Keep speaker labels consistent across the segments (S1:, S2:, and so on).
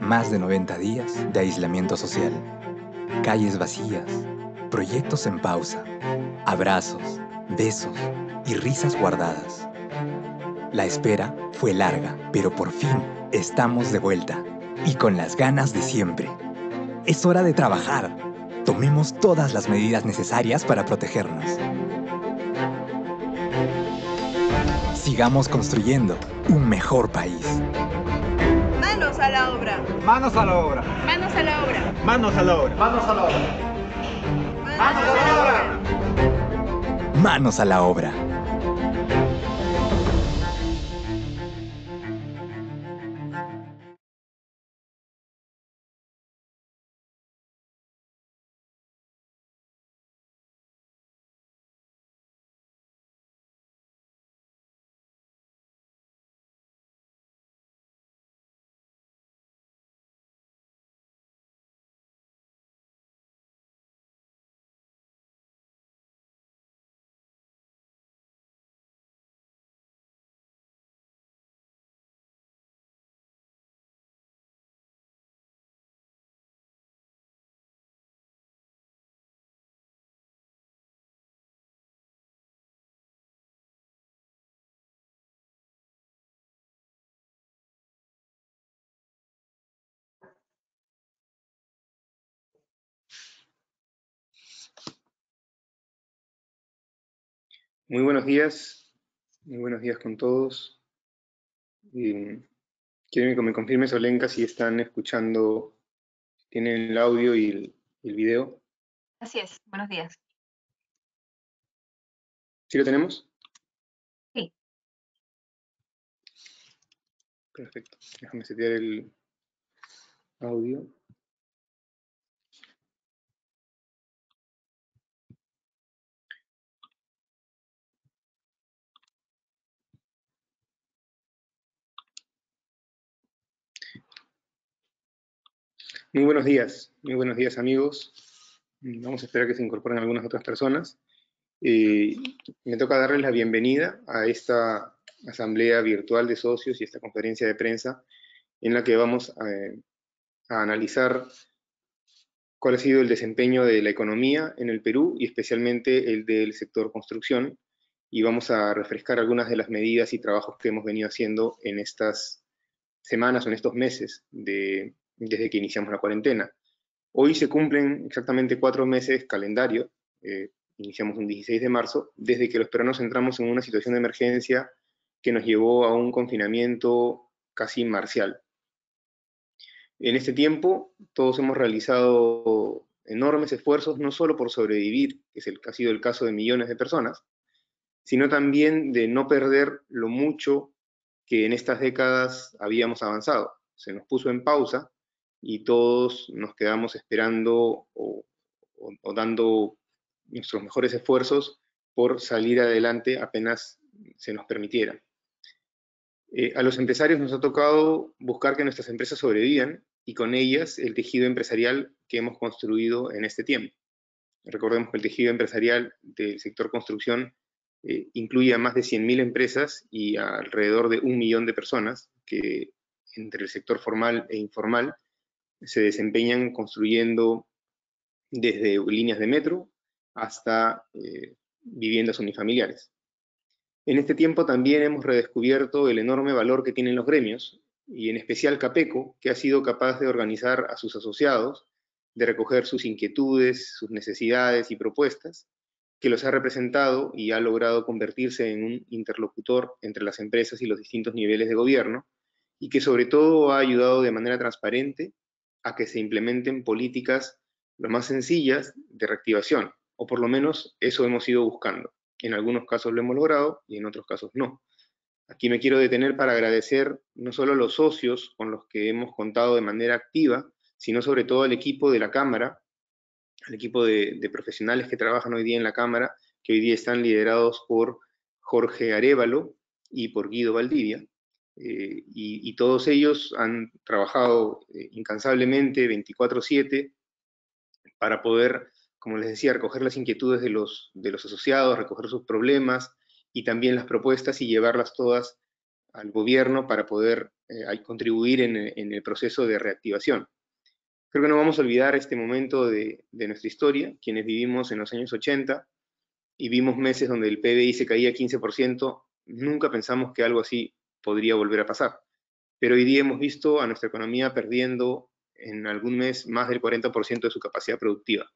S1: Más de 90 días de aislamiento social. Calles vacías. Proyectos en pausa. Abrazos, besos y risas guardadas. La espera fue larga, pero por fin estamos de vuelta. Y con las ganas de siempre. Es hora de trabajar. Tomemos todas las medidas necesarias para protegernos. Sigamos construyendo un mejor país.
S2: Manos a la obra.
S3: Manos a la obra.
S2: Manos a la obra.
S3: Manos a la obra.
S4: Manos a la obra.
S2: Manos
S4: a la obra.
S1: Manos a la obra.
S5: Muy buenos días, muy buenos días con todos. quiero que me confirme, Solenka, si están escuchando, tienen el audio y el, el video.
S6: Así es, buenos días.
S5: ¿Sí lo tenemos?
S6: Sí.
S5: Perfecto, déjame setear el audio. Muy buenos días, muy buenos días amigos. Vamos a esperar que se incorporen algunas otras personas. Eh, me toca darles la bienvenida a esta asamblea virtual de socios y esta conferencia de prensa en la que vamos a, a analizar cuál ha sido el desempeño de la economía en el Perú y especialmente el del sector construcción y vamos a refrescar algunas de las medidas y trabajos que hemos venido haciendo en estas semanas o en estos meses de, desde que iniciamos la cuarentena. Hoy se cumplen exactamente cuatro meses calendario, eh, iniciamos un 16 de marzo, desde que los peruanos entramos en una situación de emergencia que nos llevó a un confinamiento casi marcial. En este tiempo, todos hemos realizado enormes esfuerzos, no solo por sobrevivir, que es el, ha sido el caso de millones de personas, sino también de no perder lo mucho que en estas décadas habíamos avanzado. Se nos puso en pausa y todos nos quedamos esperando o, dando nuestros mejores esfuerzos por salir adelante apenas se nos permitiera. Eh, a los empresarios nos ha tocado buscar que nuestras empresas sobrevivan y con ellas el tejido empresarial que hemos construido en este tiempo. Recordemos que el tejido empresarial del sector construcción eh, incluye a más de 100.000 empresas y a alrededor de un millón de personas que entre el sector formal e informal se desempeñan construyendo desde líneas de metro hasta eh, viviendas unifamiliares. En este tiempo también hemos redescubierto el enorme valor que tienen los gremios, y en especial Capeco, que ha sido capaz de organizar a sus asociados, de recoger sus inquietudes, sus necesidades y propuestas, que los ha representado y ha logrado convertirse en un interlocutor entre las empresas y los distintos niveles de gobierno, y que sobre todo ha ayudado de manera transparente a que se implementen políticas lo más sencillas de reactivación, o por lo menos eso hemos ido buscando. En algunos casos lo hemos logrado y en otros casos no. Aquí me quiero detener para agradecer no solo a los socios con los que hemos contado de manera activa, sino sobre todo al equipo de la Cámara, al equipo de, de profesionales que trabajan hoy día en la Cámara, que hoy día están liderados por Jorge Arevalo y por Guido Valdivia, eh, y, todos ellos han trabajado eh, incansablemente 24/7 para poder, como les decía, recoger las inquietudes de los, de los asociados, recoger sus problemas y también las propuestas y llevarlas todas al gobierno para poder contribuir en, el proceso de reactivación. Creo que no vamos a olvidar este momento de nuestra historia, quienes vivimos en los años 80 y vimos meses donde el PBI se caía 15%, nunca pensamos que algo así podría volver a pasar. Pero hoy día hemos visto a nuestra economía perdiendo en algún mes más del 40% de su capacidad productiva.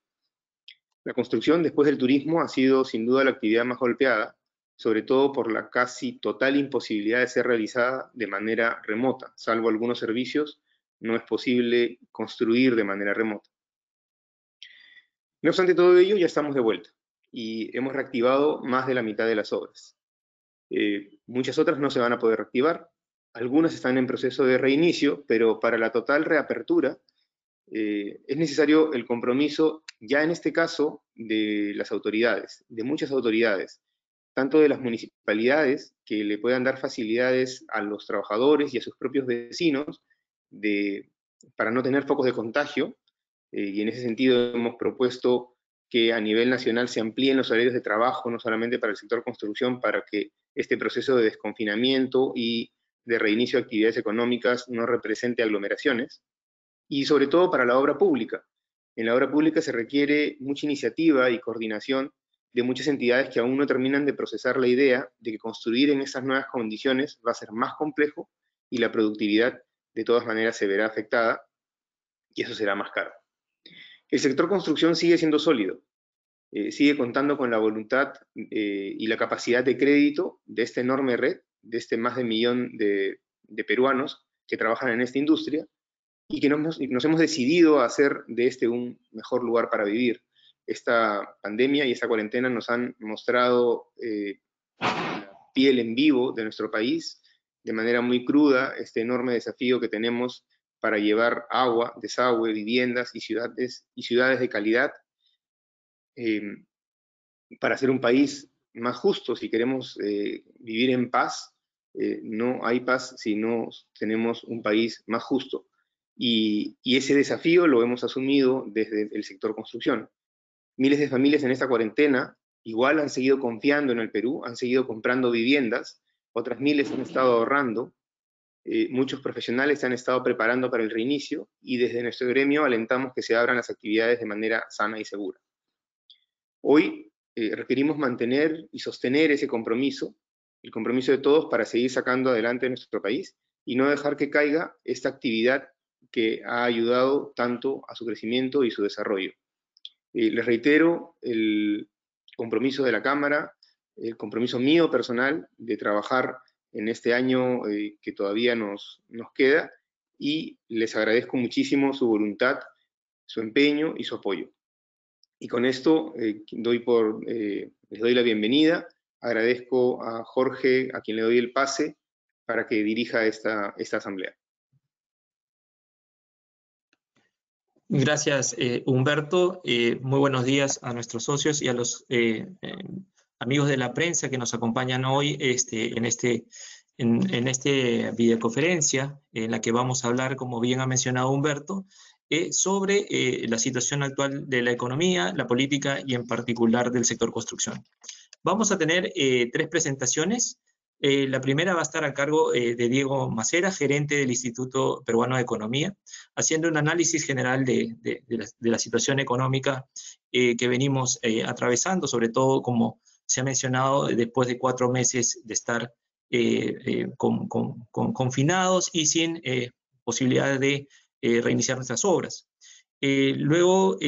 S5: La construcción después del turismo ha sido sin duda la actividad más golpeada, sobre todo por la casi total imposibilidad de ser realizada de manera remota, salvo algunos servicios, no es posible construir de manera remota. No obstante todo ello, ya estamos de vuelta y hemos reactivado más de la mitad de las obras. Eh, muchas otras no se van a poder reactivar, algunas están en proceso de reinicio, pero para la total reapertura eh, es necesario el compromiso, ya en este caso, de las autoridades, de muchas autoridades, tanto de las municipalidades, que le puedan dar facilidades a los trabajadores y a sus propios vecinos de, para no tener focos de contagio, eh, y en ese sentido hemos propuesto que a nivel nacional se amplíen los horarios de trabajo, no solamente para el sector construcción, para que este proceso de desconfinamiento y de reinicio de actividades económicas no represente aglomeraciones, y sobre todo para la obra pública. En la obra pública se requiere mucha iniciativa y coordinación de muchas entidades que aún no terminan de procesar la idea de que construir en esas nuevas condiciones va a ser más complejo y la productividad de todas maneras se verá afectada y eso será más caro. El sector construcción sigue siendo sólido, eh, sigue contando con la voluntad eh, y la capacidad de crédito de esta enorme red de este más de millón de, peruanos que trabajan en esta industria y que nos, hemos decidido a hacer de este un mejor lugar para vivir. Esta pandemia y esta cuarentena nos han mostrado eh, la piel en vivo de nuestro país, de manera muy cruda, este enorme desafío que tenemos para llevar agua, desagüe, viviendas y ciudades, y ciudades de calidad, eh, para ser un país más justo, si queremos eh, vivir en paz, eh, no hay paz si no tenemos un país más justo. Y, ese desafío lo hemos asumido desde el sector construcción. Miles de familias en esta cuarentena igual han seguido confiando en el Perú, han seguido comprando viviendas, otras miles han estado ahorrando, eh, muchos profesionales se han estado preparando para el reinicio y desde nuestro gremio alentamos que se abran las actividades de manera sana y segura. Hoy eh, requerimos mantener y sostener ese compromiso el compromiso de todos para seguir sacando adelante nuestro país y no dejar que caiga esta actividad que ha ayudado tanto a su crecimiento y su desarrollo. Eh, les reitero el compromiso de la Cámara, el compromiso mío personal de trabajar en este año eh, que todavía nos, nos queda y les agradezco muchísimo su voluntad, su empeño y su apoyo. Y con esto eh, doy por, les doy la bienvenida agradezco a Jorge, a quien le doy el pase, para que dirija esta, esta asamblea.
S3: Gracias, eh, Humberto. Eh, muy buenos días a nuestros socios y a los eh, amigos de la prensa que nos acompañan hoy este, en, este, en, en este videoconferencia en la que vamos a hablar, como bien ha mencionado Humberto, sobre la situación actual de la economía, la política y en particular del sector construcción. Vamos a tener eh, tres presentaciones. Eh, la primera va a estar a cargo eh, de Diego Macera, gerente del Instituto Peruano de Economía, haciendo un análisis general de, la, situación económica que venimos atravesando, sobre todo, como se ha mencionado, después de cuatro meses de estar confinados y sin posibilidad de reiniciar nuestras obras. luego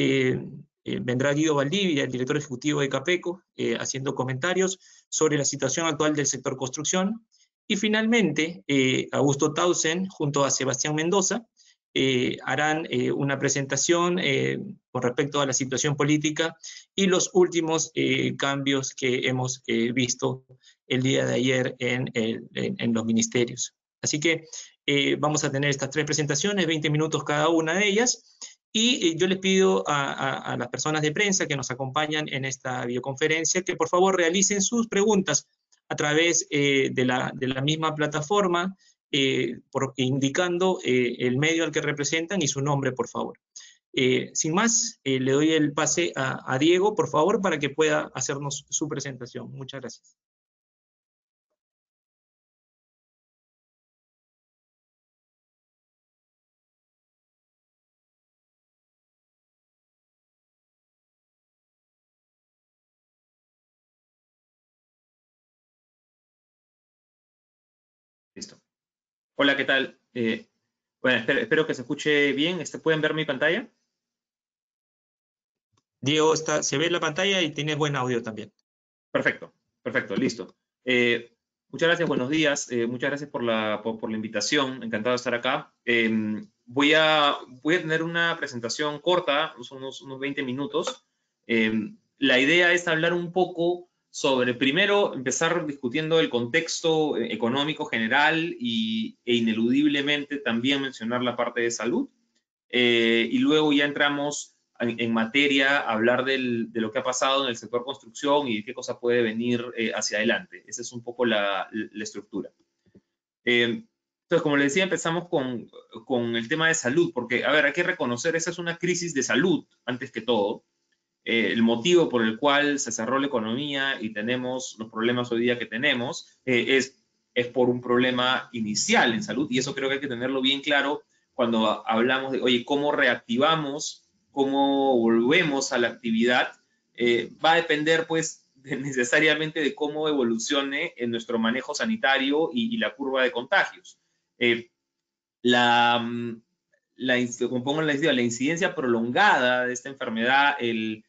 S3: eh, vendrá Guido Valdivia, el director ejecutivo de Capeco, eh, haciendo comentarios sobre la situación actual del sector construcción. Y finalmente, eh, Augusto Tausen, junto a Sebastián Mendoza, harán una presentación con respecto a la situación política y los últimos cambios que hemos visto el día de ayer en, en los ministerios. Así que vamos a tener estas tres presentaciones, 20 minutos cada una de ellas, y eh, yo les pido a, las personas de prensa que nos acompañan en esta videoconferencia que por favor realicen sus preguntas a través eh, de, la, misma plataforma, eh, indicando el medio al que representan y su nombre, por favor. sin más, le doy el pase a Diego, por favor, para que pueda hacernos su presentación. Muchas gracias.
S7: Hola, ¿qué tal? Eh, bueno, espero, que se escuche bien. Este, ¿Pueden ver mi pantalla? Diego, está, se ve la pantalla y tiene buen audio también. Perfecto, perfecto, listo. Eh, muchas gracias, buenos días. Eh, muchas gracias por la, por, la, invitación. Encantado de estar acá. Em, voy, a, voy a tener una presentación corta, unos, unos 20 minutos. Em, la idea es hablar un poco sobre, primero, empezar discutiendo el contexto eh, económico general y, e ineludiblemente también mencionar la parte de salud. Eh, y luego ya entramos en, materia a hablar de lo que ha pasado en el sector construcción y qué cosa puede venir eh, hacia adelante. Esa es un poco la, estructura. entonces, como les decía, empezamos con, con el tema de salud, porque, a ver, hay que reconocer, esa es una crisis de salud, antes que todo. Eh, el motivo por el cual se cerró la economía y tenemos los problemas hoy día que tenemos eh, es, es por un problema inicial en salud y eso creo que hay que tenerlo bien claro cuando hablamos de, oye, ¿cómo reactivamos? ¿Cómo volvemos a la actividad? Eh, va a depender pues necesariamente de cómo evolucione en nuestro manejo sanitario y, la curva de contagios. la, la, como pongo en la, la incidencia prolongada de esta enfermedad, el,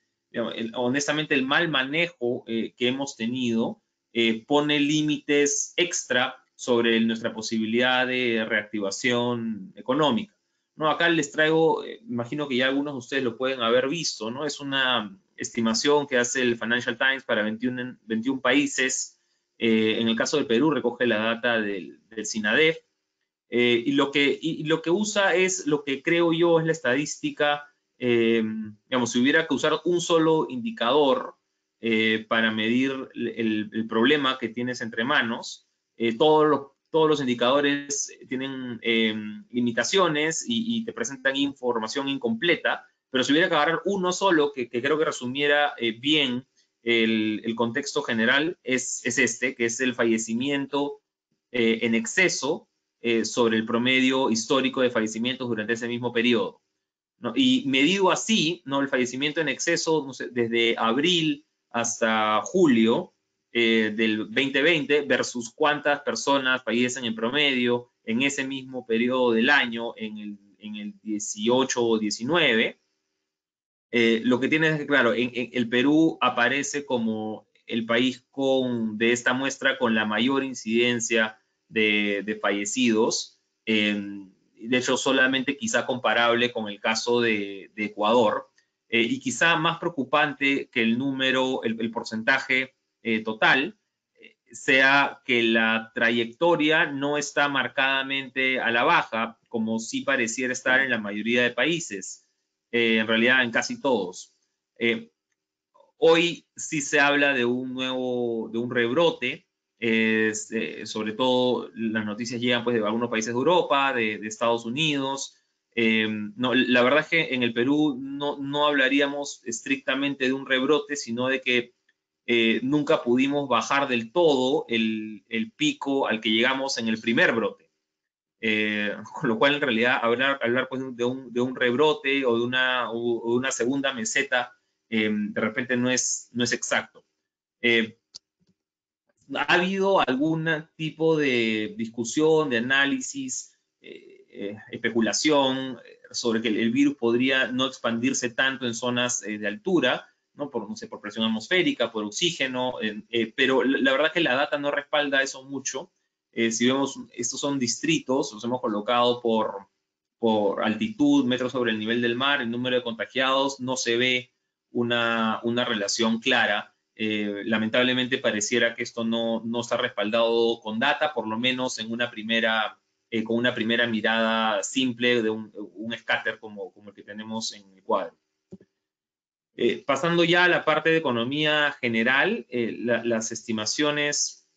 S7: honestamente el mal manejo eh, que hemos tenido eh, pone límites extra sobre nuestra posibilidad de reactivación económica. ¿no? Acá les traigo, eh, imagino que ya algunos de ustedes lo pueden haber visto, ¿no? es una estimación que hace el Financial Times para 21, 21 países. en el caso del Perú recoge la data del, del SINADEF. y, lo que, y lo que usa es lo que creo yo es la estadística eh, digamos, si hubiera que usar un solo indicador eh, para medir el, problema que tienes entre manos, eh, todos, los, indicadores tienen limitaciones y, te presentan información incompleta, pero si hubiera que agarrar uno solo que, creo que resumiera bien el, el, contexto general, es, es, este, que es el fallecimiento en exceso sobre el promedio histórico de fallecimientos durante ese mismo periodo. Y medido así, ¿no? el fallecimiento en exceso desde abril hasta julio eh, del 2020 versus cuántas personas fallecen en promedio en ese mismo periodo del año, en el, en el 18 o 19. Eh, lo que tiene es que, claro, en, el Perú aparece como el país con, de esta muestra con la mayor incidencia de, de fallecidos de hecho solamente quizá comparable con el caso de, Ecuador, eh, y quizá más preocupante que el número, el, porcentaje eh, total, eh, sea que la trayectoria no está marcadamente a la baja, como sí pareciera estar en la mayoría de países, en realidad en casi todos. hoy sí se habla de un nuevo, de un rebrote, eh, sobre todo las noticias llegan pues, de algunos países de Europa, de, Estados Unidos. Eh, la verdad es que en el Perú no, no hablaríamos estrictamente de un rebrote, sino de que eh, nunca pudimos bajar del todo el, el, pico al que llegamos en el primer brote. con lo cual, en realidad, hablar, hablar pues, de, un, de, un, rebrote o de una, o una segunda meseta de repente no es, no es exacto. ¿Ha habido algún tipo de discusión, de análisis, eh, eh, especulación eh, sobre que el virus podría no expandirse tanto en zonas de altura, ¿no? Por, sé, por presión atmosférica, por oxígeno, pero la, verdad que la data no respalda eso mucho. si vemos, estos son distritos, los hemos colocado por, por altitud, metros sobre el nivel del mar, el número de contagiados, no se ve una relación clara eh, lamentablemente pareciera que esto no, no, está respaldado con data, por lo menos en una primera, eh, con una primera mirada simple de un, un scatter como, como, el que tenemos en el cuadro. Eh, pasando ya a la parte de economía general, las estimaciones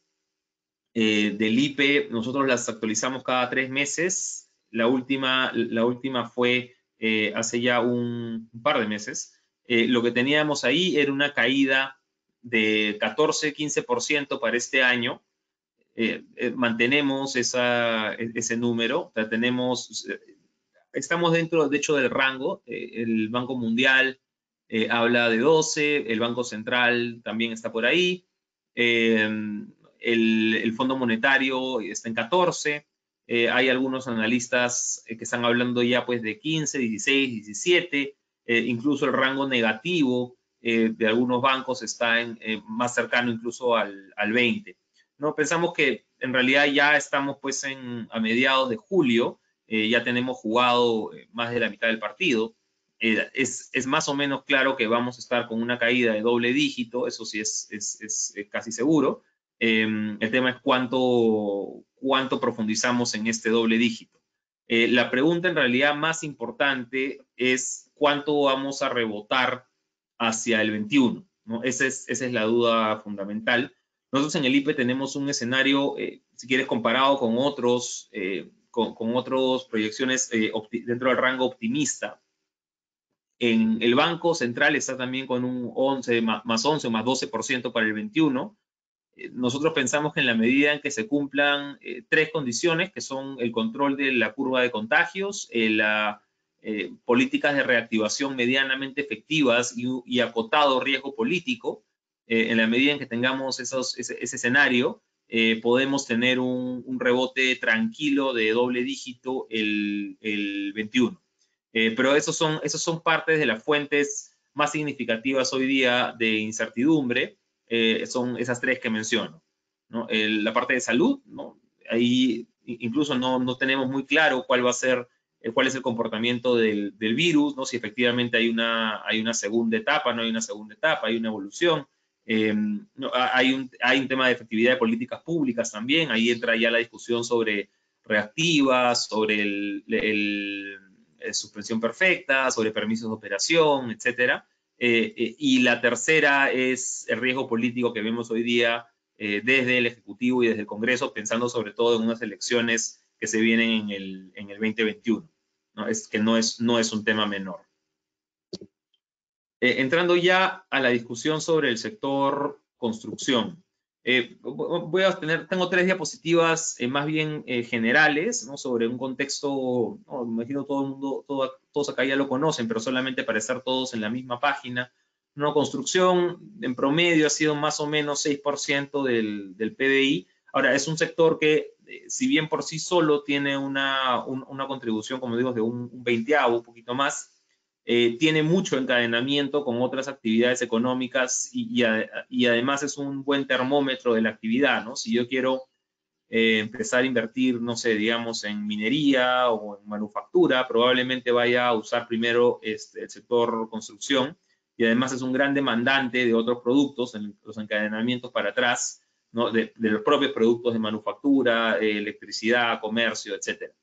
S7: del IPE, nosotros las actualizamos cada tres meses. La última, la última fue hace ya un, un, par de meses. lo que teníamos ahí era una caída de 14-15% para este año. Eh, eh, mantenemos esa, e, ese número, tenemos, eh, estamos dentro, de hecho, del rango. el Banco Mundial habla de 12, el Banco Central también está por ahí. el, Fondo Monetario está en 14, eh, hay algunos analistas que están hablando ya pues de 15, 16, 17, incluso el rango negativo de algunos bancos está en, más cercano incluso al, al 20. ¿no? Pensamos que en realidad ya estamos pues en, a mediados de julio, ya tenemos jugado más de la mitad del partido, eh, es, más o menos claro que vamos a estar con una caída de doble dígito, eso sí es, es, casi seguro. Em, el tema es cuánto, cuánto profundizamos en este doble dígito. Eh, la pregunta en realidad más importante es cuánto vamos a rebotar hacia el 21. ¿no? Esa, es, esa es la duda fundamental. Nosotros en el IPE tenemos un escenario, eh, si quieres, comparado con otros, con, con otras proyecciones dentro del rango optimista, en el Banco Central está también con un 11, más 11 o más 12% para el 21. Eh, nosotros pensamos que en la medida en que se cumplan eh, tres condiciones, que son el control de la curva de contagios, eh, políticas de reactivación medianamente efectivas y, acotado riesgo político, en la medida en que tengamos esos, ese, escenario, podemos tener un, rebote tranquilo de doble dígito el, el 21. Eh, pero esos son, esos son partes de las fuentes más significativas hoy día de incertidumbre, eh, son esas tres que menciono. ¿no? la parte de salud, ¿no? ahí incluso no, no, tenemos muy claro cuál va a ser, eh, cuál es el comportamiento del, virus, ¿no? si efectivamente hay una, hay una segunda etapa, no hay una segunda etapa, hay una evolución. No, hay, un, hay un tema de efectividad de políticas públicas también, ahí entra ya la discusión sobre reactivas, sobre el, eh, suspensión perfecta, sobre permisos de operación, etcétera. Eh, eh, y la tercera es el riesgo político que vemos hoy día desde el Ejecutivo y desde el Congreso, pensando sobre todo en unas elecciones que se vienen en el, en el 2021, ¿no? Es, que no es, no es un tema menor. entrando ya a la discusión sobre el sector construcción. Eh, voy a tener, tengo tres diapositivas eh, más bien eh, generales, ¿no? Sobre un contexto, me imagino todo el mundo, todos acá ya lo conocen, pero solamente para estar todos en la misma página. Una construcción en promedio ha sido más o menos 6% del, del PDI. Ahora, es un sector que, si bien por sí solo tiene una, una contribución, como digo, de un, un 20 un poquito más, eh, tiene mucho encadenamiento con otras actividades económicas y, además es un buen termómetro de la actividad, ¿no? Si yo quiero eh, empezar a invertir, no sé, digamos, en minería o en manufactura, probablemente vaya a usar primero este, el sector construcción y además es un gran demandante de otros productos, en los encadenamientos para atrás, ¿no? de, los propios productos de manufactura, electricidad, comercio, etcétera.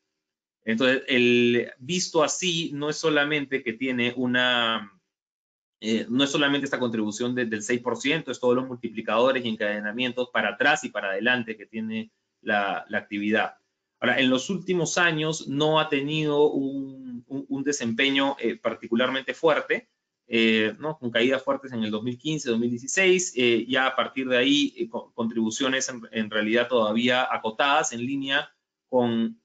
S7: Entonces, el visto así no es solamente que tiene una, eh, no es solamente esta contribución del 6%, es todos los multiplicadores y encadenamientos para atrás y para adelante que tiene la, actividad. Ahora, en los últimos años no ha tenido un, desempeño eh, particularmente fuerte, eh, ¿no? con caídas fuertes en el 2015, 2016, ya a partir de ahí contribuciones en, realidad todavía acotadas en línea con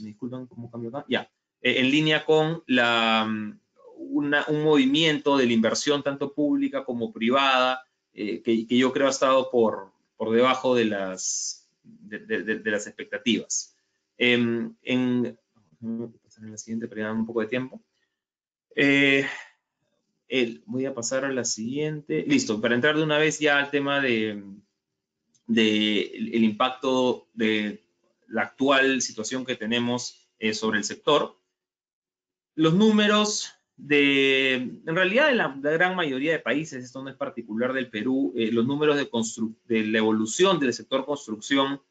S7: me disculpan cómo cambio acá, ya, eh, en línea con mm, un movimiento de la inversión tanto pública como privada, eh, que, yo creo ha estado por, por debajo de las, de, las expectativas. Em, en, en la siguiente para un poco de tiempo. Voy a pasar a la siguiente. Listo, para entrar de una vez ya al tema de, de el impacto de la actual situación que tenemos eh, sobre el sector. Los números de, en realidad en la, gran mayoría de países, esto no es particular del Perú, eh, los números de, de la evolución del sector construcción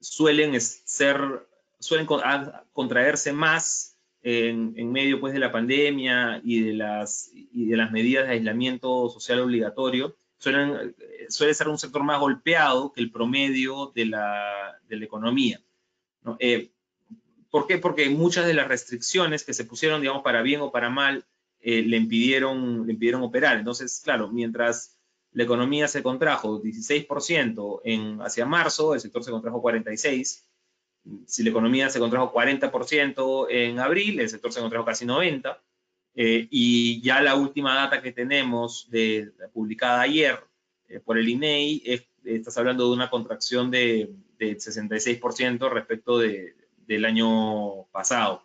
S7: suelen ser, suelen contraerse más en, medio pues de la pandemia y de las, y de las medidas de aislamiento social obligatorio. Suelen, suele ser un sector más golpeado que el promedio de la, de la economía. Eh, ¿Por qué? Porque muchas de las restricciones que se pusieron, digamos, para bien o para mal, eh, le, impidieron, le impidieron operar. Entonces, claro, mientras la economía se contrajo 16% en, hacia marzo, el sector se contrajo 46%. Si la economía se contrajo 40% en abril, el sector se contrajo casi 90%. Eh, y ya la última data que tenemos de, publicada ayer por el INEI es estás hablando de una contracción de, de 66% respecto de, del año pasado.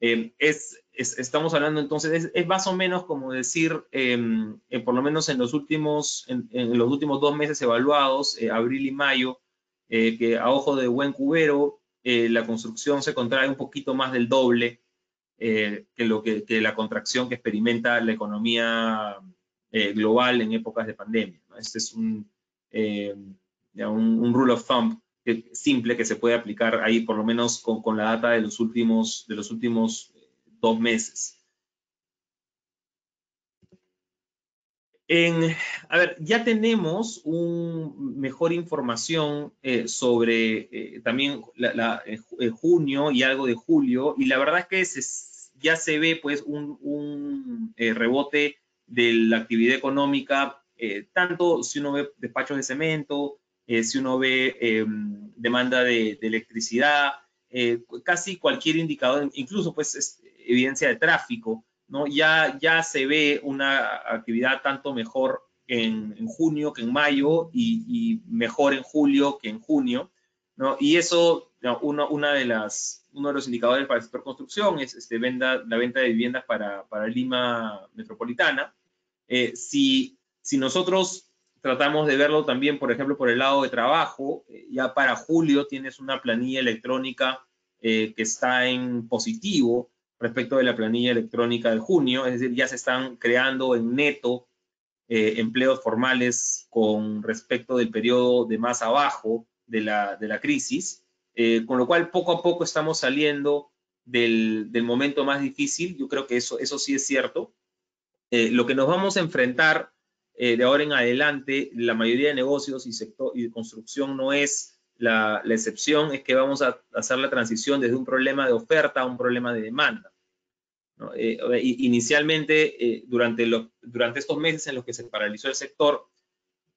S7: Eh, es, estamos hablando entonces, es, más o menos como decir, em, eh, por lo menos en los últimos, en, los últimos dos meses evaluados, eh, abril y mayo, que a ojo de buen cubero, la construcción se contrae un poquito más del doble que, lo que, la contracción que experimenta la economía global en épocas de pandemia. Este es un, un, rule of thumb simple que se puede aplicar ahí, por lo menos con, la data de los últimos, de los últimos eh, dos meses. A ver, ya tenemos un mejor información eh, sobre eh, también la, junio y algo de julio, y la verdad es que ya se ve pues un, rebote de la actividad económica, tanto si uno ve despachos de cemento, eh, si uno ve eh, demanda de, electricidad, eh, casi cualquier indicador, incluso pues evidencia de tráfico, ¿no? Ya, ya se ve una actividad tanto mejor en, junio que en mayo y, mejor en julio que en junio. Y eso, uno, una de las, uno de los indicadores para el sector construcción es este, venda, la venta de viviendas para, para Lima metropolitana. si, si nosotros tratamos de verlo también, por ejemplo, por el lado de trabajo. Eh, ya para julio tienes una planilla electrónica eh, que está en positivo respecto de la planilla electrónica de junio, es decir, ya se están creando en neto eh, empleos formales con respecto del periodo de más abajo de la, de la crisis, con lo cual poco a poco estamos saliendo del, del, momento más difícil, yo creo que eso, eso sí es cierto. lo que nos vamos a enfrentar eh, de ahora en adelante la mayoría de negocios y, sector, y de construcción no es la, excepción, es que vamos a hacer la transición desde un problema de oferta a un problema de demanda. Eh, inicialmente, eh, durante, durante estos meses en los que se paralizó el sector,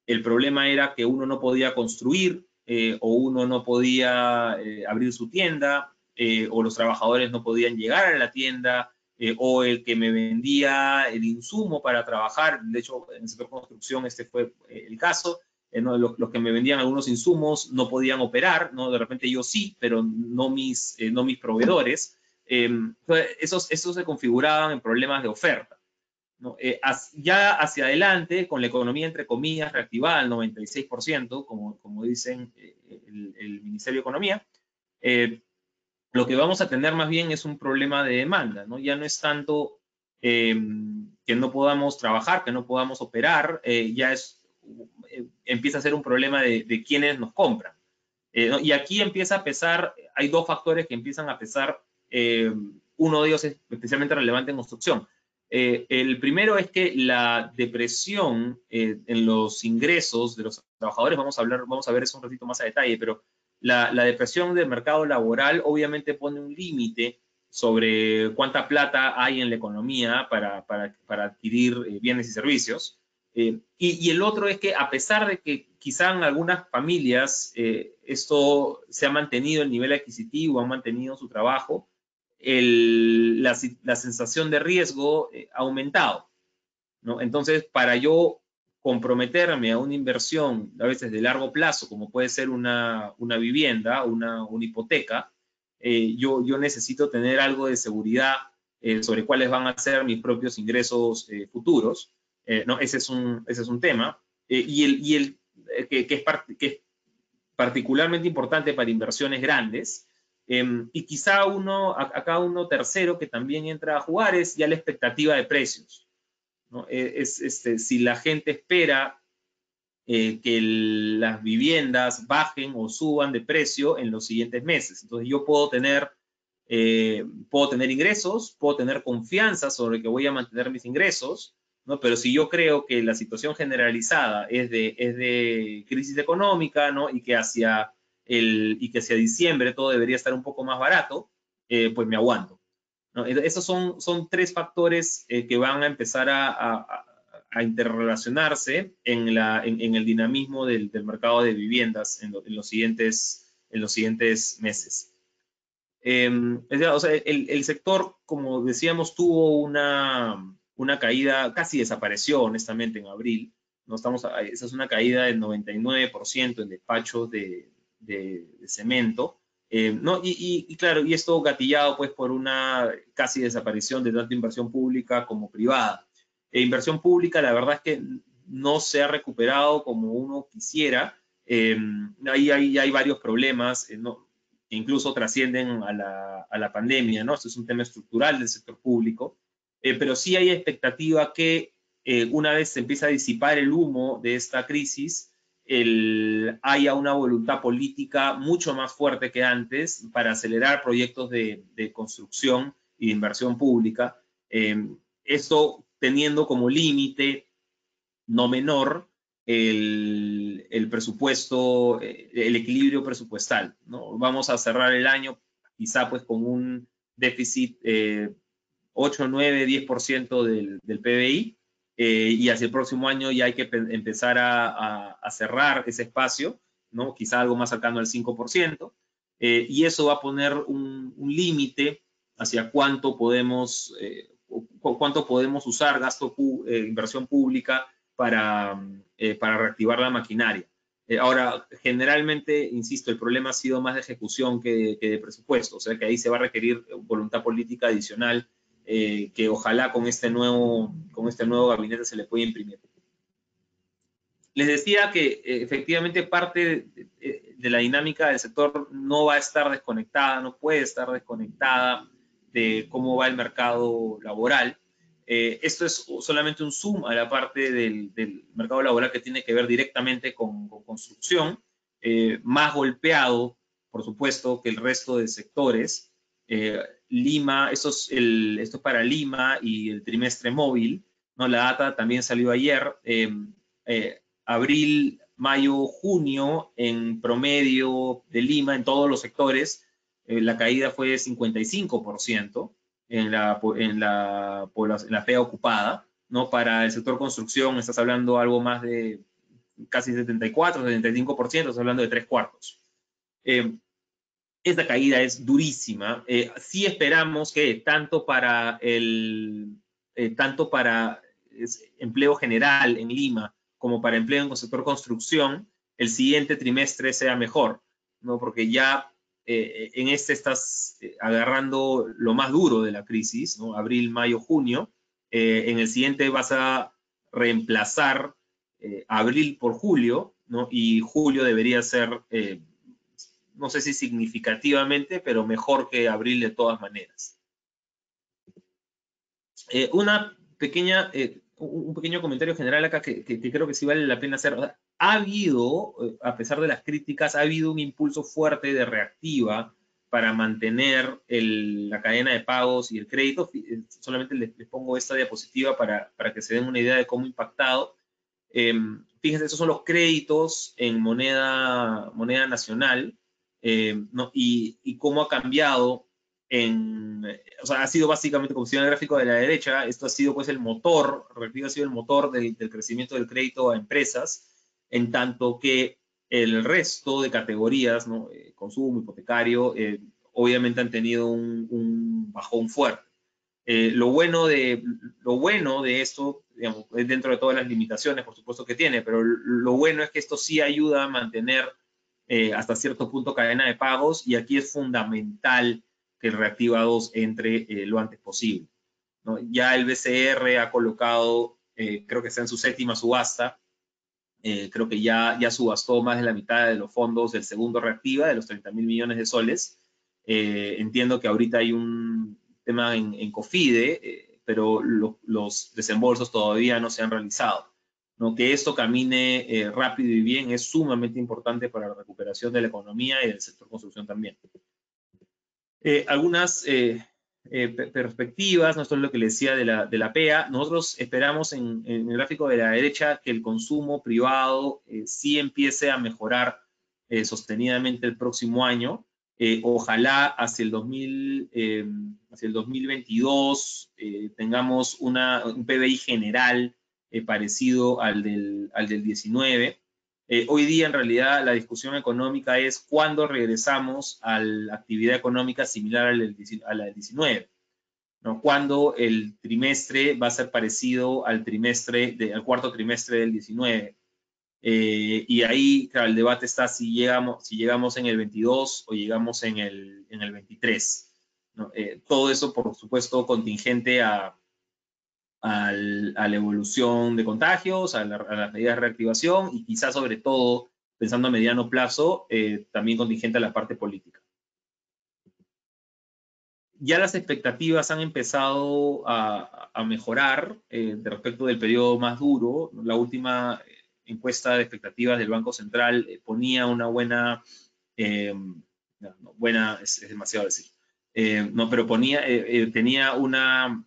S7: el problema era que uno no podía construir o uno no podía abrir su tienda o los trabajadores no podían llegar a la tienda eh, o el que me vendía el insumo para trabajar, de hecho en el sector construcción este fue eh, el caso, eh, los, que me vendían algunos insumos no podían operar, ¿no? de repente yo sí, pero no mis, no mis proveedores. esos, esos se configuraban en problemas de oferta. ¿no? ya hacia adelante, con la economía entre comillas reactivada al 96%, como, como dicen el, el, Ministerio de Economía, lo que vamos a tener más bien es un problema de demanda, ¿no? Ya no es tanto em, que no podamos trabajar, que no podamos operar, eh, ya es, eh, empieza a ser un problema de, de quienes nos compran. Eh, y aquí empieza a pesar, hay dos factores que empiezan a pesar, em, uno de ellos es especialmente relevante en construcción. el primero es que la depresión en los ingresos de los trabajadores, vamos a hablar, vamos a ver eso un ratito más a detalle, pero la, depresión del mercado laboral obviamente pone un límite sobre cuánta plata hay en la economía para, adquirir eh, bienes y servicios. Eh, y, el otro es que a pesar de que quizá en algunas familias eh, esto se ha mantenido el nivel adquisitivo, han mantenido su trabajo, la, sensación de riesgo ha aumentado. ¿no? Entonces, para yo comprometerme a una inversión a veces de largo plazo, como puede ser una, vivienda, una, una hipoteca, eh, yo, yo necesito tener algo de seguridad eh, sobre cuáles van a ser mis propios ingresos eh. ¿no? ese, es un, ese es un tema. y el, y el que, que, es que, es particularmente importante para inversiones grandes. Em, y quizá uno, acá uno tercero que también entra a jugar es ya la expectativa de precios. E, es, este, si la gente espera eh, que las viviendas bajen o suban de precio en los siguientes meses. Entonces yo puedo tener, eh, puedo tener ingresos, puedo tener confianza sobre que voy a mantener mis ingresos, ¿no? pero si yo creo que la situación generalizada es de, es de crisis económica ¿no? y, que hacia el, y que hacia diciembre todo debería estar un poco más barato, eh, pues me aguanto. Esos son, son tres factores eh, que van a empezar a, interrelacionararse en, la, en, el dinamismo del, mercado de viviendas en, los, siguientes, en los siguientes meses. Em, el, sector, como decíamos, tuvo una, una caída, casi desapareció honestamente en abril. ¿no? Estamos, esa es una caída del 99% en despachos de, de, cemento. Eh, ¿no? Y, claro, y esto gatillado pues por una casi desaparición de tanto inversión pública como privada. E inversión pública, la verdad es que no se ha recuperado como uno quisiera. Eh, ahí hay, varios problemas eh, que incluso trascienden a la, a la, pandemia, ¿no? Esto es un tema estructural del sector público, pero sí hay expectativa que una vez se empieza a disipar el humo de esta crisis, haya una voluntad política mucho más fuerte que antes para acelerar proyectos de, construcción y de inversión pública. Eh, esto teniendo como límite no menor el, presupuesto, eh, el equilibrio presupuestal. ¿no? Vamos a cerrar el año quizá pues con un déficit 8, 9, 10% del, del PBI, eh, y hacia el próximo año ya hay que empezar a, cerrar ese espacio, ¿no? quizá algo más cercano al 5%, eh, y eso va a poner un, límite hacia cuánto podemos, eh, cuánto podemos usar gasto, inversión pública para, para reactivar la maquinaria. ahora, generalmente, insisto, el problema ha sido más de ejecución que, que de presupuesto, o sea que ahí se va a requerir voluntad política adicional eh, que ojalá con este, nuevo, con este nuevo gabinete se le pueda imprimir. Les decía que eh, efectivamente parte de, la dinámica del sector no va a estar desconectada, no puede estar desconectada de cómo va el mercado laboral. Eh, esto es solamente un zoom a la parte del, mercado laboral que tiene que ver directamente con, construcción, más golpeado, por supuesto, que el resto de sectores. Lima, esto es, para Lima y el trimestre móvil, ¿no? La data también salió ayer, em, eh, abril, mayo, junio, en promedio de Lima, en todos los sectores, eh, la caída fue de 55% en la, en, la, en la fea ocupada, ¿no? Para el sector construcción estás hablando algo más de casi 74, 75%, estás hablando de tres cuartos. Em, esta caída es durísima. Eh, sí esperamos que tanto para el eh, tanto para empleo general en Lima como para empleo en el sector construcción, el siguiente trimestre sea mejor, ¿no? Porque ya eh, en este estás agarrando lo más duro de la crisis. Abril, mayo, junio. en el siguiente vas a reemplazar abril por julio, ¿no? Y julio debería ser no sé si significativamente, pero mejor que abril de todas maneras. Eh, una pequeña, eh, un pequeño comentario general acá que, creo que sí vale la pena hacer. ha habido, eh, a pesar de las críticas, ha habido un impulso fuerte de reactiva para mantener la cadena de pagos y el crédito. Solamente les, pongo esta diapositiva para, para, que se den una idea de cómo impactado. Em, fíjense, esos son los créditos en moneda, moneda nacional. Eh, ¿no? y, cómo ha cambiado en, o sea, ha sido básicamente, como si el gráfico de la derecha, esto ha sido pues el motor, ha sido el motor del, crecimiento del crédito a empresas, en tanto que el resto de categorías, ¿no? Eh, consumo, hipotecario, eh, obviamente han tenido un, bajón fuerte. lo, bueno de, lo bueno de esto, digamos, es dentro de todas las limitaciones, por supuesto que tiene, pero lo bueno es que esto sí ayuda a mantener eh, hasta cierto punto cadena de pagos y aquí es fundamental que el Reactiva 2 entre eh, lo antes posible. ¿no? Ya el BCR ha colocado, eh, creo que está en su séptima subasta, creo que ya, ya subastó más de la mitad de los fondos del segundo Reactiva, de los 30 mil millones de soles. entiendo que ahorita hay un tema en, COFIDE, pero los desembolsos todavía no se han realizado. Que esto camine eh, rápido y bien es sumamente importante para la recuperación de la economía y del sector construcción también. Eh, algunas eh, perspectivas, no esto es lo que le decía de la, de la PEA, nosotros esperamos en, el gráfico de la derecha que el consumo privado sí empiece a mejorar sostenidamente el próximo año. ojalá hacia el, 2000, hacia el 2022 tengamos una, un PBI general eh, parecido al del, al del 19. Eh, hoy día, en realidad, la discusión económica es cuándo regresamos a la actividad económica similar a la del 19. ¿no? cuando el trimestre va a ser parecido al trimestre, de, al cuarto trimestre del 19. Eh, y ahí, claro, el debate está si llegamos, si llegamos en el 22 o llegamos en el, en el 23. Eh, todo eso, por supuesto, contingente a, a, la evolución de contagios, a, las medidas de reactivación y quizás sobre todo, pensando a mediano plazo, eh, también contingente a la parte política. Ya las expectativas han empezado a, mejorar de respecto del periodo más duro. La última encuesta de expectativas del Banco Central eh, ponía una buena, eh, buena es, demasiado decir, eh, no, pero ponía, tenía una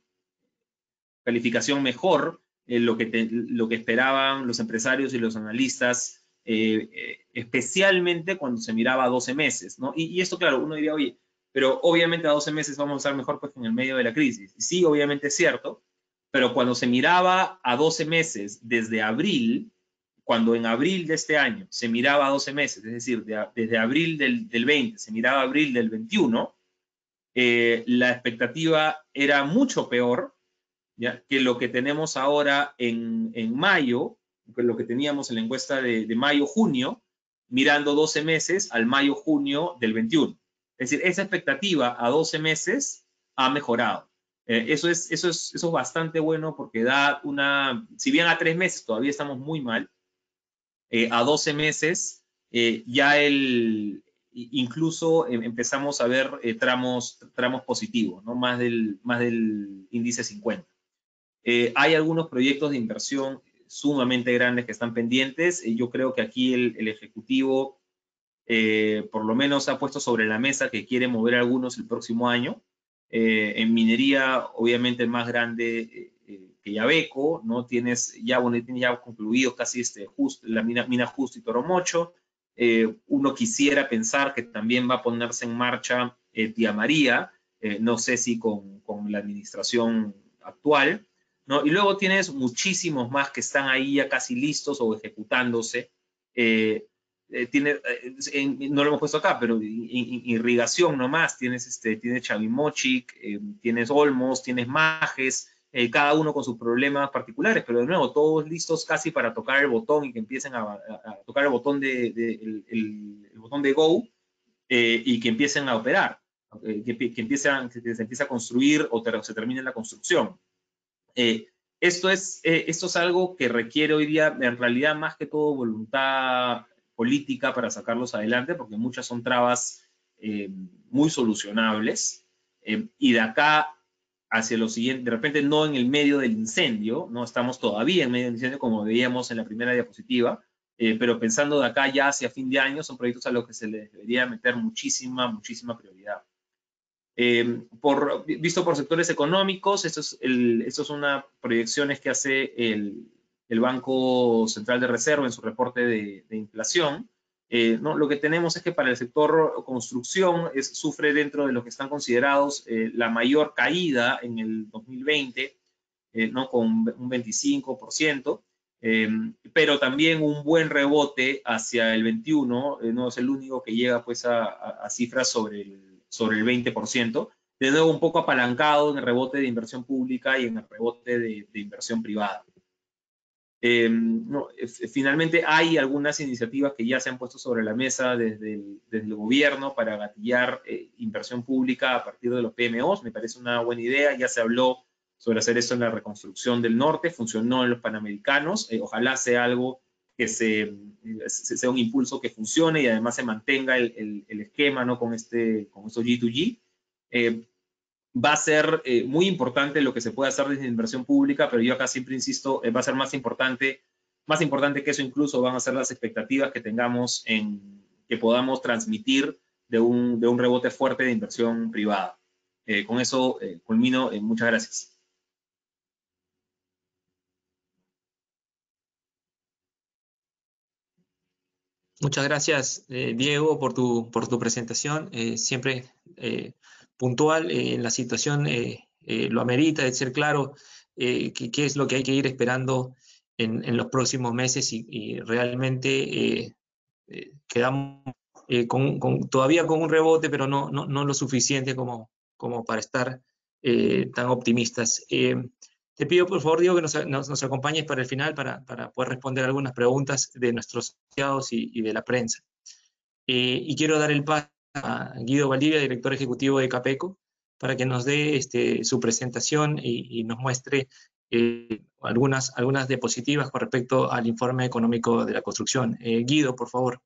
S7: calificación mejor en lo que, lo que esperaban los empresarios y los analistas, especialmente cuando se miraba a 12 meses, ¿no? Y, y, esto, claro, uno diría, oye, pero obviamente a 12 meses vamos a estar mejor pues en el medio de la crisis. sí, obviamente es cierto, pero cuando se miraba a 12 meses desde abril, cuando en abril de este año se miraba a 12 meses, es decir, desde abril del, 20 se miraba a abril del 21, eh, la expectativa era mucho peor que lo que tenemos ahora en, mayo, que lo que teníamos en la encuesta de, mayo-junio, mirando 12 meses al mayo-junio del 21. Es decir, esa expectativa a 12 meses ha mejorado. Eh, eso, es, eso, es, eso es bastante bueno porque da una, si bien a tres meses todavía estamos muy mal, eh, a 12 meses, eh, ya el, incluso em, empezamos a ver eh, tramos, tramos positivos, ¿no? más, del, más del índice 50. Hay algunos proyectos de inversión sumamente grandes que están pendientes. yo creo que aquí el, Ejecutivo por lo menos ha puesto sobre la mesa que quiere mover algunos el próximo año. en minería, obviamente más grande Yabeco, ¿no? Tienes ya, bueno, tienes ya concluido casi este, la mina, mina Justo y Toromocho. Eh, uno quisiera pensar que también va a ponerse en marcha eh, Tía María, eh, no sé si con, con, la administración actual, ¿no? Y luego tienes muchísimos más que están ahí ya casi listos o ejecutándose. tiene, no lo hemos puesto acá, pero irrigación nomás, tienes, este, tienes Chavimochic, tienes Olmos, tienes Majes, eh, cada uno con sus problemas particulares, pero de nuevo, todos listos casi para tocar el botón y que empiecen a, tocar el botón de, el, botón de Go eh, y que empiecen a operar, que, que, empiecen, que se empiece a construir o se termine la construcción. Eh, esto, es, esto es algo que requiere hoy día, en realidad, más que todo voluntad política para sacarlos adelante, porque muchas son trabas muy solucionables. y de acá hacia lo siguiente, de repente no en el medio del incendio, no estamos todavía en medio del incendio como veíamos en la primera diapositiva, eh, pero pensando de acá ya hacia fin de año, son proyectos a los que se les debería meter muchísima, muchísima prioridad. Eh, por, visto por sectores económicos, esto es, el, esto es una proyecciones que hace el, el, Banco Central de Reserva en su reporte de, de inflación. Eh, ¿no? Lo que tenemos es que para el sector construcción es, sufre dentro de los que están considerados eh, la mayor caída en el 2020, eh, ¿no? con un 25%, pero también un buen rebote hacia el 21, no es el único que llega pues, a, a, cifras sobre el, sobre el 20%, de nuevo un poco apalancado en el rebote de inversión pública y en el rebote de, de inversión privada. Em, no, finalmente hay algunas iniciativas que ya se han puesto sobre la mesa desde el, desde el gobierno para gatillar eh, inversión pública a partir de los PMOs. Me parece una buena idea. Ya se habló sobre hacer esto en la reconstrucción del norte. Funcionó en los Panamericanos. Eh, ojalá sea algo que se, sea un impulso que funcione y además se mantenga el, el, esquema ¿no? con, este, con estos G2G va a ser eh, muy importante lo que se puede hacer desde inversión pública, pero yo acá siempre insisto, eh, va a ser más importante, más importante que eso incluso van a ser las expectativas que tengamos en que podamos transmitir de un, de un rebote fuerte de inversión privada. Eh, con eso culmino. muchas gracias.
S3: Muchas gracias, Diego, por tu, por tu presentación. siempre puntual eh, en la situación eh, eh, lo amerita, de ser claro qué, es lo que hay que ir esperando en, los próximos meses y, realmente quedamos con, todavía con un rebote, pero no, no, no, lo suficiente como, como para estar tan optimistas. Te pido por favor, Diego, que nos, acompañes para el final para, poder responder algunas preguntas de nuestros asociados y, de la prensa. y quiero dar el paso a Guido Valdivia, director ejecutivo de Capeco, para que nos dé este, su presentación y, nos muestre eh, algunas, algunas diapositivas con respecto al informe económico de la construcción. Eh, Guido, por favor.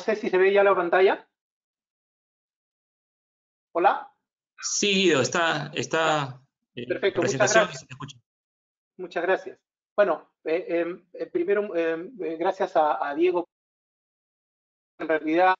S8: Sé si se ve ya la pantalla. Hola.
S3: Sí, Guido, está, está
S8: eh, Perfecto, muchas gracias. Muchas gracias. Bueno, eh, em, eh, primero, em, gracias a, a Diego. En realidad,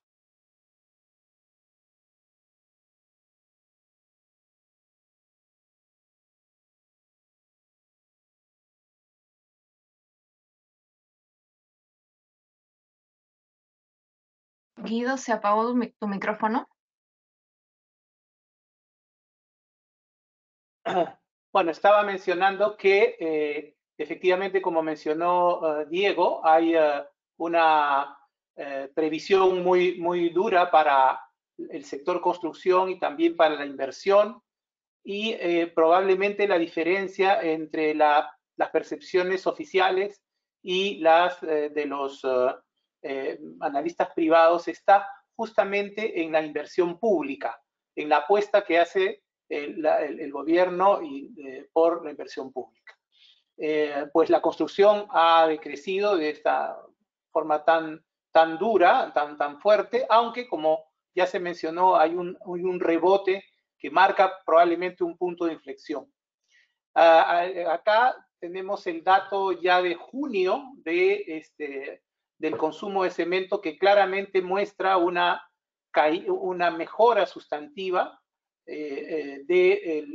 S6: Guido, se apagó tu, micrófono.
S8: Bueno, estaba mencionando que eh, efectivamente, como mencionó eh, Diego, hay eh, una previsión muy, muy dura para el sector construcción y también para la inversión y probablemente la diferencia entre las percepciones oficiales y las de los analistas privados está justamente en la inversión pública, en la apuesta que hace el, gobierno eh, por la inversión pública. Eh, pues la construcción ha decrecido de esta forma tan, tan dura, tan, tan fuerte, aunque como ya se mencionó, hay un, un rebote que marca probablemente un punto de inflexión. Ah, ah, acá tenemos el dato ya de junio de este, del consumo de cemento que claramente muestra una, una mejora sustantiva eh, de,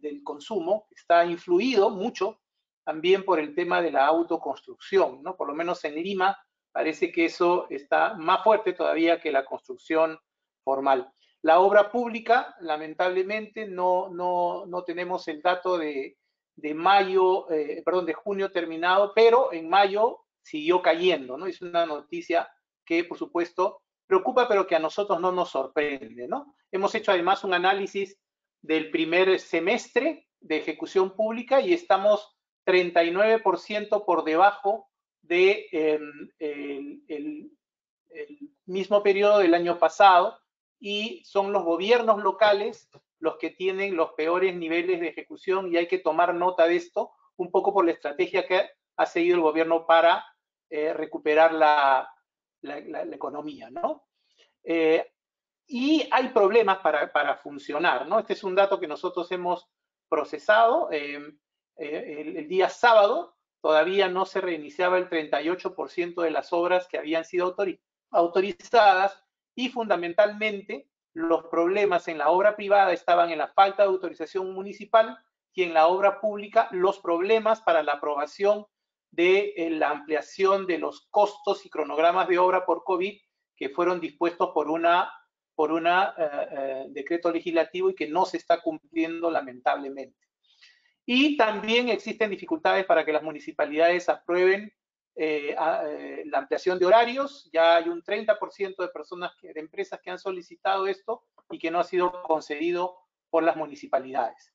S8: del consumo está influido mucho también por el tema de la autoconstrucción, ¿no? Por lo menos en Lima parece que eso está más fuerte todavía que la construcción formal. La obra pública, lamentablemente, no, no, no tenemos el dato de, de mayo, eh, perdón, de junio terminado, pero en mayo siguió cayendo, ¿no? Es una noticia que, por supuesto, preocupa, pero que a nosotros no nos sorprende, ¿no? Hemos hecho además un análisis del primer semestre de ejecución pública y estamos 39% por debajo de em, el, mismo periodo del año pasado y son los gobiernos locales los que tienen los peores niveles de ejecución y hay que tomar nota de esto un poco por la estrategia que ha seguido el gobierno para eh, recuperar la, economía, ¿no? Eh, y hay problemas para, para, funcionar, ¿no? Este es un dato que nosotros hemos procesado. Eh, eh, el, día sábado todavía no se reiniciaba el 38% de las obras que habían sido autorizadas y fundamentalmente los problemas en la obra privada estaban en la falta de autorización municipal y en la obra pública los problemas para la aprobación de la ampliación de los costos y cronogramas de obra por COVID que fueron dispuestos por por un eh, eh, decreto legislativo y que no se está cumpliendo lamentablemente. Y también existen dificultades para que las municipalidades aprueben eh, la ampliación de horarios. Ya hay un 30% de personas, de empresas que han solicitado esto y que no ha sido concedido por las municipalidades.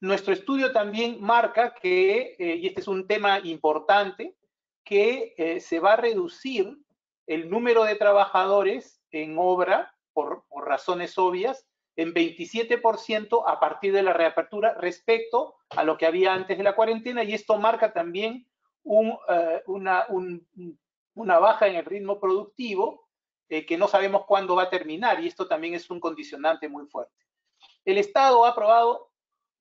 S8: Nuestro estudio también marca que, y este es un tema importante, que se va a reducir el número de trabajadores en obra, por, razones obvias, en 27% a partir de la reapertura respecto a lo que había antes de la cuarentena y esto marca también eh, una, una, baja en el ritmo productivo eh, que no sabemos cuándo va a terminar y esto también es un condicionante muy fuerte. El Estado ha aprobado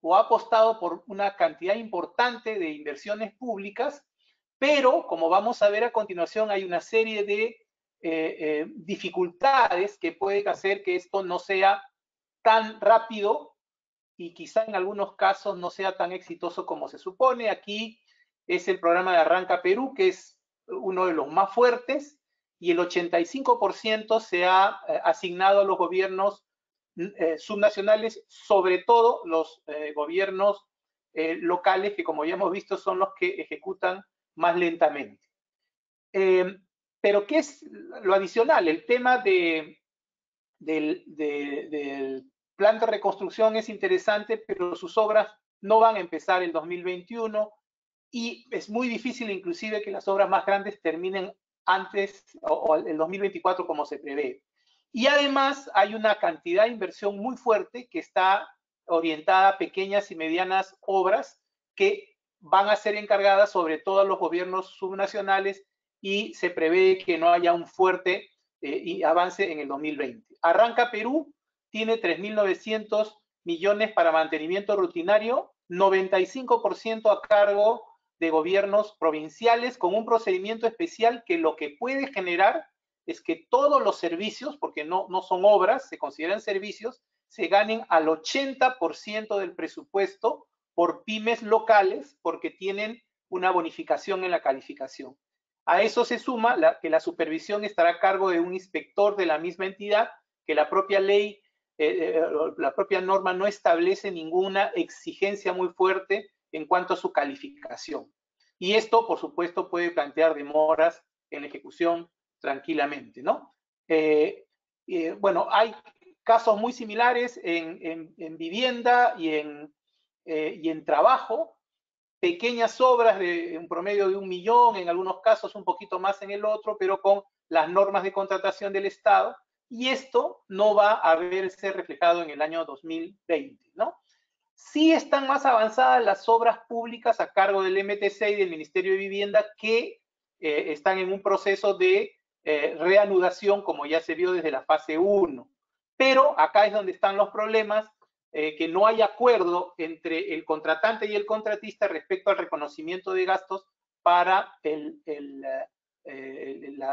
S8: o ha apostado por una cantidad importante de inversiones públicas pero, como vamos a ver a continuación, hay una serie de eh, eh, dificultades que pueden hacer que esto no sea tan rápido y quizá en algunos casos no sea tan exitoso como se supone. Aquí es el programa de Arranca Perú, que es uno de los más fuertes, y el 85% se ha eh, asignado a los gobiernos eh, subnacionales, sobre todo los eh, gobiernos locales, que como ya hemos visto son los que ejecutan más lentamente. pero ¿qué es lo adicional? El tema de, del, plan de reconstrucción es interesante, pero sus obras no van a empezar el 2021 y es muy difícil inclusive que las obras más grandes terminen antes o, el 2024 como se prevé. Y además hay una cantidad de inversión muy fuerte que está orientada a pequeñas y medianas obras que van a ser encargadas sobre todo a los gobiernos subnacionales y se prevé que no haya un fuerte eh, avance en el 2020. Arranca Perú, tiene 3.900 millones para mantenimiento rutinario, 95% a cargo de gobiernos provinciales con un procedimiento especial que lo que puede generar es que todos los servicios, porque no, no son obras, se consideran servicios, se ganen al 80% del presupuesto por pymes locales porque tienen una bonificación en la calificación. A eso se suma que la supervisión estará a cargo de un inspector de la misma entidad, que la propia ley, eh, eh, la propia norma no establece ninguna exigencia muy fuerte en cuanto a su calificación. Y esto, por supuesto, puede plantear demoras en la ejecución tranquilamente, ¿no? Eh, bueno, hay casos muy similares en, vivienda y en, eh, y en trabajo, pequeñas obras de un promedio de un millón, en algunos casos un poquito más en el otro, pero con las normas de contratación del Estado, y esto no va a verse reflejado en el año 2020, ¿no? Sí están más avanzadas las obras públicas a cargo del MTC y del Ministerio de Vivienda que eh, están en un proceso de eh, reanudación, como ya se vio desde la fase 1. Pero acá es donde están los problemas, eh, que no hay acuerdo entre el contratante y el contratista respecto al reconocimiento de gastos para la,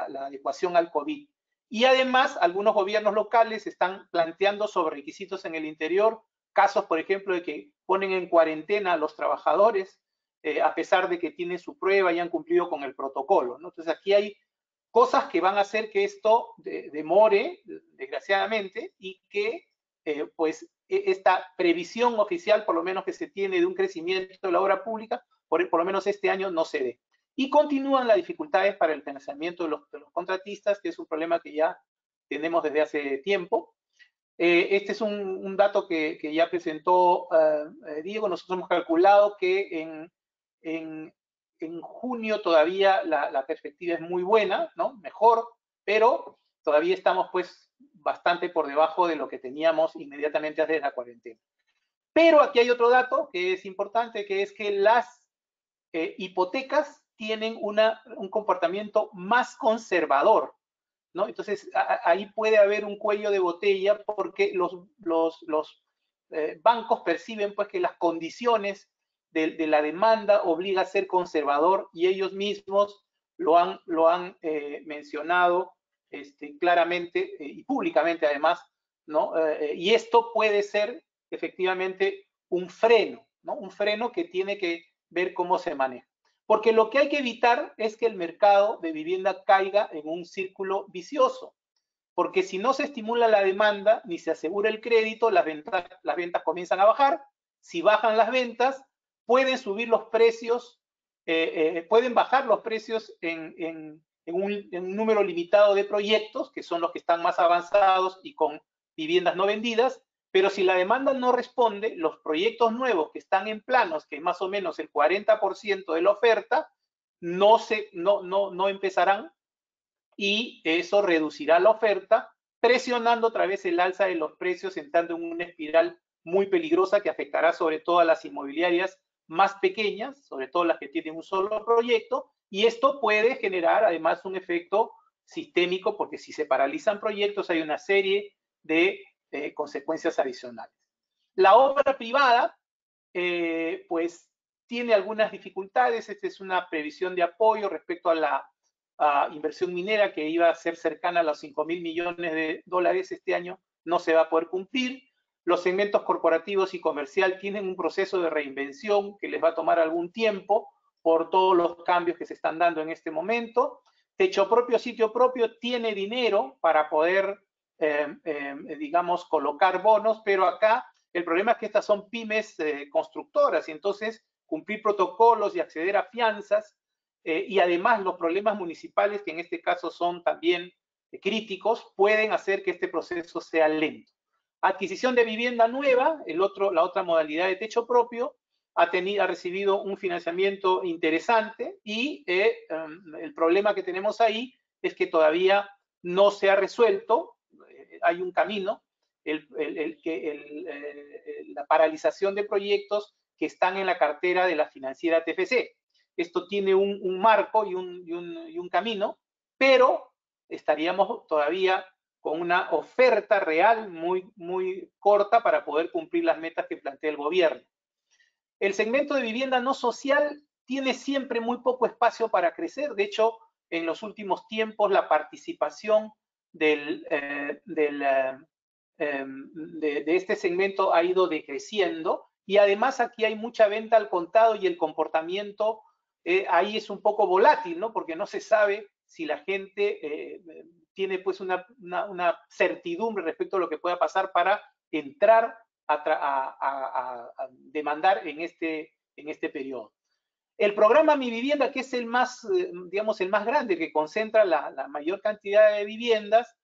S8: la adecuación al COVID. Y además, algunos gobiernos locales están planteando sobre requisitos en el interior casos, por ejemplo, de que ponen en cuarentena a los trabajadores eh, a pesar de que tienen su prueba y han cumplido con el protocolo. Entonces aquí hay cosas que van a hacer que esto demore, desgraciadamente, y que eh, pues e, esta previsión oficial, por lo menos que se tiene de un crecimiento de la obra pública, por, por lo menos este año no se dé. Y continúan las dificultades para el financiamiento de los, contratistas, que es un problema que ya tenemos desde hace tiempo. Eh, este es un, dato que, ya presentó eh, Diego. Nosotros hemos calculado que en, junio todavía la, perspectiva es muy buena, ¿no? Mejor, pero todavía estamos pues bastante por debajo de lo que teníamos inmediatamente antes de la cuarentena. Pero aquí hay otro dato que es importante, que es que las hipotecas tienen un comportamiento más conservador entonces, ahí puede haber un cuello de botella porque los, los, eh, bancos perciben pues que las condiciones de, la demanda obliga a ser conservador y ellos mismos lo han, lo han eh, mencionado este, claramente eh, y públicamente además, ¿no? y esto puede ser efectivamente un freno, ¿no? Un freno que tiene que ver cómo se maneja. Porque lo que hay que evitar es que el mercado de vivienda caiga en un círculo vicioso. Porque si no se estimula la demanda ni se asegura el crédito, las ventas, las ventas comienzan a bajar. Si bajan las ventas, pueden subir los precios, eh, eh, pueden bajar los precios en, un, en un número limitado de proyectos, que son los que están más avanzados y con viviendas no vendidas, pero si la demanda no responde, los proyectos nuevos que están en planos, que es más o menos el 40% de la oferta, no, se, no, no, no empezarán y eso reducirá la oferta, presionando otra vez el alza de los precios, entrando en una espiral muy peligrosa que afectará sobre todo a las inmobiliarias más pequeñas, sobre todo las que tienen un solo proyecto, y esto puede generar además un efecto sistémico, porque si se paralizan proyectos hay una serie de eh, consecuencias adicionales. La obra privada, eh, pues, tiene algunas dificultades. Esta es una previsión de apoyo respecto a la inversión minera que iba a ser cercana a los 5 mil millones de dólares este año. No se va a poder cumplir. Los segmentos corporativos y comercial tienen un proceso de reinvención que les va a tomar algún tiempo por todos los cambios que se están dando en este momento. Techo propio, sitio propio, tiene dinero para poder em, em, digamos, colocar bonos, pero acá el problema es que estas son pymes eh, constructoras y entonces cumplir protocolos y acceder a fianzas eh, y además los problemas municipales, que en este caso son también críticos, pueden hacer que este proceso sea lento. Adquisición de vivienda nueva, la otra modalidad de techo propio, ha, recibido un financiamiento interesante y eh, em, el problema que tenemos ahí es que todavía no se ha resuelto, eh, hay un camino, el, la paralización de proyectos que están en la cartera de la financiera TFC. Esto tiene un, marco y un camino, pero estaríamos todavía con una oferta real muy, muy corta para poder cumplir las metas que plantea el gobierno. El segmento de vivienda no social tiene siempre muy poco espacio para crecer. De hecho, en los últimos tiempos la participación eh, eh, em, de, este segmento ha ido decreciendo y además aquí hay mucha venta al contado y el comportamiento eh, ahí es un poco volátil, ¿no? Porque no se sabe si la gente tiene pues una, certidumbre respecto a lo que pueda pasar para entrar a, demandar en este, en este periodo. El programa Mi Vivienda, que es el más, eh, digamos, el más grande, que concentra la, mayor cantidad de viviendas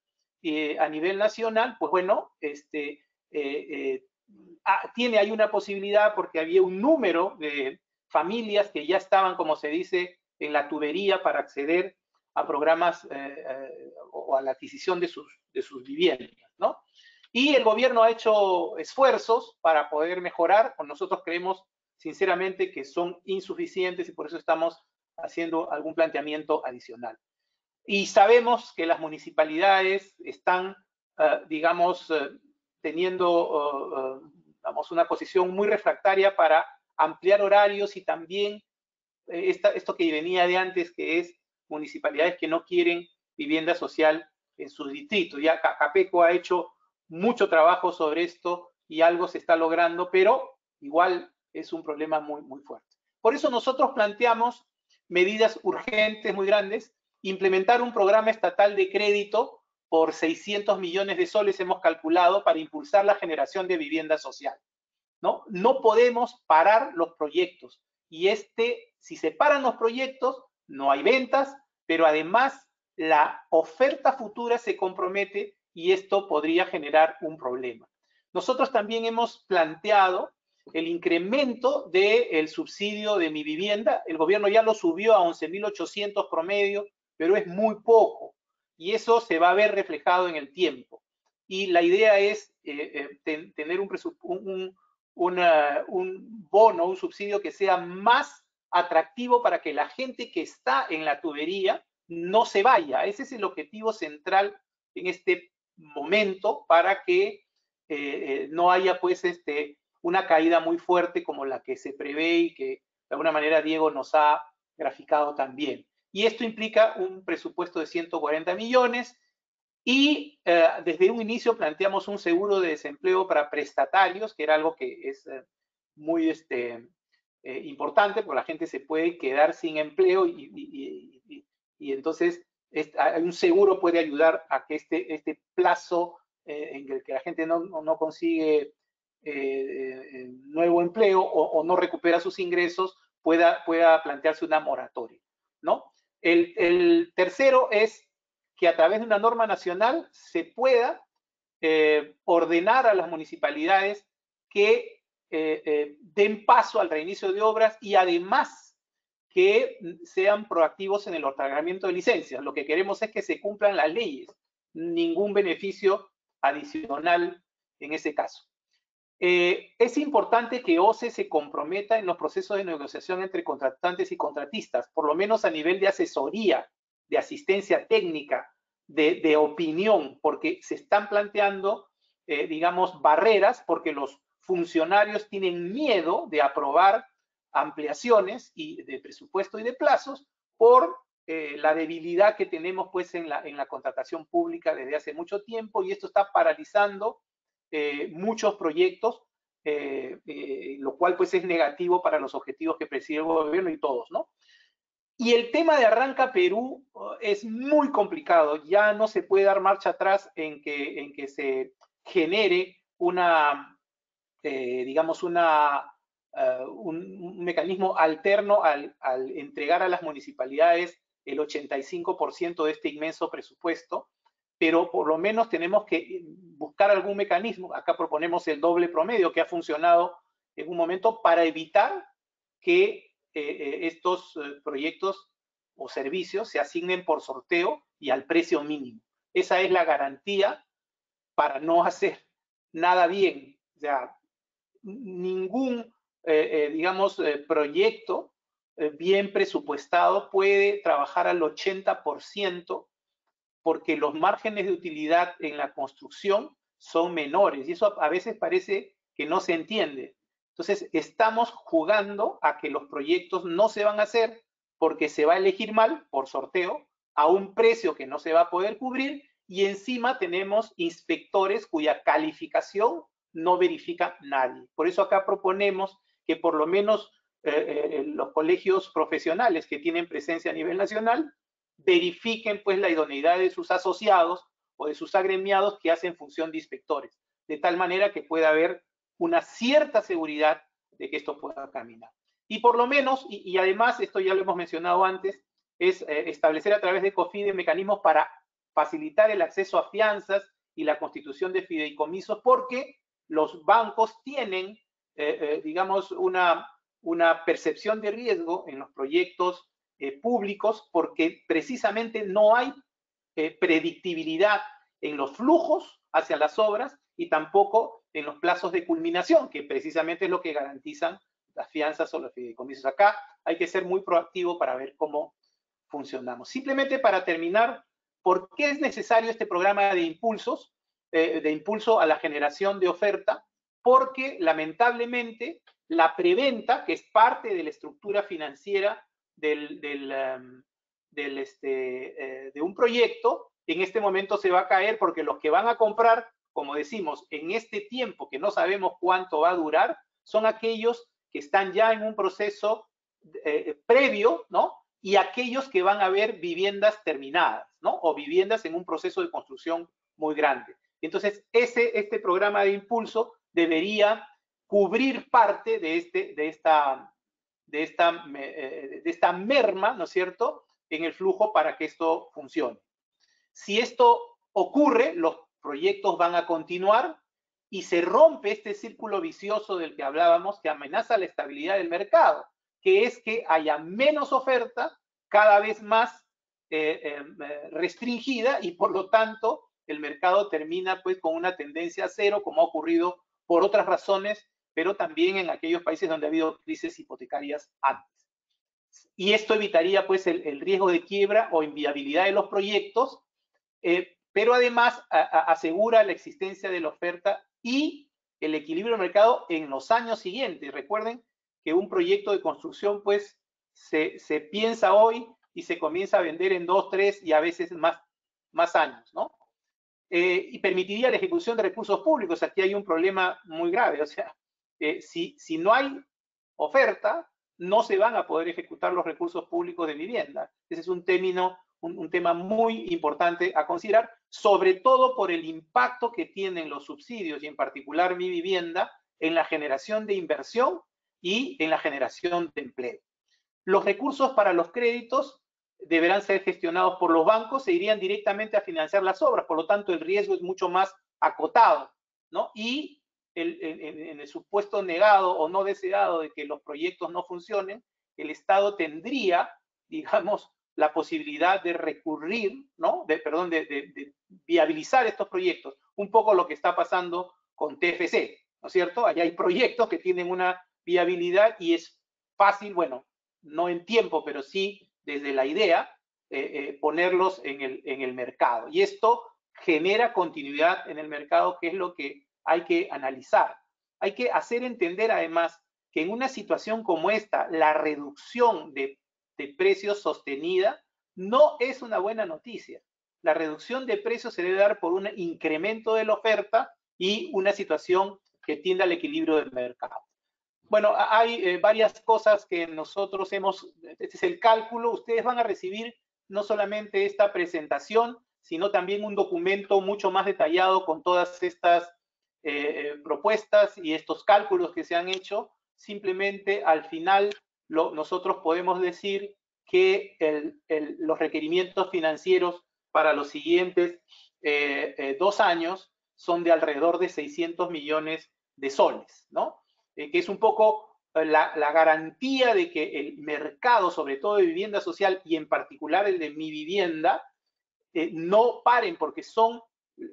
S8: eh, a nivel nacional, pues bueno, este, eh, ah, tiene ahí una posibilidad porque había un número de familias que ya estaban, como se dice, en la tubería para acceder a programas o a la adquisición de sus, de sus viviendas, ¿no? Y el gobierno ha hecho esfuerzos para poder mejorar, nosotros creemos sinceramente que son insuficientes y por eso estamos haciendo algún planteamiento adicional. Y sabemos que las municipalidades están, eh, digamos, eh, teniendo, uh, una posición muy refractaria para ampliar horarios y también esto que venía de antes, que es municipalidades que no quieren vivienda social en sus distritos. Ya Capeco ha hecho mucho trabajo sobre esto y algo se está logrando, pero igual es un problema muy, muy fuerte. Por eso nosotros planteamos medidas urgentes muy grandes, implementar un programa estatal de crédito por 600 millones de soles hemos calculado para impulsar la generación de vivienda social. ¿no? no podemos parar los proyectos y este, si se paran los proyectos, no hay ventas, pero además la oferta futura se compromete y esto podría generar un problema. Nosotros también hemos planteado el incremento del subsidio de mi vivienda. El gobierno ya lo subió a 11.800 promedio, pero es muy poco y eso se va a ver reflejado en el tiempo. Y la idea es eh, eh, tener un, un, un bono, un subsidio que sea más atractivo para que la gente que está en la tubería no se vaya. Ese es el objetivo central en este momento para que eh, eh, no haya pues este, una caída muy fuerte como la que se prevé y que de alguna manera Diego nos ha graficado también. Y esto implica un presupuesto de 140 millones y eh, desde un inicio planteamos un seguro de desempleo para prestatarios, que era algo que es muy este, importante, porque la gente se puede quedar sin empleo y, y entonces un seguro puede ayudar a que este, este plazo eh, en el que la gente no, no consigue eh, eh, nuevo empleo o, no recupera sus ingresos pueda, pueda plantearse una moratoria, ¿no? El, el, tercero es que a través de una norma nacional se pueda ordenar a las municipalidades que den paso al reinicio de obras y además que sean proactivos en el otorgamiento de licencias. Lo que queremos es que se cumplan las leyes, ningún beneficio adicional en ese caso. Eh, es importante que OCE se comprometa en los procesos de negociación entre contratantes y contratistas, por lo menos a nivel de asesoría, de asistencia técnica, de, opinión, porque se están planteando, eh, digamos, barreras porque los funcionarios tienen miedo de aprobar ampliaciones y de presupuesto y de plazos por eh, la debilidad que tenemos pues en la, en la contratación pública desde hace mucho tiempo y esto está paralizando eh, muchos proyectos, eh, lo cual pues es negativo para los objetivos que persigue el gobierno y todos, ¿no? Y el tema de Arranca Perú es muy complicado. Ya no se puede dar marcha atrás en que, en que se genere una, eh, digamos, una, uh, un, mecanismo alterno al, al, entregar a las municipalidades el 85% de este inmenso presupuesto, pero por lo menos tenemos que buscar algún mecanismo. Acá proponemos el doble promedio que ha funcionado en un momento para evitar que eh, estos eh, proyectos o servicios se asignen por sorteo y al precio mínimo. Esa es la garantía para no hacer nada bien. O ningún, eh, digamos, proyecto bien presupuestado puede trabajar al 80% porque los márgenes de utilidad en la construcción son menores y eso a veces parece que no se entiende. Entonces, estamos jugando a que los proyectos no se van a hacer porque se va a elegir mal por sorteo a un precio que no se va a poder cubrir y encima tenemos inspectores cuya calificación no verifica nadie. Por eso acá proponemos que por lo menos eh, eh, los colegios profesionales que tienen presencia a nivel nacional verifiquen pues la idoneidad de sus asociados o de sus agremiados que hacen función de inspectores, de tal manera que pueda haber una cierta seguridad de que esto pueda caminar. Y por lo menos, y, además, esto ya lo hemos mencionado antes, es eh, establecer a través de COFIDE mecanismos para facilitar el acceso a fianzas y la constitución de fideicomisos, porque los bancos tienen, eh, eh, digamos, una, una percepción de riesgo en los proyectos públicos, porque precisamente no hay predictibilidad en los flujos hacia las obras y tampoco en los plazos de culminación, que precisamente es lo que garantizan las fianzas o los fideicomisos. Acá hay que ser muy proactivo para ver cómo funcionamos. Simplemente para terminar, ¿por qué es necesario este programa de impulsos, de impulso a la generación de oferta? Porque lamentablemente la preventa, que es parte de la estructura financiera del, del, del este, eh, de un proyecto, en este momento se va a caer porque los que van a comprar como decimos, en este tiempo que no sabemos cuánto va a durar, son aquellos que están ya en un proceso eh, previo, ¿no? Y aquellos que van a ver viviendas terminadas, ¿no? O viviendas en un proceso de construcción muy grande. Entonces, este programa de impulso debería cubrir parte de, este, de, esta, de, esta, eh, de esta merma, ¿no es cierto?, en el flujo para que esto funcione. Si esto ocurre, los proyectos van a continuar y se rompe este círculo vicioso del que hablábamos que amenaza la estabilidad del mercado, que es que haya menos oferta, cada vez más eh, eh, restringida y por lo tanto el mercado termina pues con una tendencia a cero, como ha ocurrido por otras razones, pero también en aquellos países donde ha habido crisis hipotecarias antes. Y esto evitaría pues el, riesgo de quiebra o inviabilidad de los proyectos, eh, pero además asegura la existencia de la oferta y el equilibrio del mercado en los años siguientes. Recuerden que un proyecto de construcción, pues, se, piensa hoy y se comienza a vender en dos, tres y a veces más, más años, ¿no? Eh, y permitiría la ejecución de recursos públicos. Aquí hay un problema muy grave, o sea, eh, si, si no hay oferta, no se van a poder ejecutar los recursos públicos de vivienda. Ese es un término un, tema muy importante a considerar, sobre todo por el impacto que tienen los subsidios y en particular mi vivienda en la generación de inversión y en la generación de empleo. Los recursos para los créditos deberán ser gestionados por los bancos, se irían directamente a financiar las obras, por lo tanto el riesgo es mucho más acotado, ¿no? Y en el supuesto negado o no deseado de que los proyectos no funcionen, el Estado tendría, digamos, la posibilidad de recurrir, ¿no? De, perdón, de, viabilizar estos proyectos. Un poco lo que está pasando con TFC, ¿no es cierto? Allá hay proyectos que tienen una viabilidad y es fácil, bueno, no en tiempo, pero sí desde la idea, eh, eh, ponerlos en el, mercado. Y esto genera continuidad en el mercado, que es lo que hay que analizar. Hay que hacer entender además que en una situación como esta, la reducción de de precios sostenida no es una buena noticia. La reducción de precios se debe dar por un incremento de la oferta y una situación que tienda al equilibrio del mercado. Bueno, hay eh, varias cosas que nosotros hemos, este es el cálculo, ustedes van a recibir no solamente esta presentación, sino también un documento mucho más detallado con todas estas eh, propuestas y estos cálculos que se han hecho. Simplemente al final nosotros podemos decir que los requerimientos financieros para los siguientes dos años son de alrededor de 600 millones de soles, ¿no? Eh, que es un poco eh, la, garantía de que el mercado, sobre todo de vivienda social y en particular el de mi vivienda, eh, no paren porque son,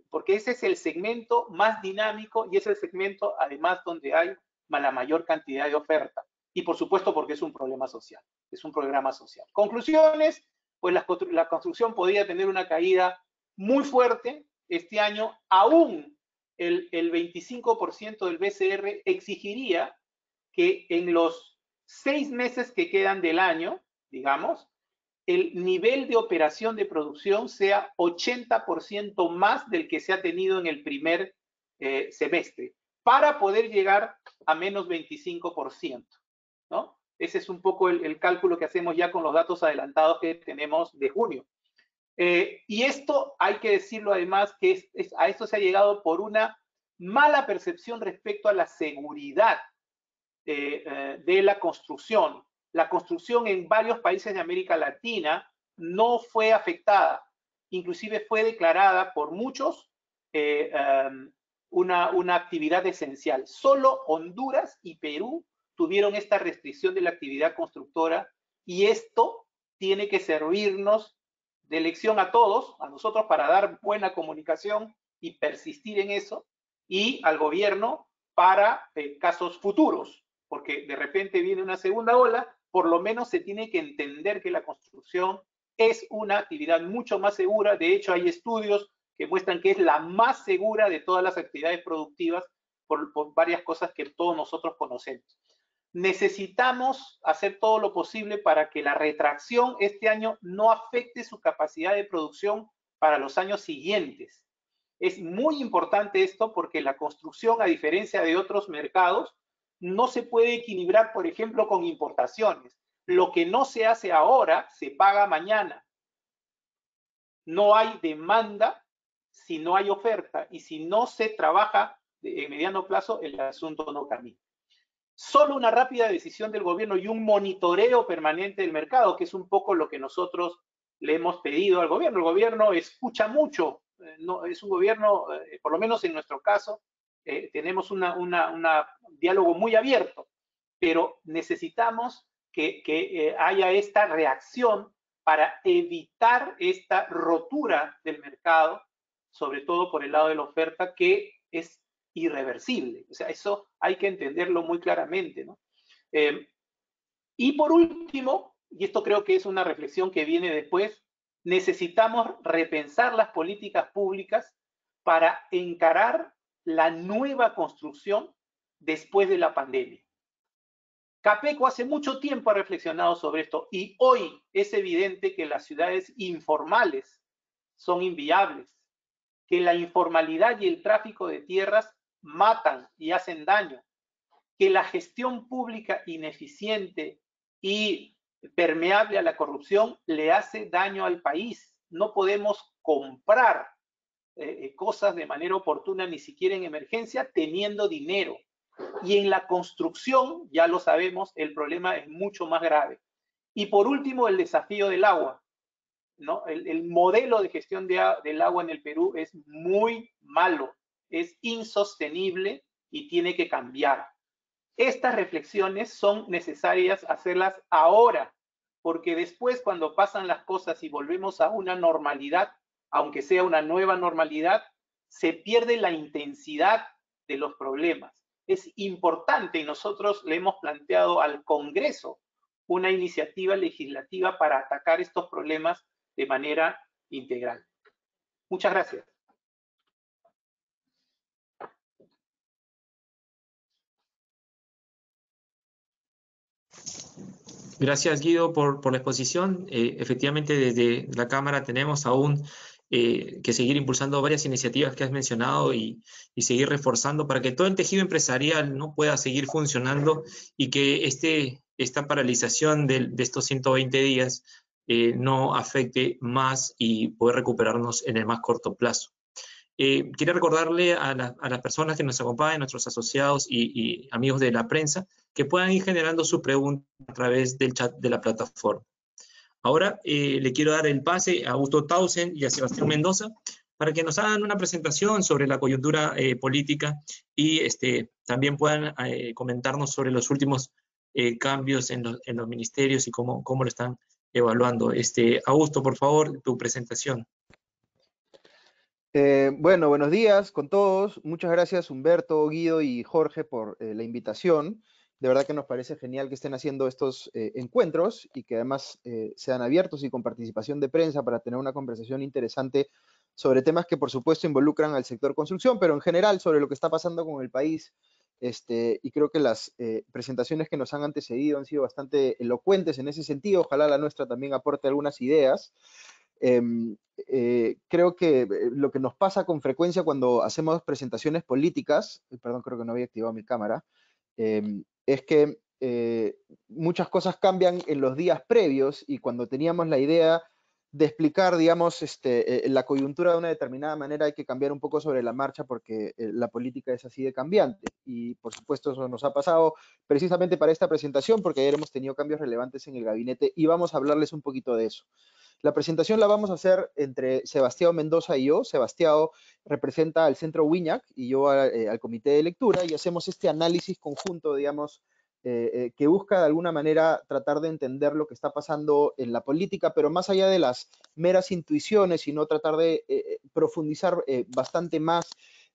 S8: porque ese es el segmento más dinámico y es el segmento además donde hay la mayor cantidad de oferta. Y por supuesto porque es un problema social, es un programa social. Conclusiones, pues la, la construcción podría tener una caída muy fuerte este año, aún el, 25% del BCR exigiría que en los seis meses que quedan del año, digamos, el nivel de operación de producción sea 80% más del que se ha tenido en el primer eh, semestre, para poder llegar a menos 25%, ¿no? Ese es un poco el, cálculo que hacemos ya con los datos adelantados que tenemos de junio. Eh, y esto hay que decirlo además que a esto se ha llegado por una mala percepción respecto a la seguridad eh, eh, de la construcción. La construcción en varios países de América Latina no fue afectada, inclusive fue declarada por muchos em, una, una actividad esencial. Solo Honduras y Perú tuvieron esta restricción de la actividad constructora y esto tiene que servirnos de lección a todos, a nosotros, para dar buena comunicación y persistir en eso, y al gobierno para eh, casos futuros, porque de repente viene una segunda ola, por lo menos se tiene que entender que la construcción es una actividad mucho más segura. De hecho, hay estudios que muestran que es la más segura de todas las actividades productivas por, por varias cosas que todos nosotros conocemos necesitamos hacer todo lo posible para que la retracción este año no afecte su capacidad de producción para los años siguientes. Es muy importante esto porque la construcción, a diferencia de otros mercados, no se puede equilibrar, por ejemplo, con importaciones. Lo que no se hace ahora se paga mañana. No hay demanda si no hay oferta y si no se trabaja en mediano plazo, el asunto no camina. Solo una rápida decisión del gobierno y un monitoreo permanente del mercado, que es un poco lo que nosotros le hemos pedido al gobierno. El gobierno escucha mucho, eh, no, es un gobierno, eh, por lo menos en nuestro caso, eh, tenemos un diálogo muy abierto, pero necesitamos que haya esta reacción para evitar esta rotura del mercado, sobre todo por el lado de la oferta, que es irreversible. O sea, eso hay que entenderlo muy claramente, ¿no? Eh, y por último, y esto creo que es una reflexión que viene después, necesitamos repensar las políticas públicas para encarar la nueva construcción después de la pandemia. Capeco hace mucho tiempo ha reflexionado sobre esto y hoy es evidente que las ciudades informales son inviables, que la informalidad y el tráfico de tierras matan y hacen daño, que la gestión pública ineficiente y permeable a la corrupción le hace daño al país. No podemos comprar eh, eh, cosas de manera oportuna, ni siquiera en emergencia, teniendo dinero. Y en la construcción, ya lo sabemos, el problema es mucho más grave. Y por último, el desafío del agua. ¿no? El, modelo de gestión del agua en el Perú es muy malo es insostenible y tiene que cambiar. Estas reflexiones son necesarias hacerlas ahora, porque después cuando pasan las cosas y volvemos a una normalidad, aunque sea una nueva normalidad, se pierde la intensidad de los problemas. Es importante y nosotros le hemos planteado al Congreso una iniciativa legislativa para atacar estos problemas de manera integral. Muchas gracias.
S3: Gracias, Guido, por, la exposición. Eh, efectivamente, desde la Cámara tenemos aún eh, que seguir impulsando varias iniciativas que has mencionado y, seguir reforzando para que todo el tejido empresarial ¿no? pueda seguir funcionando y que este, esta paralización de, estos 120 días eh, no afecte más y poder recuperarnos en el más corto plazo. Eh, recordarle a, las personas que nos acompañan, nuestros asociados y, amigos de la prensa, que puedan ir generando sus preguntas a través del chat de la plataforma. Ahora eh, le quiero dar el pase a Augusto Tausen y a Sebastián Mendoza para que nos hagan una presentación sobre la coyuntura eh, política y este, también puedan eh, comentarnos sobre los últimos cambios en los, en los, ministerios y cómo, cómo lo están evaluando. Este, Augusto, por favor, tu presentación.
S9: bueno, buenos días con todos. Muchas gracias Humberto, Guido y Jorge por la invitación. De verdad que nos parece genial que estén haciendo estos eh, encuentros y que además eh, sean abiertos y con participación de prensa para tener una conversación interesante sobre temas que por supuesto involucran al sector construcción, pero en general sobre lo que está pasando con el país. Este, y creo que las eh, presentaciones que nos han antecedido han sido bastante elocuentes en ese sentido. Ojalá la nuestra también aporte algunas ideas. Em, creo que lo que nos pasa con frecuencia cuando hacemos presentaciones políticas, perdón, creo que no había activado mi cámara, em, es que eh, muchas cosas cambian en los días previos y cuando teníamos la idea de explicar, digamos, este, eh, la coyuntura de una determinada manera, hay que cambiar un poco sobre la marcha porque eh, la política es así de cambiante. Y por supuesto eso nos ha pasado precisamente para esta presentación porque ayer hemos tenido cambios relevantes en el gabinete y vamos a hablarles un poquito de eso. La presentación la vamos a hacer entre Sebastián Mendoza y yo. Sebastián representa al Centro Wiñac y yo eh, al Comité de Lectura y hacemos este análisis conjunto, digamos, eh, eh, que busca de alguna manera tratar de entender lo que está pasando en la política, pero más allá de las meras intuiciones, sino tratar de profundizar bastante más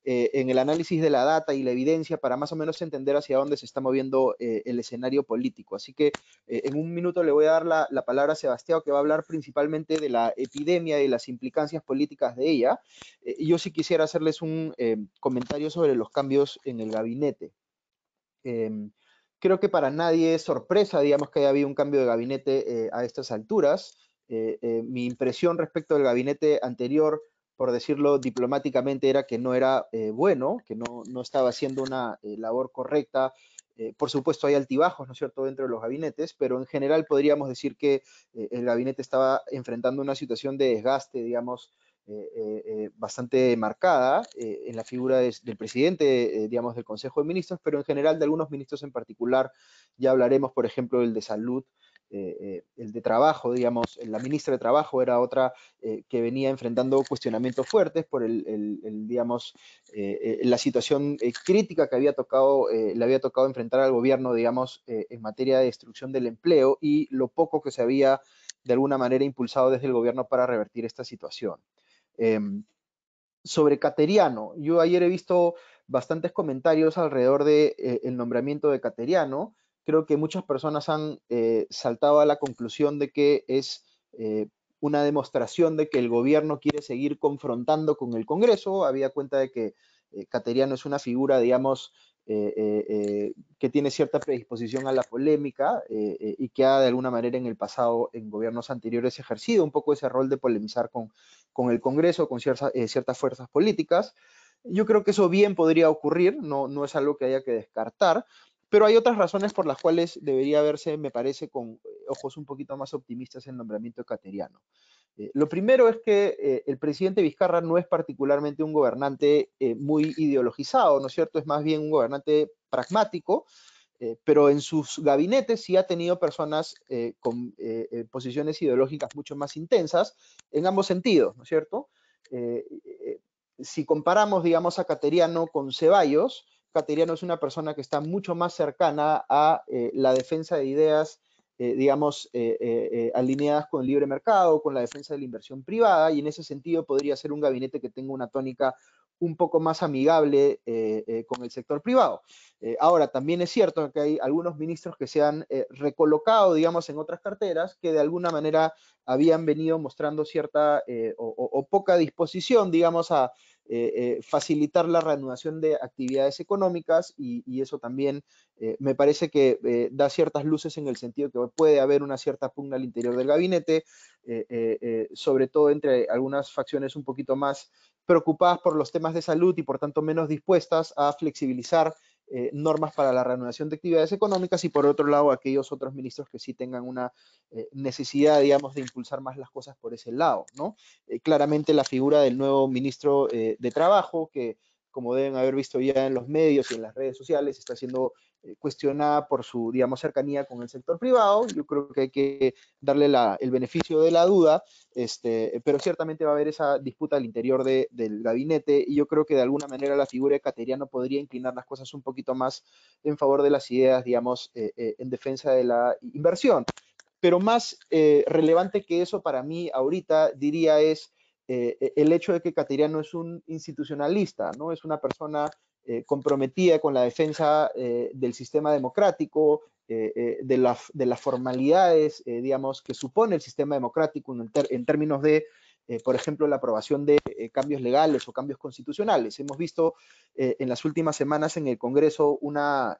S9: eh, en el análisis de la data y la evidencia para más o menos entender hacia dónde se está moviendo eh, el escenario político. Así que eh, en un minuto le voy a dar la, palabra a Sebastián, que va a hablar principalmente de la epidemia y las implicancias políticas de ella. yo sí quisiera hacerles un comentario sobre los cambios en el gabinete. Em, creo que para nadie es sorpresa, digamos, que haya habido un cambio de gabinete a estas alturas. mi impresión respecto del gabinete anterior por decirlo diplomáticamente, era que no era eh, bueno, que no, estaba haciendo una eh, labor correcta. Eh, por supuesto, hay altibajos, ¿no es cierto?, dentro de los gabinetes, pero en general podríamos decir que el gabinete estaba enfrentando una situación de desgaste, digamos, bastante marcada en la figura del presidente, digamos, del Consejo de Ministros, pero en general de algunos ministros en particular. Ya hablaremos, por ejemplo, del de salud, el de trabajo, digamos, la ministra de Trabajo era otra eh, que venía enfrentando cuestionamientos fuertes por el, digamos, la situación crítica que había tocado, le había tocado enfrentar al gobierno, digamos, en materia de destrucción del empleo y lo poco que se había de alguna manera impulsado desde el gobierno para revertir esta situación. Em, sobre Cateriano, yo ayer he visto bastantes comentarios alrededor del de, el nombramiento de Cateriano creo que muchas personas han eh, saltado a la conclusión de que es eh, una demostración de que el gobierno quiere seguir confrontando con el Congreso, había cuenta de que eh, Cateriano es una figura, digamos, que tiene cierta predisposición a la polémica y que ha de alguna manera en el pasado, en gobiernos anteriores, ejercido un poco ese rol de polemizar con, con el Congreso, con ciertas, ciertas fuerzas políticas. Yo creo que eso bien podría ocurrir, no, no es algo que haya que descartar, pero hay otras razones por las cuales debería verse, me parece, con eh, ojos un poquito más optimistas el nombramiento de Cateriano. Eh, lo primero es que eh, el presidente Vizcarra no es particularmente un gobernante muy ideologizado, ¿no es cierto? Es más bien un gobernante pragmático, pero en sus gabinetes sí ha tenido personas con posiciones ideológicas mucho más intensas en ambos sentidos, ¿no es cierto? si comparamos, digamos, a Cateriano con Ceballos, Cateriano es una persona que está mucho más cercana a eh, la defensa de ideas, eh, digamos, eh, alineadas con el libre mercado, con la defensa de la inversión privada, y en ese sentido podría ser un gabinete que tenga una tónica un poco más amigable con el sector privado. ahora, también es cierto que hay algunos ministros que se han recolocado, digamos, en otras carteras que de alguna manera habían venido mostrando cierta o, poca disposición, digamos, a facilitar la reanudación de actividades económicas y, eso también me parece que da ciertas luces en el sentido que puede haber una cierta pugna al interior del gabinete, sobre todo entre algunas facciones un poquito más preocupadas por los temas de salud y por tanto menos dispuestas a flexibilizar eh, normas para la reanudación de actividades económicas y por otro lado aquellos otros ministros que sí tengan una eh, necesidad, digamos, de impulsar más las cosas por ese lado, ¿no? Eh, claramente la figura del nuevo ministro de Trabajo, que como deben haber visto ya en los medios y en las redes sociales, está siendo cuestionada por su, digamos, cercanía con el sector privado. Yo creo que hay que darle el beneficio de la duda, este, pero ciertamente va a haber esa disputa al interior del gabinete y yo creo que de alguna manera la figura de Cateriano podría inclinar las cosas un poquito más en favor de las ideas, digamos, eh, eh, en defensa de la inversión. Pero más relevante que eso para mí ahorita diría es el hecho de que Cateriano es un institucionalista, ¿no? Es una persona eh, comprometida con la defensa eh, del sistema democrático, eh, de, las formalidades, digamos, que supone el sistema democrático en, términos de, por ejemplo, la aprobación de cambios legales o cambios constitucionales. Hemos visto en las últimas semanas en el Congreso una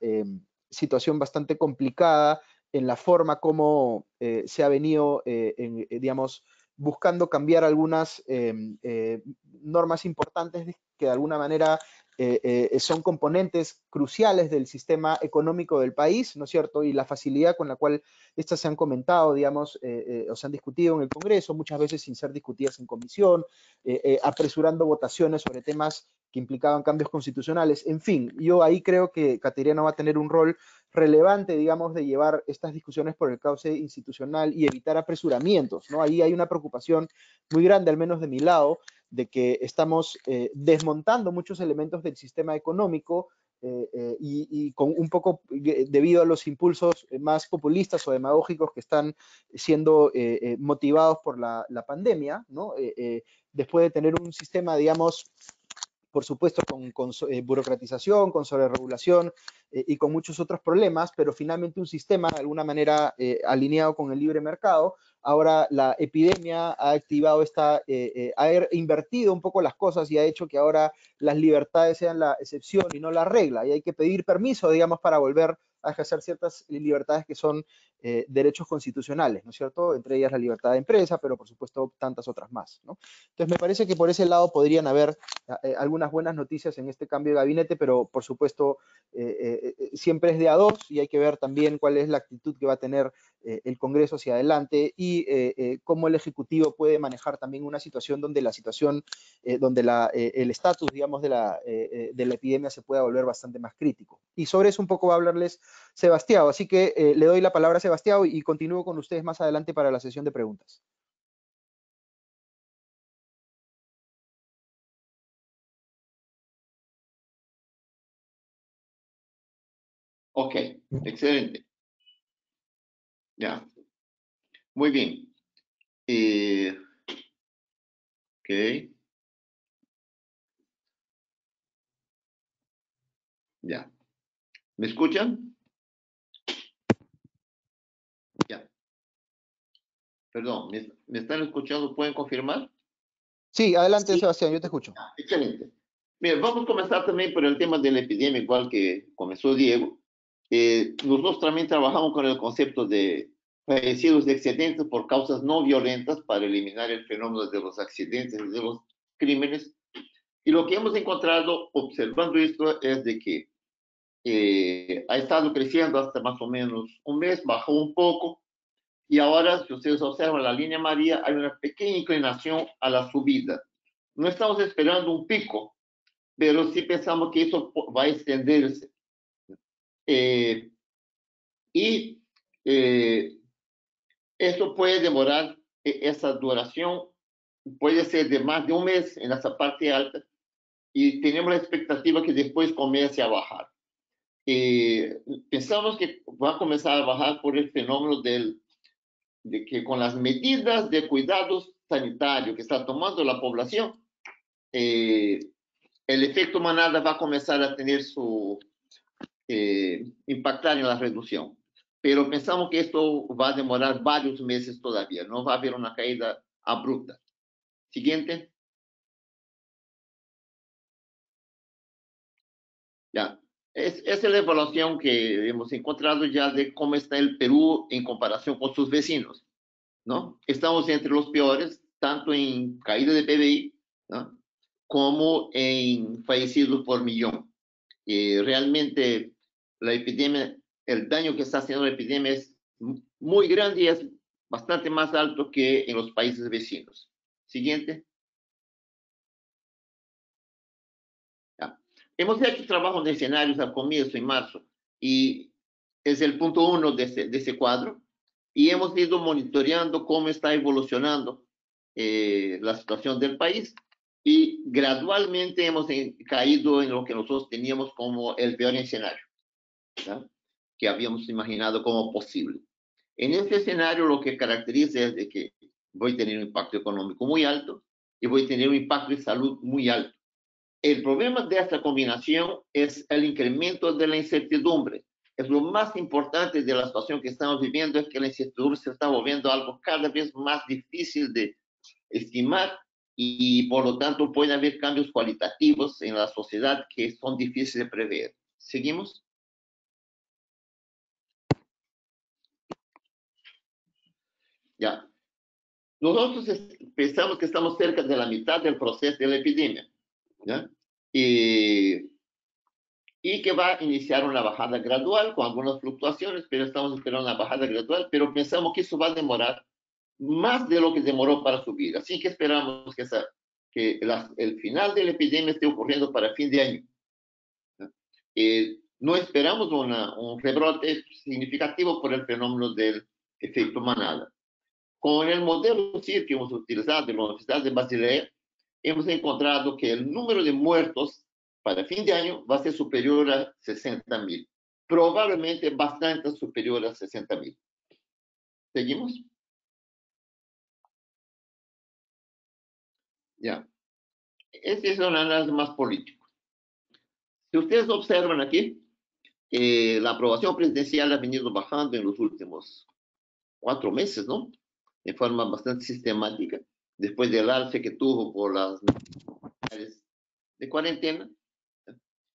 S9: situación bastante complicada en la forma como se ha venido, digamos, buscando cambiar algunas normas importantes que de alguna manera eh, eh, son componentes cruciales del sistema económico del país, ¿no es cierto? Y la facilidad con la cual estas se han comentado, digamos, eh, o se han discutido en el Congreso, muchas veces sin ser discutidas en comisión, apresurando votaciones sobre temas que implicaban cambios constitucionales. En fin, yo ahí creo que Cateriano va a tener un rol relevante, digamos, de llevar estas discusiones por el cauce institucional y evitar apresuramientos, ¿no? Ahí hay una preocupación muy grande, al menos de mi lado, de que estamos eh, desmontando muchos elementos del sistema económico eh, eh, y, con un poco debido a los impulsos más populistas o demagógicos que están siendo motivados por la, la pandemia, ¿no? después de tener un sistema, digamos, por supuesto con, con burocratización, con sobreregulación y con muchos otros problemas, pero finalmente un sistema de alguna manera alineado con el libre mercado, ahora la epidemia ha activado esta, eh, eh, ha er, invertido un poco las cosas y ha hecho que ahora las libertades sean la excepción y no la regla. Y hay que pedir permiso, digamos, para volver a ejercer ciertas libertades que son eh, derechos constitucionales, ¿no es cierto? Entre ellas la libertad de empresa, pero por supuesto tantas otras más. Entonces me parece que por ese lado podrían haber algunas buenas noticias en este cambio de gabinete, pero por supuesto siempre es de a dos y hay que ver también cuál es la actitud que va a tener eh, el Congreso hacia adelante y eh, eh, cómo el Ejecutivo puede manejar también una situación donde la situación, donde el estatus, digamos, de la, de la epidemia se pueda volver bastante más crítico. Y sobre eso un poco va a hablarles Sebastián. Así que le doy la palabra a Sebastián y continúo con ustedes más adelante para la sesión de preguntas.
S10: Ok, excelente. Ya. Muy bien. Eh, ok. Ya. ¿Me escuchan? Ya. Perdón, ¿me, están escuchando? ¿Pueden confirmar?
S9: Sí, adelante, Sebastián, yo te escucho.
S10: excelente. Bien, vamos a comenzar también por el tema de la epidemia, igual que comenzó Diego. Eh, nosotros también trabajamos con el concepto de fallecidos de accidentes por causas no violentas para eliminar el fenómeno de los accidentes y de los crímenes. Y lo que hemos encontrado observando esto es de que eh, ha estado creciendo hasta más o menos un mes, bajó un poco, y ahora, si ustedes observan la línea María, hay una pequeña inclinación a la subida. No estamos esperando un pico, pero sí pensamos que eso va a extenderse. Eh, y eh, eso puede demorar, e, esa duración puede ser de más de un mes en esa parte alta y tenemos la expectativa que después comience a bajar. Eh, pensamos que va a comenzar a bajar por el fenómeno del, de que con las medidas de cuidados sanitarios que está tomando la población, eh, el efecto manada va a comenzar a tener su eh, impactar en la reducción. Pero pensamos que esto va a demorar varios meses todavía, no va a haber una caída abrupta. Siguiente. Ya es, esa es la evaluación que hemos encontrado ya de cómo está el Perú en comparación con sus vecinos, ¿no? Estamos entre los peores, tanto en caída de PBI, ¿no? como en fallecidos por millón. Y realmente la epidemia, el daño que está haciendo la epidemia es muy grande y es bastante más alto que en los países vecinos. Siguiente. Hemos hecho trabajo de escenarios al comienzo, en marzo, y es el punto uno de ese, de ese cuadro, y hemos ido monitoreando cómo está evolucionando eh, la situación del país y gradualmente hemos caído en lo que nosotros teníamos como el peor escenario, ¿ya? que habíamos imaginado como posible. En este escenario lo que caracteriza es de que voy a tener un impacto económico muy alto y voy a tener un impacto de salud muy alto. El problema de esta combinación es el incremento de la incertidumbre. Es lo más importante de la situación que estamos viviendo, es que la incertidumbre se está volviendo algo cada vez más difícil de estimar y por lo tanto puede haber cambios cualitativos en la sociedad que son difíciles de prever. ¿Seguimos? Ya. Nosotros pensamos que estamos cerca de la mitad del proceso de la epidemia. ¿Ya? Y, y que va a iniciar una bajada gradual con algunas fluctuaciones, pero estamos esperando una bajada gradual, pero pensamos que eso va a demorar más de lo que demoró para subir. Así que esperamos que, esa, que el final de la epidemia esté ocurriendo para fin de año. Eh, no esperamos una, un rebrote significativo por el fenómeno del efecto manada. Con el modelo CIR que hemos utilizado en la Universidad de Basilea, hemos encontrado que el número de muertos para fin de año va a ser superior a 60 mil. Probablemente bastante superior a 60 mil. ¿Seguimos? Ya. Este es un análisis más político. Si ustedes observan aquí, eh, la aprobación presidencial ha venido bajando en los últimos cuatro meses, ¿no? de forma bastante sistemática, después del alce que tuvo por las de cuarentena.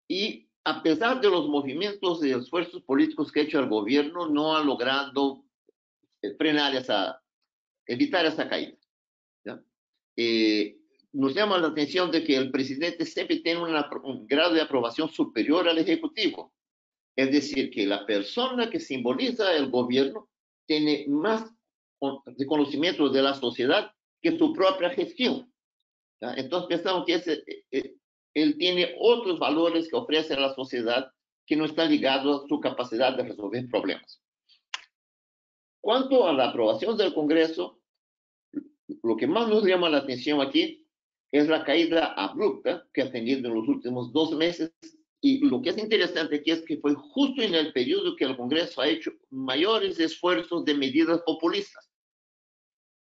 S10: Y a pesar de los movimientos y esfuerzos políticos que ha hecho el gobierno, no ha logrado eh, frenar esa, evitar esa caída. Eh, nos llama la atención de que el presidente siempre tiene un grado de aprobación superior al ejecutivo. Es decir, que la persona que simboliza el gobierno tiene más de conocimiento de la sociedad que su propia gestión. Entonces pensamos que ese, eh, eh, él tiene otros valores que ofrece a la sociedad que no están ligados a su capacidad de resolver problemas. Cuanto a la aprobación del Congreso, lo que más nos llama la atención aquí es la caída abrupta que ha tenido en los últimos dos meses y lo que es interesante aquí es que fue justo en el periodo que el Congreso ha hecho mayores esfuerzos de medidas populistas.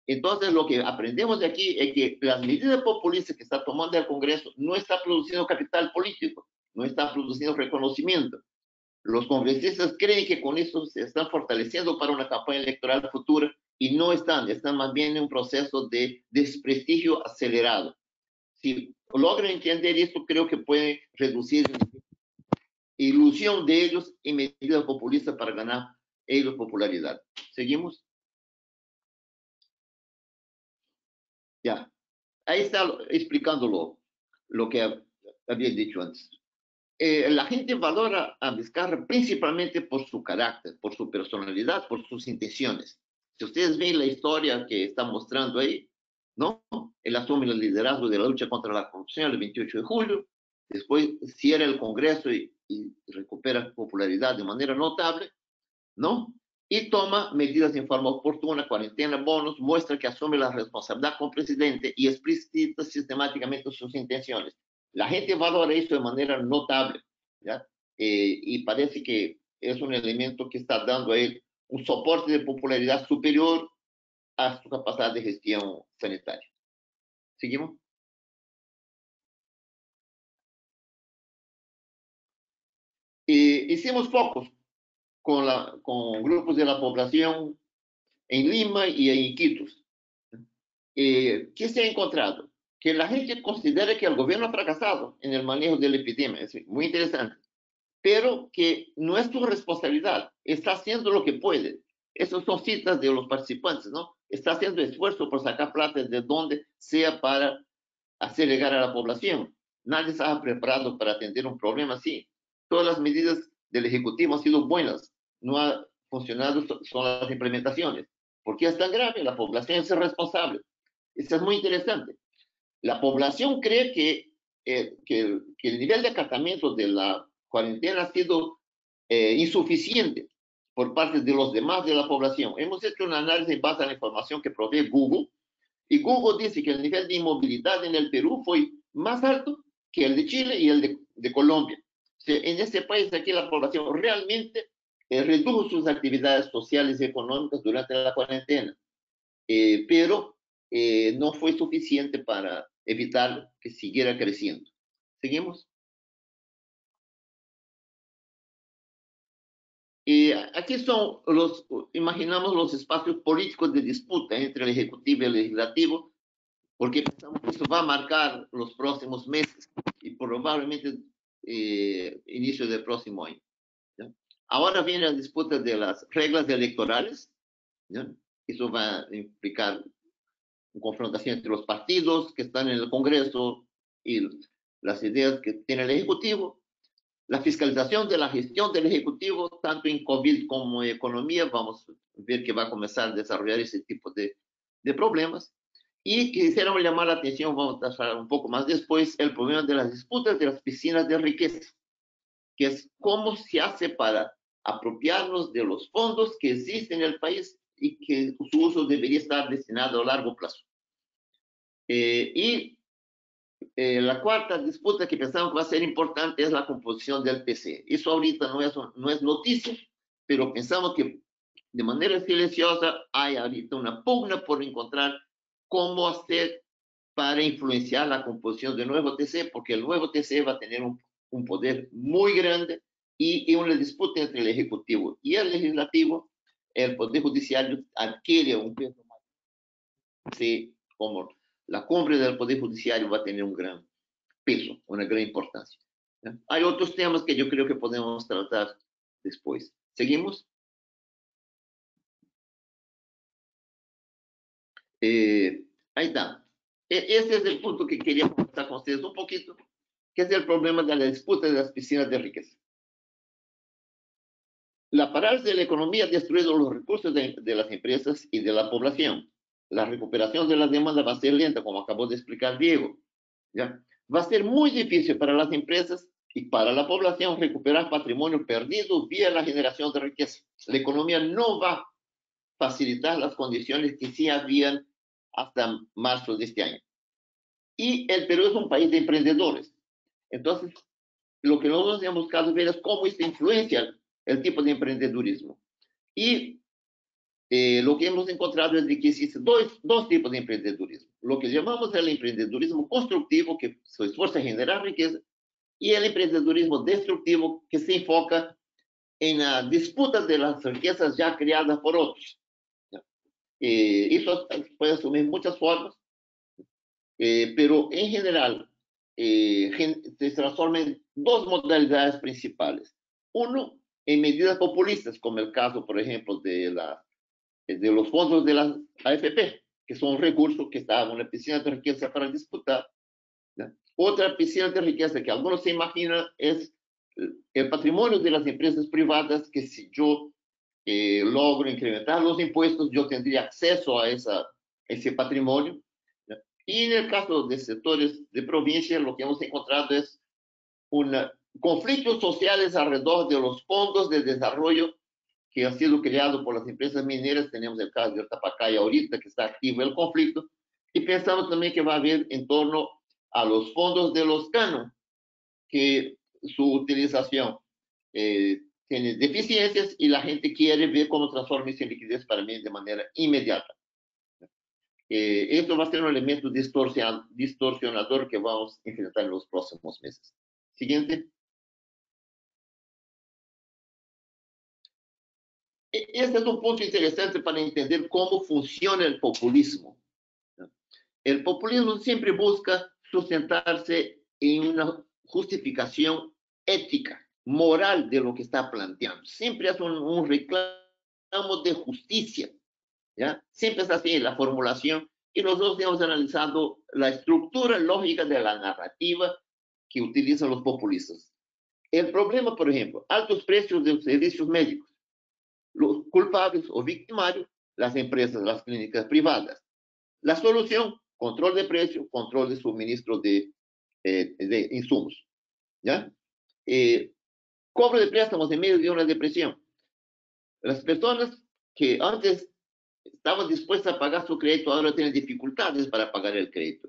S10: Entonces, lo que aprendemos de aquí es que las medidas populistas que está tomando el Congreso no está produciendo capital político, no está produciendo reconocimiento. Los congresistas creen que con eso se están fortaleciendo para una campaña electoral futura y no están, están más bien en un proceso de desprestigio acelerado. Si logran entender esto, creo que puede reducir ilusión de ellos y medidas populistas para ganar ellos popularidad. ¿Seguimos? Ya. Ahí está explicándolo lo que había dicho antes. Eh, la gente valora a Vizcarra principalmente por su carácter, por su personalidad, por sus intenciones. Si ustedes ven la historia que está mostrando ahí, ¿no? Él asume el liderazgo de la lucha contra la corrupción el 28 de julio, después cierra el Congreso y, y recupera popularidad de manera notable, ¿no? Y toma medidas en forma oportuna, cuarentena, bonos, muestra que asume la responsabilidad como presidente y explicita sistemáticamente sus intenciones. La gente valora eso de manera notable, ¿ya? Eh, y parece que es un elemento que está dando a él un soporte de popularidad superior a su capacidad de gestión sanitaria. ¿Seguimos? hicimos focos con, la, con grupos de la población en Lima y en Iquitos. Eh, ¿Qué se ha encontrado? Que la gente considera que el gobierno ha fracasado en el manejo de la epidemia. Es muy interesante. pero que no es su responsabilidad, está haciendo lo que puede. Esas son citas de los participantes, ¿no? Está haciendo esfuerzo por sacar plata de donde sea para hacer llegar a la población. Nadie estaba preparado para atender un problema así. Todas las medidas del Ejecutivo han sido buenas, no ha funcionado, son las implementaciones. ¿Por qué es tan grave? La población es responsable. Eso es muy interesante. La población cree que, eh, que, el, nivel de acatamiento de la cuarentena ha sido eh, insuficiente por parte de los demás de la población. Hemos hecho un análisis basado en la información que provee Google y Google dice que el nivel de inmovilidad en el Perú fue más alto que el de Chile y el de, Colombia. En este país aquí la población realmente eh, redujo sus actividades sociales y económicas durante la cuarentena, eh, pero eh, no fue suficiente para evitar que siguiera creciendo. ¿Seguimos? Aquí son los, imaginamos los espacios políticos de disputa entre el Ejecutivo y el Legislativo, porque pensamos que eso va a marcar los próximos meses y probablemente eh, inicio del próximo año. Ahora viene la disputa de las reglas electorales. Eso va a implicar una confrontación entre los partidos que están en el Congreso y las ideas que tiene el Ejecutivo la fiscalización de la gestión del Ejecutivo, tanto en COVID como en economía, vamos a ver que va a comenzar a desarrollar ese tipo de, de problemas. Y quisiéramos llamar la atención, vamos a tratar un poco más después, el problema de las disputas de las piscinas de riqueza, que es cómo se hace para apropiarnos de los fondos que existen en el país y que su uso debería estar destinado a largo plazo. Eh, y eh, la cuarta disputa que pensamos que va a ser importante es la composición del PC. Eso ahorita no es, no es noticia, pero pensamos que de manera silenciosa hay ahorita una pugna por encontrar cómo hacer para influenciar la composición del nuevo TC, porque el nuevo TC va a tener un, un poder muy grande y, una disputa entre el Ejecutivo y el Legislativo, el Poder Judicial adquiere un peso más. Sí, como la cumbre del Poder Judicial va a tener un gran peso, una gran importancia. Hay otros temas que yo creo que podemos tratar después. ¿Seguimos? Eh, está. E, ese es el punto que quería comentar con ustedes un poquito, que es el problema de la disputa de las piscinas de riqueza. La parálisis de la economía ha destruido los recursos de, de las empresas y de la población la recuperación de las demandas va a ser lenta, como acabó de explicar Diego. ¿ya? Va a ser muy difícil para las empresas y para la población recuperar patrimonio perdido vía la generación de riqueza. La economía no va a facilitar las condiciones que sí habían hasta marzo de este año. Y el Perú es un país de emprendedores. Entonces, lo que nosotros hemos buscado ver es cómo esto influencia el tipo de emprendedurismo. Y eh, lo que hemos encontrado es de que existen dos, dos tipos de emprendedurismo. Lo que llamamos el emprendedurismo constructivo, que se esfuerza en generar riqueza, y el emprendedurismo destructivo, que se enfoca en la disputa de las riquezas ya creadas por otros. Eh, eso puede asumir muchas formas, eh, pero en general eh, se transforma en dos modalidades principales. Uno, en medidas populistas, como el caso, por ejemplo, de la de los fondos de la AFP, que son recursos que estaban en una piscina de riqueza para disputar. Otra piscina de riqueza que algunos se imaginan es el patrimonio de las empresas privadas, que si yo eh, logro incrementar los impuestos, yo tendría acceso a esa, ese patrimonio. Y en el caso de sectores de provincia, lo que hemos encontrado es un conflictos sociales alrededor de los fondos de desarrollo que ha sido creado por las empresas mineras. Tenemos el caso de Tapacaya ahorita, que está activo el conflicto. Y pensamos también que va a haber en torno a los fondos de los canos, que su utilización eh, tiene deficiencias y la gente quiere ver cómo transforma esa liquidez para mí de manera inmediata. Eh, esto va a ser un elemento distorsionador que vamos a enfrentar en los próximos meses. Siguiente. Este es un punto interesante para entender cómo funciona el populismo. El populismo siempre busca sustentarse en una justificación ética moral de lo que está planteando. Siempre es un, un reclamo de justicia, ¿ya? Siempre es así la formulación y nosotros hemos analizado la estructura lógica de la narrativa que utilizan los populistas. El problema, por ejemplo, altos precios de los servicios médicos. Culpables o victimarios, las empresas, las clínicas privadas. La solución, control de precio, control de suministro de, eh, de insumos. ¿Ya? Eh, cobro de préstamos en medio de una depresión. Las personas que antes estaban dispuestas a pagar su crédito ahora tienen dificultades para pagar el crédito.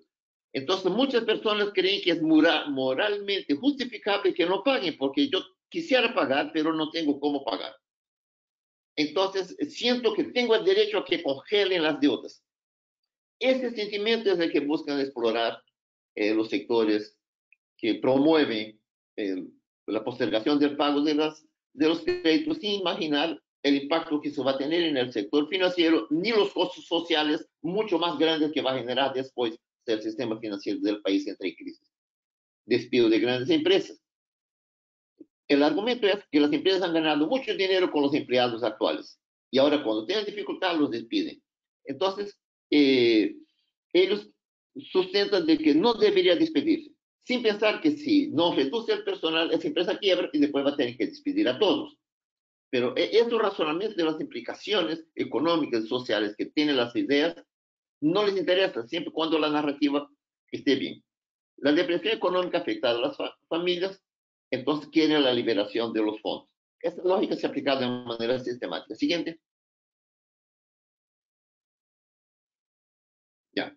S10: Entonces, muchas personas creen que es moralmente justificable que no paguen, porque yo quisiera pagar, pero no tengo cómo pagar. Entonces, siento que tengo el derecho a que congelen las deudas. Ese sentimiento es el que buscan explorar eh, los sectores que promueven eh, la postergación del pago de, las, de los créditos sin imaginar el impacto que se va a tener en el sector financiero, ni los costos sociales mucho más grandes que va a generar después del sistema financiero del país entre en crisis. Despido de grandes empresas. El argumento es que las empresas han ganado mucho dinero con los empleados actuales y ahora cuando tienen dificultad los despiden. Entonces, eh, ellos sustentan de que no debería despedirse, sin pensar que si no reduce el personal, esa empresa quiebra y después va a tener que despedir a todos. Pero e-, estos razonamientos de las implicaciones económicas y sociales que tienen las ideas no les interesa, siempre cuando la narrativa esté bien. La depresión económica afecta a las familias, entonces quieren la liberación de los fondos. Esta lógica se ha aplicado de manera sistemática. Siguiente. Ya.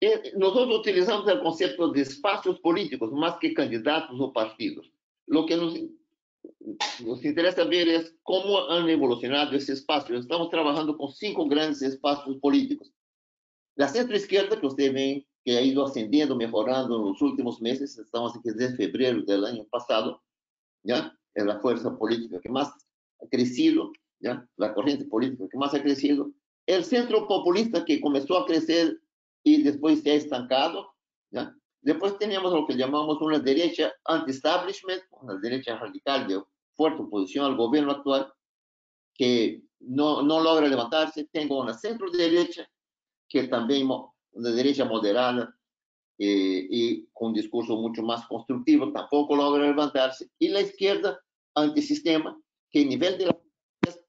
S10: Eh, nosotros utilizamos el concepto de espacios políticos más que candidatos o partidos. Lo que nos nos interesa ver es cómo han evolucionado ese espacio. Estamos trabajando con cinco grandes espacios políticos. La centro izquierda, que ustedes ven que ha ido ascendiendo, mejorando en los últimos meses, estamos aquí desde febrero del año pasado, ¿ya? Es la fuerza política que más ha crecido, ¿ya? La corriente política que más ha crecido. El centro populista que comenzó a crecer y después se ha estancado, ¿ya? Después teníamos lo que llamamos una derecha anti-establishment, una derecha radical de fuerte oposición al gobierno actual, que no, no logra levantarse. Tengo una centro derecha, que también una derecha moderada eh, y con un discurso mucho más constructivo, tampoco logra levantarse. Y la izquierda antisistema, que a nivel de las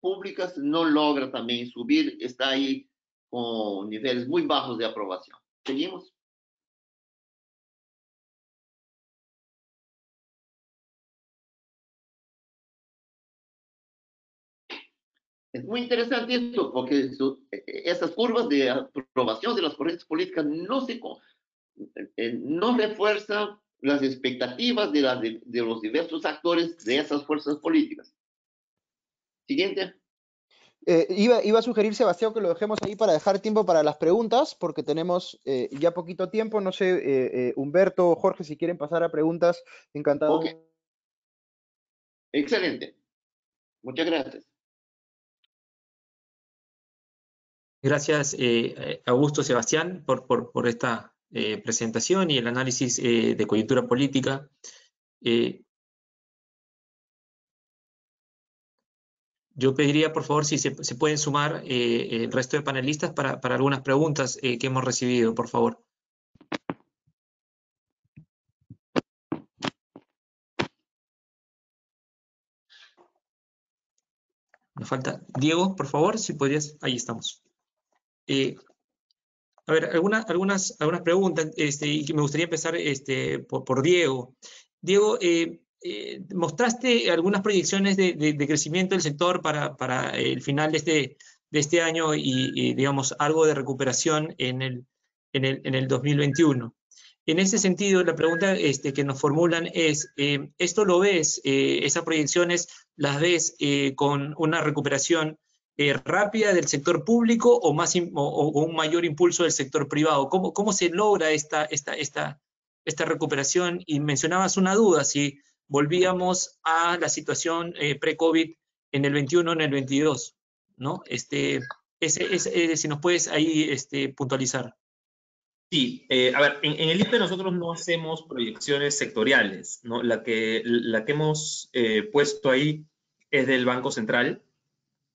S10: públicas no logra también subir, está ahí con niveles muy bajos de aprobación. Seguimos. Es muy interesante esto, porque e, e, esas curvas de aprobación de las corrientes políticas no, se, eh, no refuerzan las expectativas de, de, los diversos actores de esas fuerzas políticas. Siguiente.
S9: Eh, iba, iba, a sugerir, Sebastián, que lo dejemos ahí para dejar tiempo para las preguntas, porque tenemos eh, ya poquito tiempo. No sé, Humberto o Jorge, si quieren pasar a preguntas, encantado.
S10: Excelente. Muchas gracias.
S3: Gracias, eh, eh, Augusto Sebastián, por, esta eh, presentación y el análisis de coyuntura política. yo pediría, por favor, si se, pueden sumar el resto de panelistas para, para algunas preguntas que hemos recibido, por favor. Nos falta Diego, por favor, si podrías. Ahí estamos. Eh, a ver, algunas, algunas, algunas preguntas, este, y me gustaría empezar este, por, Diego. Diego, eh, eh, mostraste algunas proyecciones de, crecimiento del sector para, para, el final de este, de este año y, digamos, algo de recuperación en el, en el, en el 2021. En ese sentido, la pregunta este, que nos formulan es, ¿esto lo ves, esas proyecciones las ves con una recuperación eh, rápida del sector público o, un mayor impulso del sector privado? ¿Cómo, cómo se logra esta, esta, esta, recuperación? Y mencionabas una duda, si volvíamos a la situación eh, pre-COVID en el 21 en el 22, ¿no? Este, si nos puedes ahí este, puntualizar.
S7: Sí, eh, a ver, en, el IPE nosotros no hacemos proyecciones sectoriales, ¿no? La que, la que hemos puesto ahí es del Banco Central.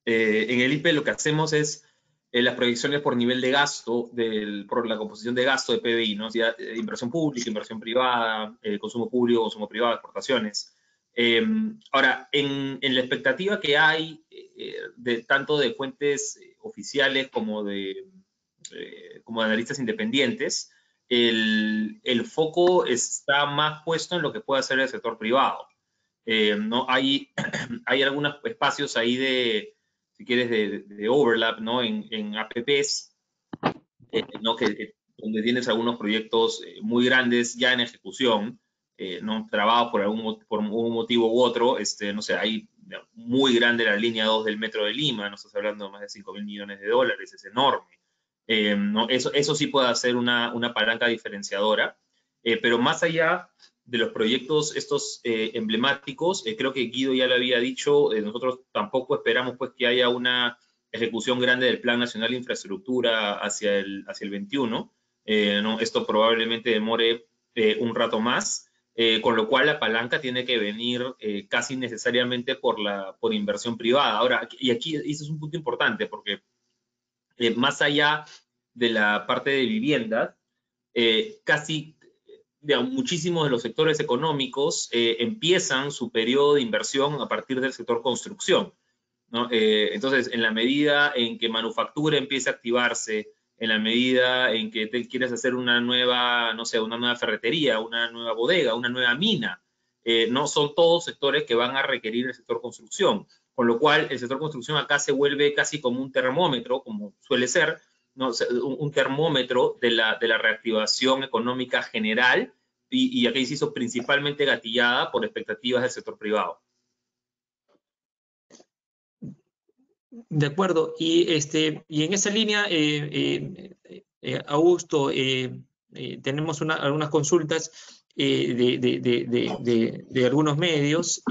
S7: Eh, en el IPE lo que hacemos es las proyecciones por nivel de gasto, del, por la composición de gasto de PBI, ¿no? inversión pública, inversión privada, consumo público, consumo privado, exportaciones. ahora, en, en, la expectativa que hay, de, tanto de fuentes oficiales como de eh, como analistas independientes, el, el, foco está más puesto en lo que puede hacer el sector privado. Eh, ¿no? hay, hay algunos espacios ahí de, si quieres, de, de overlap ¿no? en, en APPs, eh, ¿no? que, donde tienes algunos proyectos muy grandes ya en ejecución, ¿no? trabajados por algún, por un motivo u otro, este, no sé, hay muy grande la línea 2 del metro de Lima, no estás hablando de más de 5 mil millones de dólares, es enorme. Eh, ¿no? eso, eso sí puede ser una, una palanca diferenciadora, eh, pero más allá de los proyectos estos eh, emblemáticos, creo que Guido ya lo había dicho, nosotros tampoco esperamos pues que haya una ejecución grande del Plan Nacional de Infraestructura hacia el, hacia el 21, ¿no? esto probablemente demore un rato más, con lo cual la palanca tiene que venir casi necesariamente por, la, por inversión privada. Ahora, y aquí ese es un punto importante porque eh, más allá de la parte de vivienda, eh, muchísimos de los sectores económicos eh, empiezan su periodo de inversión a partir del sector construcción. entonces, en la medida en que manufactura empiece a activarse, en la medida en que te quieres hacer una nueva, no sé, una nueva ferretería, una nueva bodega, una nueva mina, no son todos sectores que van a requerir el sector construcción con lo cual el sector construcción acá se vuelve casi como un termómetro, como suele ser, un, termómetro de la, de la, reactivación económica general y, y aquí se hizo principalmente gatillada por expectativas del sector privado.
S3: De acuerdo, y, este, y en esa línea, eh, eh, eh, Augusto, tenemos algunas consultas de, de, de, algunos medios,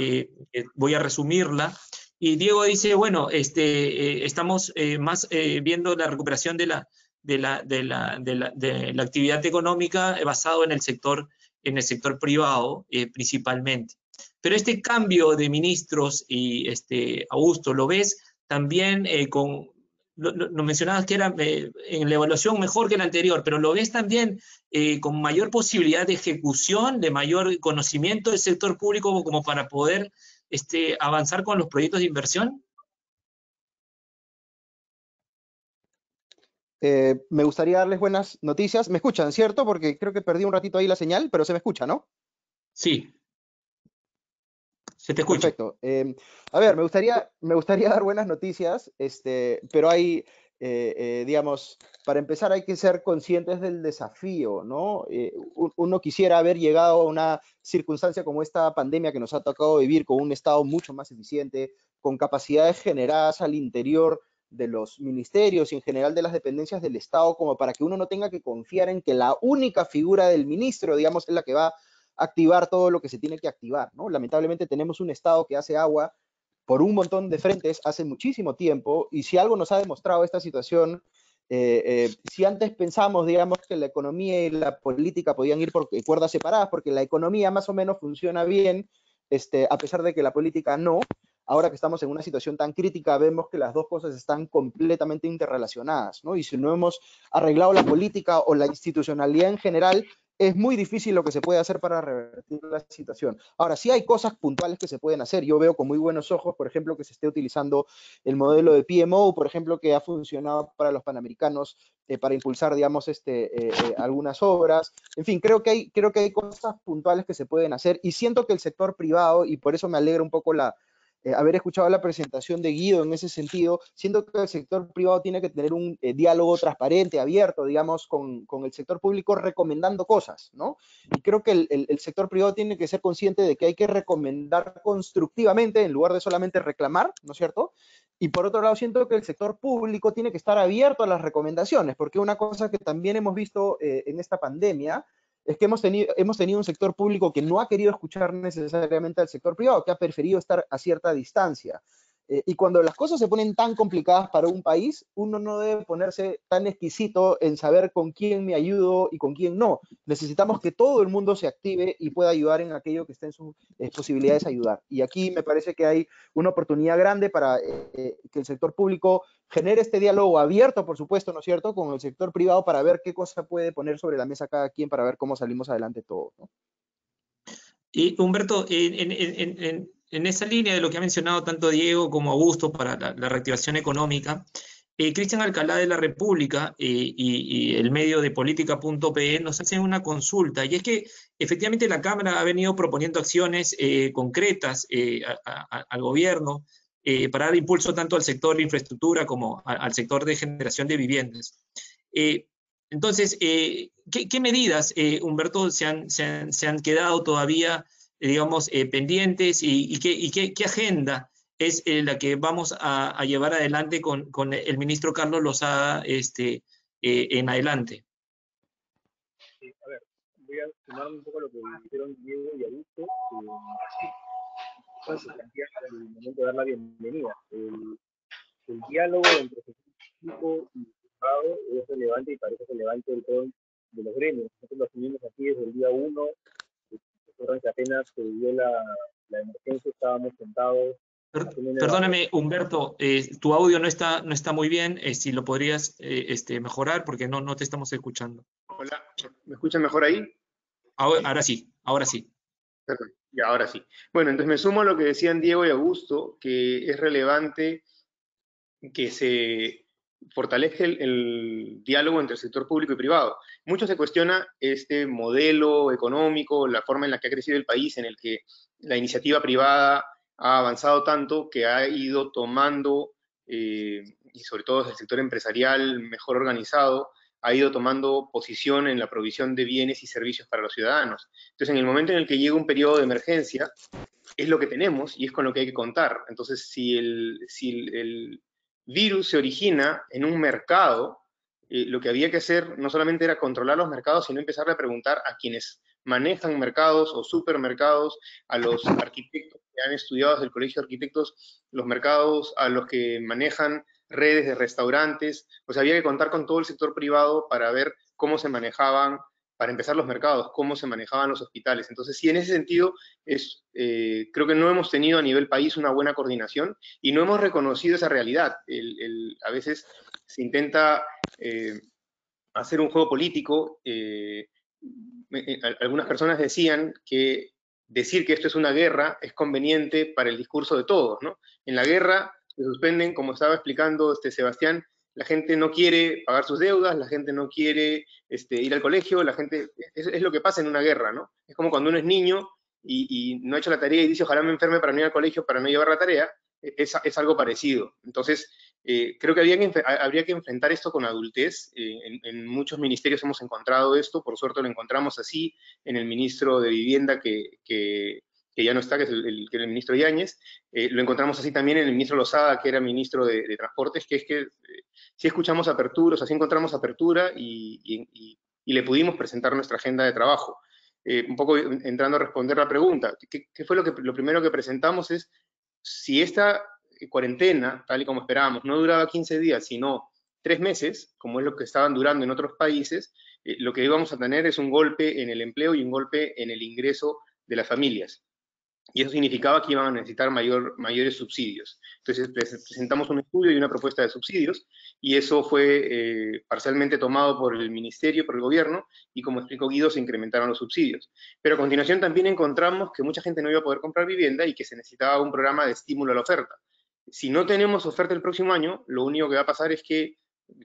S3: voy a resumirla. Y Diego dice, bueno, este, eh, estamos eh, más eh, viendo la recuperación de la, de la, de la, de la, de la actividad económica basado en el sector, en el sector privado principalmente. Pero este cambio de ministros y este, Augusto, ¿lo ves también con, nos mencionabas que era en la evaluación mejor que la anterior, pero ¿lo ves también con mayor posibilidad de ejecución, de mayor conocimiento del sector público como para poder este, avanzar con los proyectos de inversión?
S9: Eh, me gustaría darles buenas noticias. ¿Me escuchan, cierto? Porque creo que perdí un ratito ahí la señal, pero se me escucha, ¿no?
S3: Sí. Se te escucha.
S9: Perfecto. Eh, a ver, me gustaría, me gustaría dar buenas noticias, este, pero hay eh, eh, digamos, para empezar hay que ser conscientes del desafío, ¿no? Eh, uno quisiera haber llegado a una circunstancia como esta pandemia que nos ha tocado vivir con un Estado mucho más eficiente, con capacidades generadas al interior de los ministerios y en general de las dependencias del Estado, como para que uno no tenga que confiar en que la única figura del ministro, digamos, es la que va a activar todo lo que se tiene que activar, ¿no? Lamentablemente tenemos un Estado que hace agua por un montón de frentes hace muchísimo tiempo y si algo nos ha demostrado esta situación, eh, eh, si antes pensamos, digamos, que la economía y la política podían ir por cuerdas separadas, porque la economía más o menos funciona bien, este, a pesar de que la política no, ahora que estamos en una situación tan crítica, vemos que las dos cosas están completamente interrelacionadas, ¿no? Y si no hemos arreglado la política o la institucionalidad en general, es muy difícil lo que se puede hacer para revertir la situación. Ahora, sí hay cosas puntuales que se pueden hacer. Yo veo con muy buenos ojos, por ejemplo, que se esté utilizando el modelo de PMO, por ejemplo, que ha funcionado para los panamericanos eh, para impulsar, digamos, este, eh, eh, algunas obras. En fin, creo que, hay, creo que hay cosas puntuales que se pueden hacer y siento que el sector privado, y por eso me alegra un poco la, eh, haber escuchado la presentación de Guido en ese sentido, siento que el sector privado tiene que tener un eh, diálogo transparente, abierto, digamos, con, el sector público recomendando cosas, ¿no? Y creo que el, sector privado tiene que ser consciente de que hay que recomendar constructivamente en lugar de solamente reclamar, ¿no es cierto? Y por otro lado, siento que el sector público tiene que estar abierto a las recomendaciones, porque una cosa que también hemos visto eh, en esta pandemia es que hemos tenido, hemos tenido un sector público que no ha querido escuchar necesariamente al sector privado, que ha preferido estar a cierta distancia. Eh, y cuando las cosas se ponen tan complicadas para un país, uno no debe ponerse tan exquisito en saber con quién me ayudo y con quién no. Necesitamos que todo el mundo se active y pueda ayudar en aquello que esté en sus eh, posibilidades ayudar. Y aquí me parece que hay una oportunidad grande para eh, que el sector público genere este diálogo abierto, por supuesto, ¿no es cierto?, con el sector privado para ver qué cosa puede poner sobre la mesa cada quien para ver cómo salimos adelante todos.
S3: Y Humberto, en, en esa línea de lo que ha mencionado tanto Diego como Augusto para la, reactivación económica, eh, Cristian Alcalá de la República eh, y, el medio de política.pe nos hacen una consulta, y es que efectivamente la Cámara ha venido proponiendo acciones eh, concretas al gobierno para dar impulso tanto al sector de infraestructura como al sector de generación de viviendas. entonces, ¿qué, medidas, Humberto, se han quedado todavía digamos, eh, pendientes y, qué, qué, agenda es eh, la que vamos a, llevar adelante con, con, el ministro Carlos Lozada este, eh, en adelante.
S11: Sí, a ver, voy a sumar un poco lo que dijeron Diego y Augusto. Pues, el momento de dar la bienvenida. El, el diálogo entre público y privado es relevante y parece relevante el rol de los gremios. Nosotros lo asumimos aquí desde el día 1 que apenas se dio la, la emergencia estábamos sentados.
S3: perdóname, Humberto, eh, tu audio no está, no está muy bien. Eh, si lo podrías eh, este, mejorar porque no, no te estamos escuchando.
S5: Hola, ¿me escuchan mejor ahí?
S3: Ahora, sí, ahora sí.
S5: Ahora sí. Bueno, entonces me sumo a lo que decían Diego y Augusto, que es relevante que se fortalece el, diálogo entre el sector público y privado. Mucho se cuestiona este modelo económico, la forma en la que ha crecido el país, en el que la iniciativa privada ha avanzado tanto que ha ido tomando, eh, y sobre todo el sector empresarial mejor organizado, ha ido tomando posición en la provisión de bienes y servicios para los ciudadanos. Entonces, en el momento en el que llega un periodo de emergencia, es lo que tenemos y es con lo que hay que contar. Entonces, si el, si el virus se origina en un mercado, eh, lo que había que hacer no solamente era controlar los mercados, sino empezar a preguntar a quienes manejan mercados o supermercados, a los arquitectos que han estudiado desde el Colegio de Arquitectos los mercados, a los que manejan redes de restaurantes. O sea, había que contar con todo el sector privado para ver cómo se manejaban para empezar los mercados, cómo se manejaban los hospitales. Entonces, sí, en ese sentido, es, eh, creo que no hemos tenido a nivel país una buena coordinación y no hemos reconocido esa realidad. a veces se intenta eh, hacer un juego político. Eh, algunas personas decían que decir que esto es una guerra es conveniente para el discurso de todos. ¿no? En la guerra se suspenden, como estaba explicando este Sebastián, la gente no quiere pagar sus deudas, la gente no quiere este, ir al colegio, la gente, es, lo que pasa en una guerra, ¿no? Es como cuando uno es niño y, no ha hecho la tarea y dice, ojalá me enferme para no ir al colegio, para no llevar la tarea, e, es, es algo parecido. Entonces, eh, creo que, habría que enfrentar esto con adultez. Eh, en, muchos ministerios hemos encontrado esto, por suerte lo encontramos así en el ministro de Vivienda que, que ya no está, que es el, el, ministro Yáñez. Eh, lo encontramos así también en el ministro Lozada, que era ministro de, Transportes, que es que si escuchamos aperturas, así encontramos apertura y, le pudimos presentar nuestra agenda de trabajo. Eh, un poco entrando a responder la pregunta, ¿qué, fue lo, que, lo primero que presentamos? Es si esta cuarentena, tal y como esperábamos, no duraba 15 días, sino tres meses, como es lo que estaban durando en otros países, eh, lo que íbamos a tener es un golpe en el empleo y un golpe en el ingreso de las familias y eso significaba que iban a necesitar mayor, mayores subsidios. Entonces presentamos un estudio y una propuesta de subsidios y eso fue eh, parcialmente tomado por el ministerio, por el gobierno y como explicó Guido, se incrementaron los subsidios. Pero a continuación también encontramos que mucha gente no iba a poder comprar vivienda y que se necesitaba un programa de estímulo a la oferta. Si no tenemos oferta el próximo año, lo único que va a pasar es que,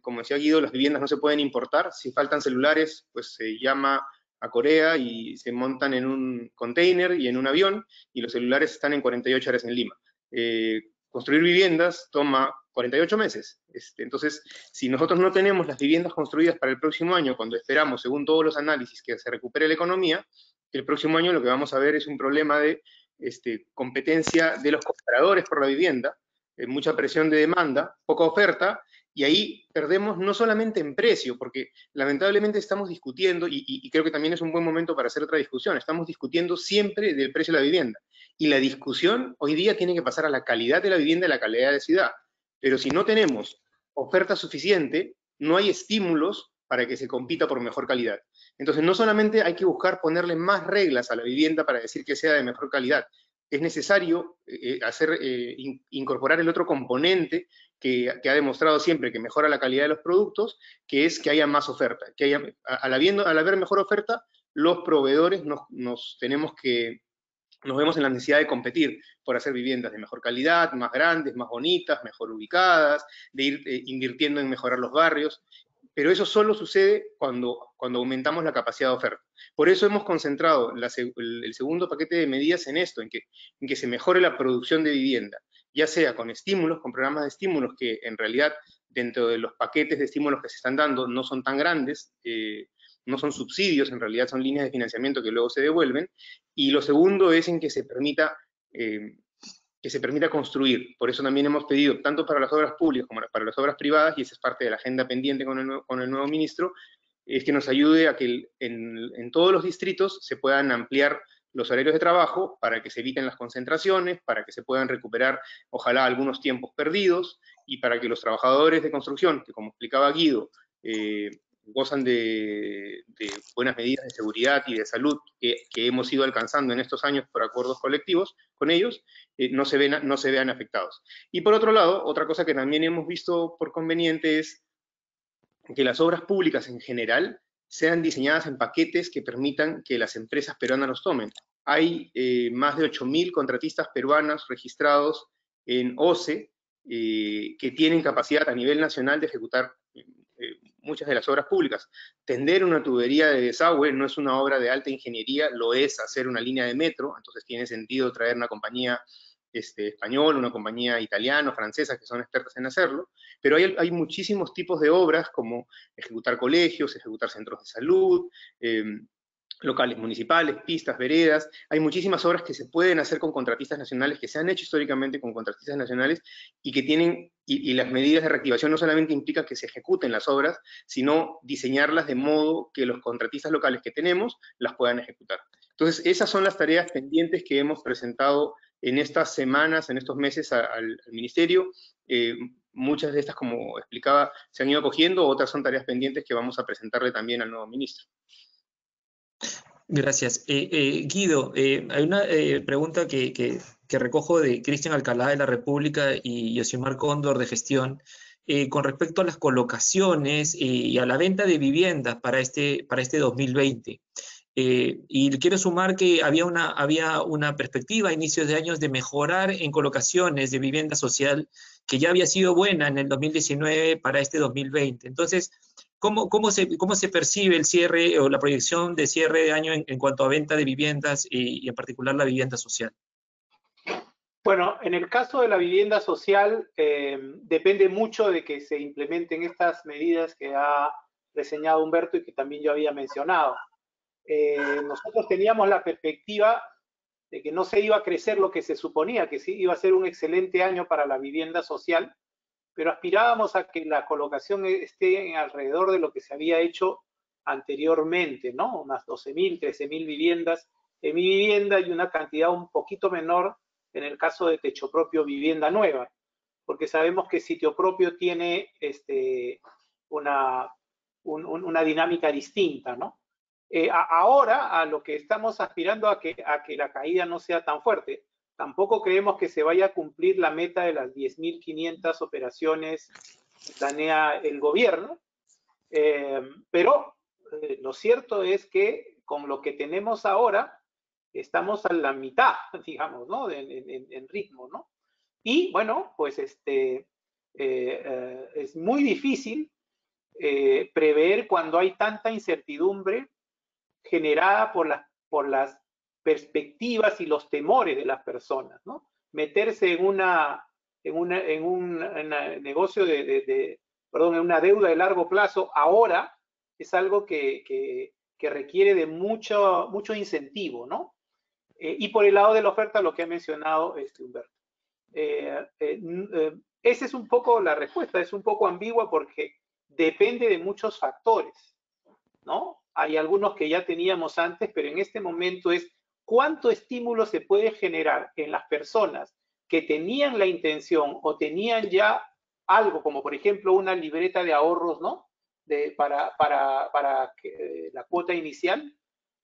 S5: como decía Guido, las viviendas no se pueden importar. Si faltan celulares, pues se llama a Corea y se montan en un container y en un avión y los celulares están en 48 horas en Lima. Eh, construir viviendas toma 48 meses. Este, entonces, si nosotros no tenemos las viviendas construidas para el próximo año, cuando esperamos, según todos los análisis, que se recupere la economía, el próximo año lo que vamos a ver es un problema de este, competencia de los compradores por la vivienda, eh, mucha presión de demanda, poca oferta, y ahí perdemos no solamente en precio, porque lamentablemente estamos discutiendo, y, creo que también es un buen momento para hacer otra discusión, estamos discutiendo siempre del precio de la vivienda. Y la discusión hoy día tiene que pasar a la calidad de la vivienda y la calidad de la ciudad. Pero si no tenemos oferta suficiente, no hay estímulos para que se compita por mejor calidad. Entonces, no solamente hay que buscar ponerle más reglas a la vivienda para decir que sea de mejor calidad, es necesario eh, hacer, eh, incorporar el otro componente que, ha demostrado siempre que mejora la calidad de los productos, que es que haya más oferta. Que haya, al, habiendo, al haber mejor oferta, los proveedores nos, tenemos que, nos vemos en la necesidad de competir por hacer viviendas de mejor calidad, más grandes, más bonitas, mejor ubicadas, de ir eh, invirtiendo en mejorar los barrios pero eso solo sucede cuando, cuando aumentamos la capacidad de oferta. Por eso hemos concentrado el, segundo paquete de medidas en esto, en que, en que se mejore la producción de vivienda, ya sea con estímulos, con programas de estímulos que en realidad dentro de los paquetes de estímulos que se están dando no son tan grandes, eh, no son subsidios, en realidad son líneas de financiamiento que luego se devuelven, y lo segundo es en que se permita eh, que se permita construir. Por eso también hemos pedido, tanto para las obras públicas como para las obras privadas, y esa es parte de la agenda pendiente con el, con el nuevo ministro, es que nos ayude a que en, todos los distritos se puedan ampliar los horarios de trabajo para que se eviten las concentraciones, para que se puedan recuperar, ojalá, algunos tiempos perdidos, y para que los trabajadores de construcción, que como explicaba Guido, eh, gozan de, buenas medidas de seguridad y de salud que, hemos ido alcanzando en estos años por acuerdos colectivos con ellos, eh, no, se ven, no se vean afectados. Y por otro lado, otra cosa que también hemos visto por conveniente es que las obras públicas en general sean diseñadas en paquetes que permitan que las empresas peruanas los tomen. Hay eh, más de 8.000 contratistas peruanos registrados en OCE eh, que tienen capacidad a nivel nacional de ejecutar muchas de las obras públicas. Tender una tubería de desagüe no es una obra de alta ingeniería, lo es hacer una línea de metro, entonces tiene sentido traer una compañía este, española, una compañía italiana, francesa, que son expertas en hacerlo, pero hay, muchísimos tipos de obras como ejecutar colegios, ejecutar centros de salud, eh, locales municipales, pistas, veredas. Hay muchísimas obras que se pueden hacer con contratistas nacionales, que se han hecho históricamente con contratistas nacionales y que tienen, y, las medidas de reactivación no solamente implican que se ejecuten las obras, sino diseñarlas de modo que los contratistas locales que tenemos las puedan ejecutar. Entonces, esas son las tareas pendientes que hemos presentado en estas semanas, en estos meses al, Ministerio. Eh, muchas de estas, como explicaba, se han ido cogiendo, otras son tareas pendientes que vamos a presentarle también al nuevo ministro.
S3: Gracias. Eh, eh, Guido, hay una pregunta que, recojo de Cristian Alcalá de la República y Yosimar Cóndor de Gestión con respecto a las colocaciones y a la venta de viviendas para este, para este 2020. Y quiero sumar que había una, había una perspectiva a inicios de años de mejorar en colocaciones de vivienda social que ya había sido buena en el 2019 para este 2020. Entonces, ¿Cómo, cómo, se, ¿Cómo se percibe el cierre o la proyección de cierre de año en, cuanto a venta de viviendas y, en particular la vivienda social?
S8: Bueno, en el caso de la vivienda social, eh, depende mucho de que se implementen estas medidas que ha reseñado Humberto y que también yo había mencionado. Eh, nosotros teníamos la perspectiva de que no se iba a crecer lo que se suponía, que sí iba a ser un excelente año para la vivienda social, pero aspirábamos a que la colocación esté en alrededor de lo que se había hecho anteriormente, ¿no? Unas 12.000, 13.000 viviendas en mi vivienda y una cantidad un poquito menor en el caso de techo propio vivienda nueva, porque sabemos que sitio propio tiene este, una, una dinámica distinta, ¿no? Eh, ahora a lo que estamos aspirando a que, la caída no sea tan fuerte. Tampoco creemos que se vaya a cumplir la meta de las 10.500 operaciones que planea el gobierno, eh, pero eh, lo cierto es que con lo que tenemos ahora estamos a la mitad, digamos, ¿no? En, ritmo, ¿no? Y bueno, pues este, es muy difícil prever cuando hay tanta incertidumbre generada por las, por las perspectivas y los temores de las personas, ¿no? Meterse en una, en una, en un negocio de, perdón, en una deuda de largo plazo ahora es algo que, que, requiere de mucho, mucho incentivo, ¿no? Eh, y por el lado de la oferta, lo que ha mencionado este Humberto. Eh, eh, esa es un poco la respuesta, es un poco ambigua porque depende de muchos factores, ¿no? Hay algunos que ya teníamos antes, pero en este momento es cuánto estímulo se puede generar en las personas que tenían la intención o tenían ya algo, como por ejemplo una libreta de ahorros, ¿no? De, para para, para que, la cuota inicial,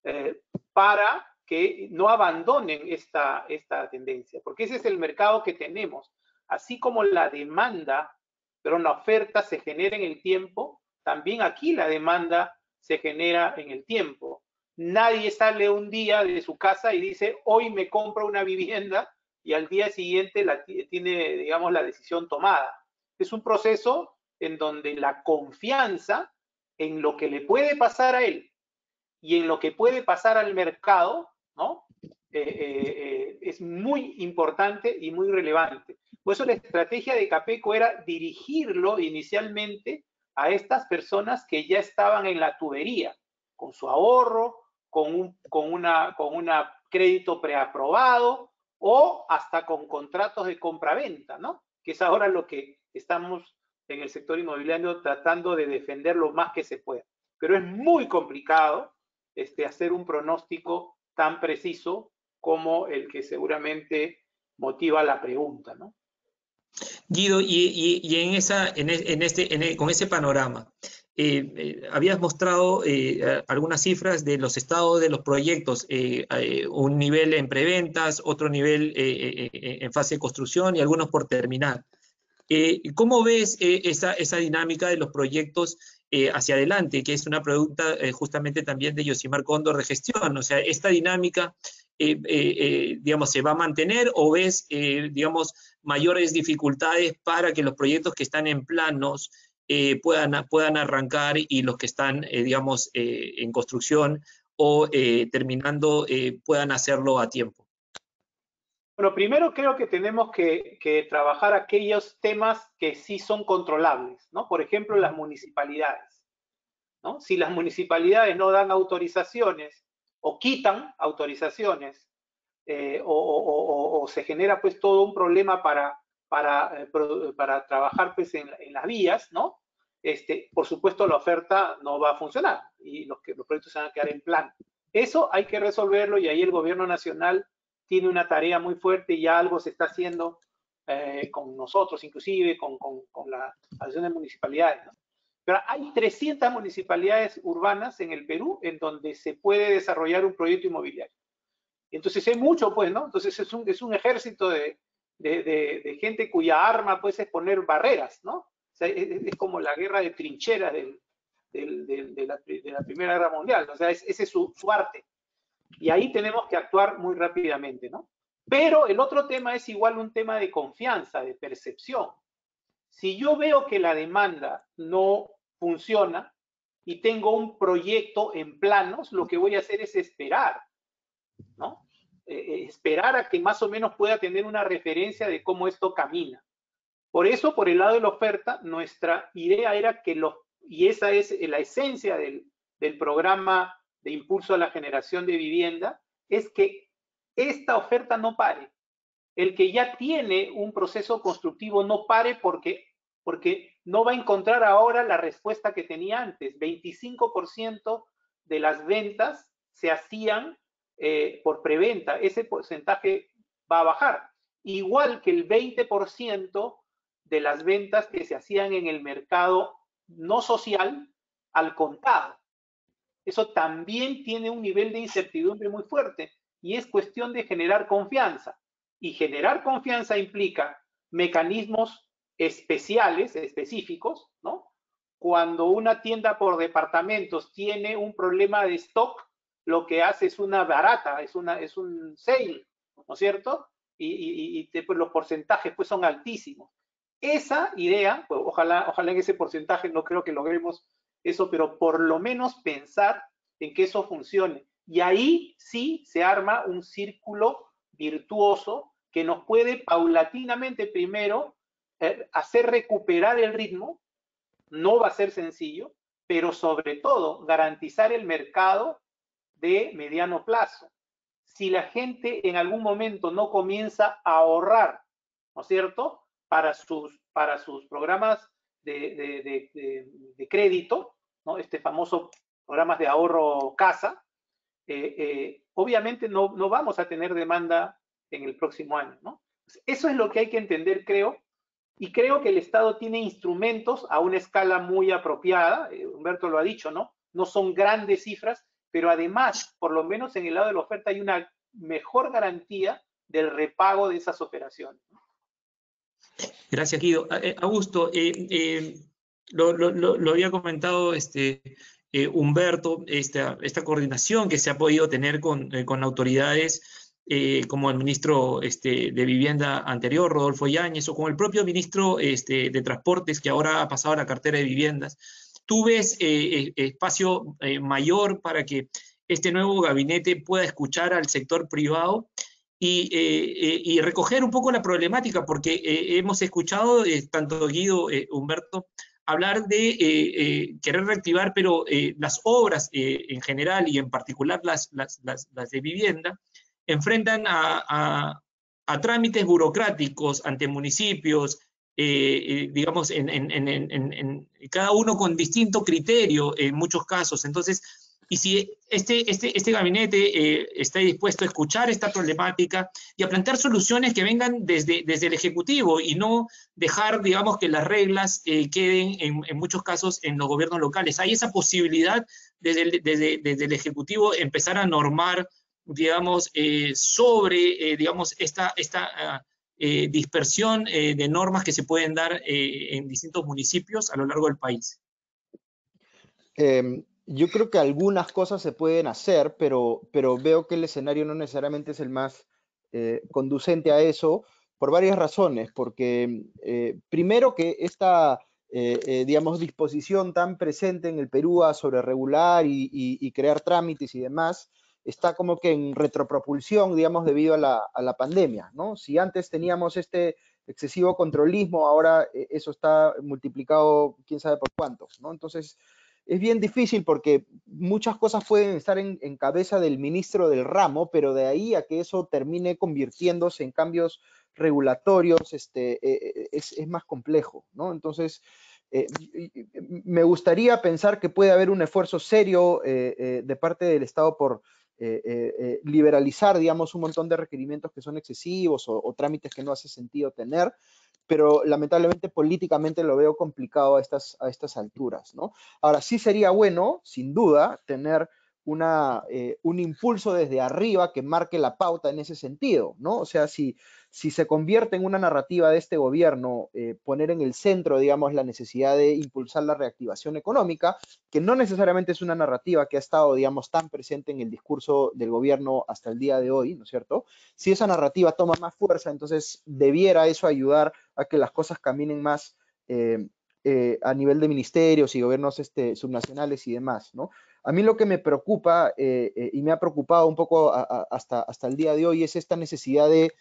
S8: eh, para que no abandonen esta, esta tendencia, porque ese es el mercado que tenemos. Así como la demanda, pero la oferta se genera en el tiempo, también aquí la demanda se genera en el tiempo. Nadie sale un día de su casa y dice, hoy me compro una vivienda y al día siguiente la, tiene, digamos, la decisión tomada. Es un proceso en donde la confianza en lo que le puede pasar a él y en lo que puede pasar al mercado, ¿no? Eh, eh, eh, es muy importante y muy relevante. Por eso la estrategia de Capeco era dirigirlo inicialmente a estas personas que ya estaban en la tubería, con su ahorro, con un con una, con una crédito preaprobado o hasta con contratos de compra-venta, ¿no? Que es ahora lo que estamos en el sector inmobiliario tratando de defender lo más que se pueda. Pero es muy complicado este, hacer un pronóstico tan preciso como el que seguramente motiva la pregunta, ¿no?
S3: Guido, y, en esa, este, con ese panorama, eh, eh, habías mostrado eh, algunas cifras de los estados de los proyectos, un nivel en preventas, otro nivel en fase de construcción y algunos por terminar. ¿Cómo ves esa, esa, dinámica de los proyectos hacia adelante? Que es una pregunta justamente también de Yosimar Cóndor de gestión. O sea, esta dinámica, digamos, ¿se va a mantener o ves, digamos, mayores dificultades para que los proyectos que están en planos eh, puedan, puedan arrancar y los que están, eh, digamos, eh, en construcción o terminando puedan hacerlo a tiempo?
S8: Bueno, primero creo que tenemos que, que, trabajar aquellos temas que sí son controlables, ¿no? Por ejemplo, las municipalidades, ¿no? Si las municipalidades no dan autorizaciones o quitan autorizaciones eh, o, se genera pues todo un problema para, para, eh, para trabajar pues en, las vías, ¿no? Este, por supuesto la oferta no va a funcionar y los, que, los proyectos se van a quedar en plan. Eso hay que resolverlo y ahí el gobierno nacional tiene una tarea muy fuerte y ya algo se está haciendo eh, con nosotros, inclusive con, con, con la asociación de municipalidades. Hay 300 municipalidades urbanas en el Perú en donde se puede desarrollar un proyecto inmobiliario. Entonces es mucho, pues, ¿no? Entonces es un, es un ejército de, de, de, gente cuya arma, pues, es poner barreras, ¿no? O sea, es, como la guerra de trincheras del, del, de, la, Primera Guerra Mundial, o sea, ese es su, su arte. Y ahí tenemos que actuar muy rápidamente, ¿no? Pero el otro tema es igual un tema de confianza, de percepción. Si yo veo que la demanda no funciona y tengo un proyecto en planos, lo que voy a hacer es esperar ¿no? Eh, eh, esperar a que más o menos pueda tener una referencia de cómo esto camina. Por eso, por el lado de la oferta, nuestra idea era que los, y esa es la esencia del, del programa de impulso a la generación de vivienda, es que esta oferta no pare. El que ya tiene un proceso constructivo no pare porque, porque no va a encontrar ahora la respuesta que tenía antes. 25% de las ventas se hacían eh, por preventa, ese porcentaje va a bajar. Igual que el 20% de las ventas que se hacían en el mercado no social al contado. Eso también tiene un nivel de incertidumbre muy fuerte y es cuestión de generar confianza. Y generar confianza implica mecanismos especiales, específicos, ¿no? Cuando una tienda por departamentos tiene un problema de stock, lo que hace es una barata, es, una, es un sale, ¿no es cierto? Y, y, pues, los porcentajes pues son altísimos. Esa idea, pues, ojalá, ojalá en ese porcentaje no creo que logremos eso, pero por lo menos pensar en que eso funcione. Y ahí sí se arma un círculo virtuoso que nos puede paulatinamente primero hacer recuperar el ritmo, no va a ser sencillo, pero sobre todo garantizar el mercado de mediano plazo. Si la gente en algún momento no comienza a ahorrar, ¿no es cierto?, para sus, para sus programas de, de, crédito, ¿no? este famoso programas de ahorro casa, eh, eh, obviamente no, no vamos a tener demanda en el próximo año, ¿no? Eso es lo que hay que entender, creo, y creo que el Estado tiene instrumentos a una escala muy apropiada, eh, Humberto lo ha dicho, ¿no? No son grandes cifras, pero además, por lo menos en el lado de la oferta, hay una mejor garantía del repago de esas operaciones.
S3: Gracias, Guido. Eh, Augusto, eh, lo, había comentado este, Humberto, esta, coordinación que se ha podido tener con autoridades eh, como el ministro este, de Vivienda anterior, Rodolfo Yáñez, o como el propio ministro este, de Transportes, que ahora ha pasado a la cartera de viviendas. ¿Tú ves eh, eh, espacio mayor para que este nuevo gabinete pueda escuchar al sector privado y, recoger un poco la problemática? Porque hemos escuchado, tanto Guido, Humberto, hablar de querer reactivar, pero las obras en general y en particular las, las, las de vivienda, enfrentan a, trámites burocráticos ante municipios, eh, eh, digamos, en, cada uno con distinto criterio en muchos casos. Entonces, y si este, este, este gabinete eh, está dispuesto a escuchar esta problemática y a plantear soluciones que vengan desde, desde el Ejecutivo y no dejar, digamos, que las reglas queden en, muchos casos en los gobiernos locales. Hay esa posibilidad desde desde, desde el Ejecutivo empezar a normar digamos, eh, sobre, eh, digamos, esta, esta ah, eh, dispersión de normas que se pueden dar en distintos municipios a lo largo del país?
S9: Em, yo creo que algunas cosas se pueden hacer, pero, pero veo que el escenario no necesariamente es el más conducente a eso por varias razones, porque primero que esta... digamos, disposición tan presente en el Perú a sobre regular y crear trámites y demás, está como que en retropropulsión, digamos, debido a la, pandemia, ¿no? Si antes teníamos este excesivo controlismo, ahora eh, eso está multiplicado quién sabe por cuánto, ¿no? Entonces, es bien difícil porque muchas cosas pueden estar en, cabeza del ministro del ramo, pero de ahí a que eso termine convirtiéndose en cambios regulatorios, este, eh, eh, es, más complejo, ¿no? Entonces, me gustaría pensar que puede haber un esfuerzo serio de parte del Estado por eh, eh, eh, liberalizar, digamos, un montón de requerimientos que son excesivos o, trámites que no hace sentido tener, pero lamentablemente políticamente lo veo complicado a estas, a estas alturas, ¿no? Ahora, sí sería bueno, sin duda, tener una, un impulso desde arriba que marque la pauta en ese sentido, ¿no? O sea, si, si se convierte en una narrativa de este gobierno, eh, poner en el centro, digamos, la necesidad de impulsar la reactivación económica, que no necesariamente es una narrativa que ha estado, digamos, tan presente en el discurso del gobierno hasta el día de hoy, ¿no es cierto? Si esa narrativa toma más fuerza, entonces debiera eso ayudar a que las cosas caminen más eh, eh, a nivel de ministerios y gobiernos este, subnacionales y demás, ¿no? A mí lo que me preocupa y me ha preocupado un poco hasta, hasta el día de hoy es esta necesidad de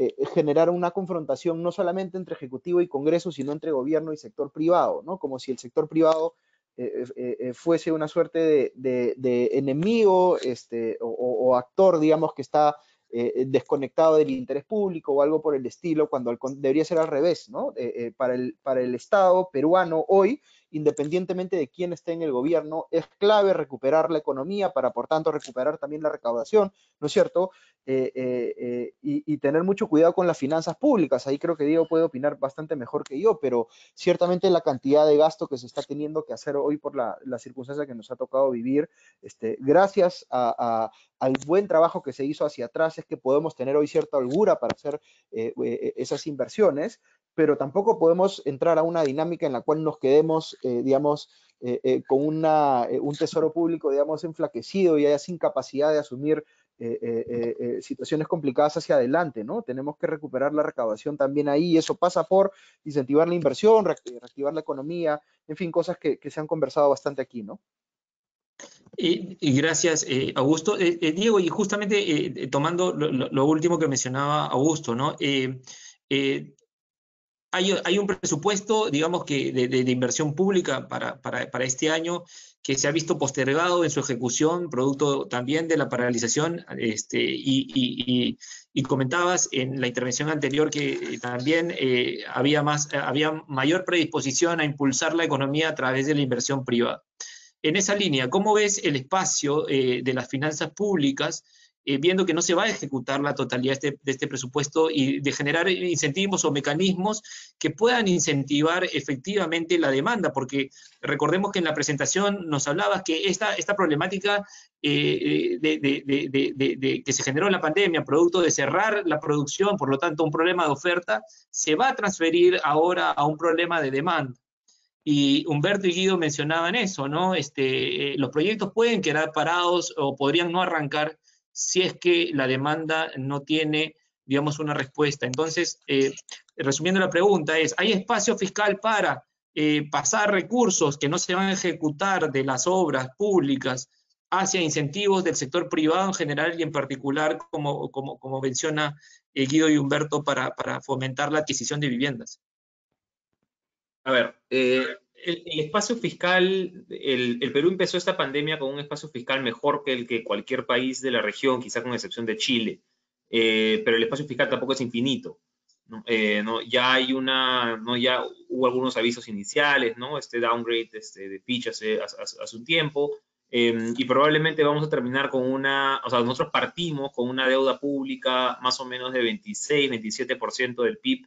S9: eh, generar una confrontación no solamente entre Ejecutivo y Congreso, sino entre gobierno y sector privado, ¿no? Como si el sector privado eh, eh, fuese una suerte de, enemigo este, o, actor, digamos, que está desconectado del interés público o algo por el estilo, cuando debería ser al revés, ¿no? para, el, para el Estado peruano hoy, independientemente de quién esté en el gobierno, es clave recuperar la economía para, por tanto, recuperar también la recaudación, ¿no es cierto? Eh, eh, eh, y, tener mucho cuidado con las finanzas públicas. Ahí creo que Diego puede opinar bastante mejor que yo, pero ciertamente la cantidad de gasto que se está teniendo que hacer hoy por la, circunstancia que nos ha tocado vivir, este, gracias al buen trabajo que se hizo hacia atrás, es que podemos tener hoy cierta holgura para hacer esas inversiones, pero tampoco podemos entrar a una dinámica en la cual nos quedemos, digamos, con una, un tesoro público, digamos, enflaquecido y haya sin capacidad de asumir eh, eh, eh, situaciones complicadas hacia adelante, ¿no? Tenemos que recuperar la recaudación también ahí y eso pasa por incentivar la inversión, reactivar la economía, en fin, cosas que, se han conversado bastante aquí, ¿no?
S3: Y, gracias, Augusto. Diego, y justamente tomando lo, último que mencionaba Augusto, ¿no? Hay, un presupuesto, digamos que de, inversión pública para, este año que se ha visto postergado en su ejecución, producto también de la paralización, este, y, comentabas en la intervención anterior que también eh, había, más, había mayor predisposición a impulsar la economía a través de la inversión privada. En esa línea, ¿cómo ves el espacio eh, de las finanzas públicas eh, viendo que no se va a ejecutar la totalidad de este, de este, presupuesto y de generar incentivos o mecanismos que puedan incentivar efectivamente la demanda, porque recordemos que en la presentación nos hablabas que esta, esta problemática eh, de, que se generó en la pandemia, producto de cerrar la producción, por lo tanto un problema de oferta, se va a transferir ahora a un problema de demanda. Y Humberto y Guido mencionaban eso, ¿no? Este, los proyectos pueden quedar parados o podrían no arrancar si es que la demanda no tiene, digamos, una respuesta. Entonces, eh, resumiendo la pregunta es, ¿hay espacio fiscal para eh, pasar recursos que no se van a ejecutar de las obras públicas hacia incentivos del sector privado en general y en particular, como, como, como menciona eh, Guido y Humberto, para, para fomentar la adquisición de viviendas?
S7: A ver, eh, el, espacio fiscal, el, Perú empezó esta pandemia con un espacio fiscal mejor que el que cualquier país de la región, quizá con excepción de Chile, eh, pero el espacio fiscal tampoco es infinito. Eh, ¿no? ya hay una, ¿no? ya hubo algunos avisos iniciales, ¿no? Este downgrade este, de Fitch hace, hace, un tiempo, y probablemente vamos a terminar con una, o sea, nosotros partimos con una deuda pública más o menos de 26, 27% del PIB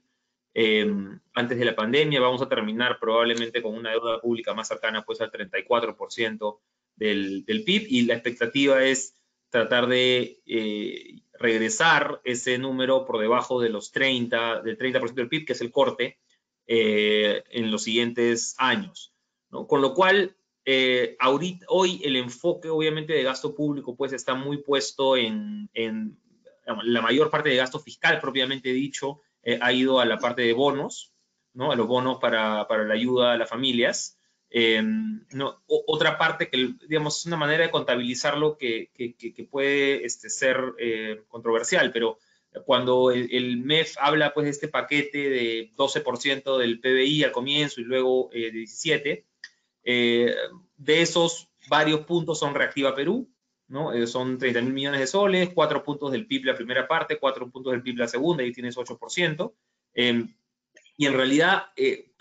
S7: Em, antes de la pandemia. Vamos a terminar probablemente con una deuda pública más cercana pues al 34% del, del, PIB y la expectativa es tratar de eh, regresar ese número por debajo de los 30, del 30% del PIB, que es el corte, eh, en los siguientes años. ¿no? Con lo cual, eh, ahorita, hoy el enfoque obviamente de gasto público pues está muy puesto en, en la mayor parte de gasto fiscal propiamente dicho, eh, ha ido a la parte de bonos, ¿no? a los bonos para, para la ayuda a las familias. Em, no, otra parte que, digamos, es una manera de contabilizarlo que, que, puede este, ser eh, controversial, pero cuando el, MEF habla pues de este paquete de 12% del PBI al comienzo y luego eh, de 17%, de esos varios puntos son Reactiva Perú, ¿no? Eh, son 30 mil millones de soles, 4 puntos del PIB la primera parte, 4 puntos del PIB la segunda, y tienes 8%. Em, y en realidad eh,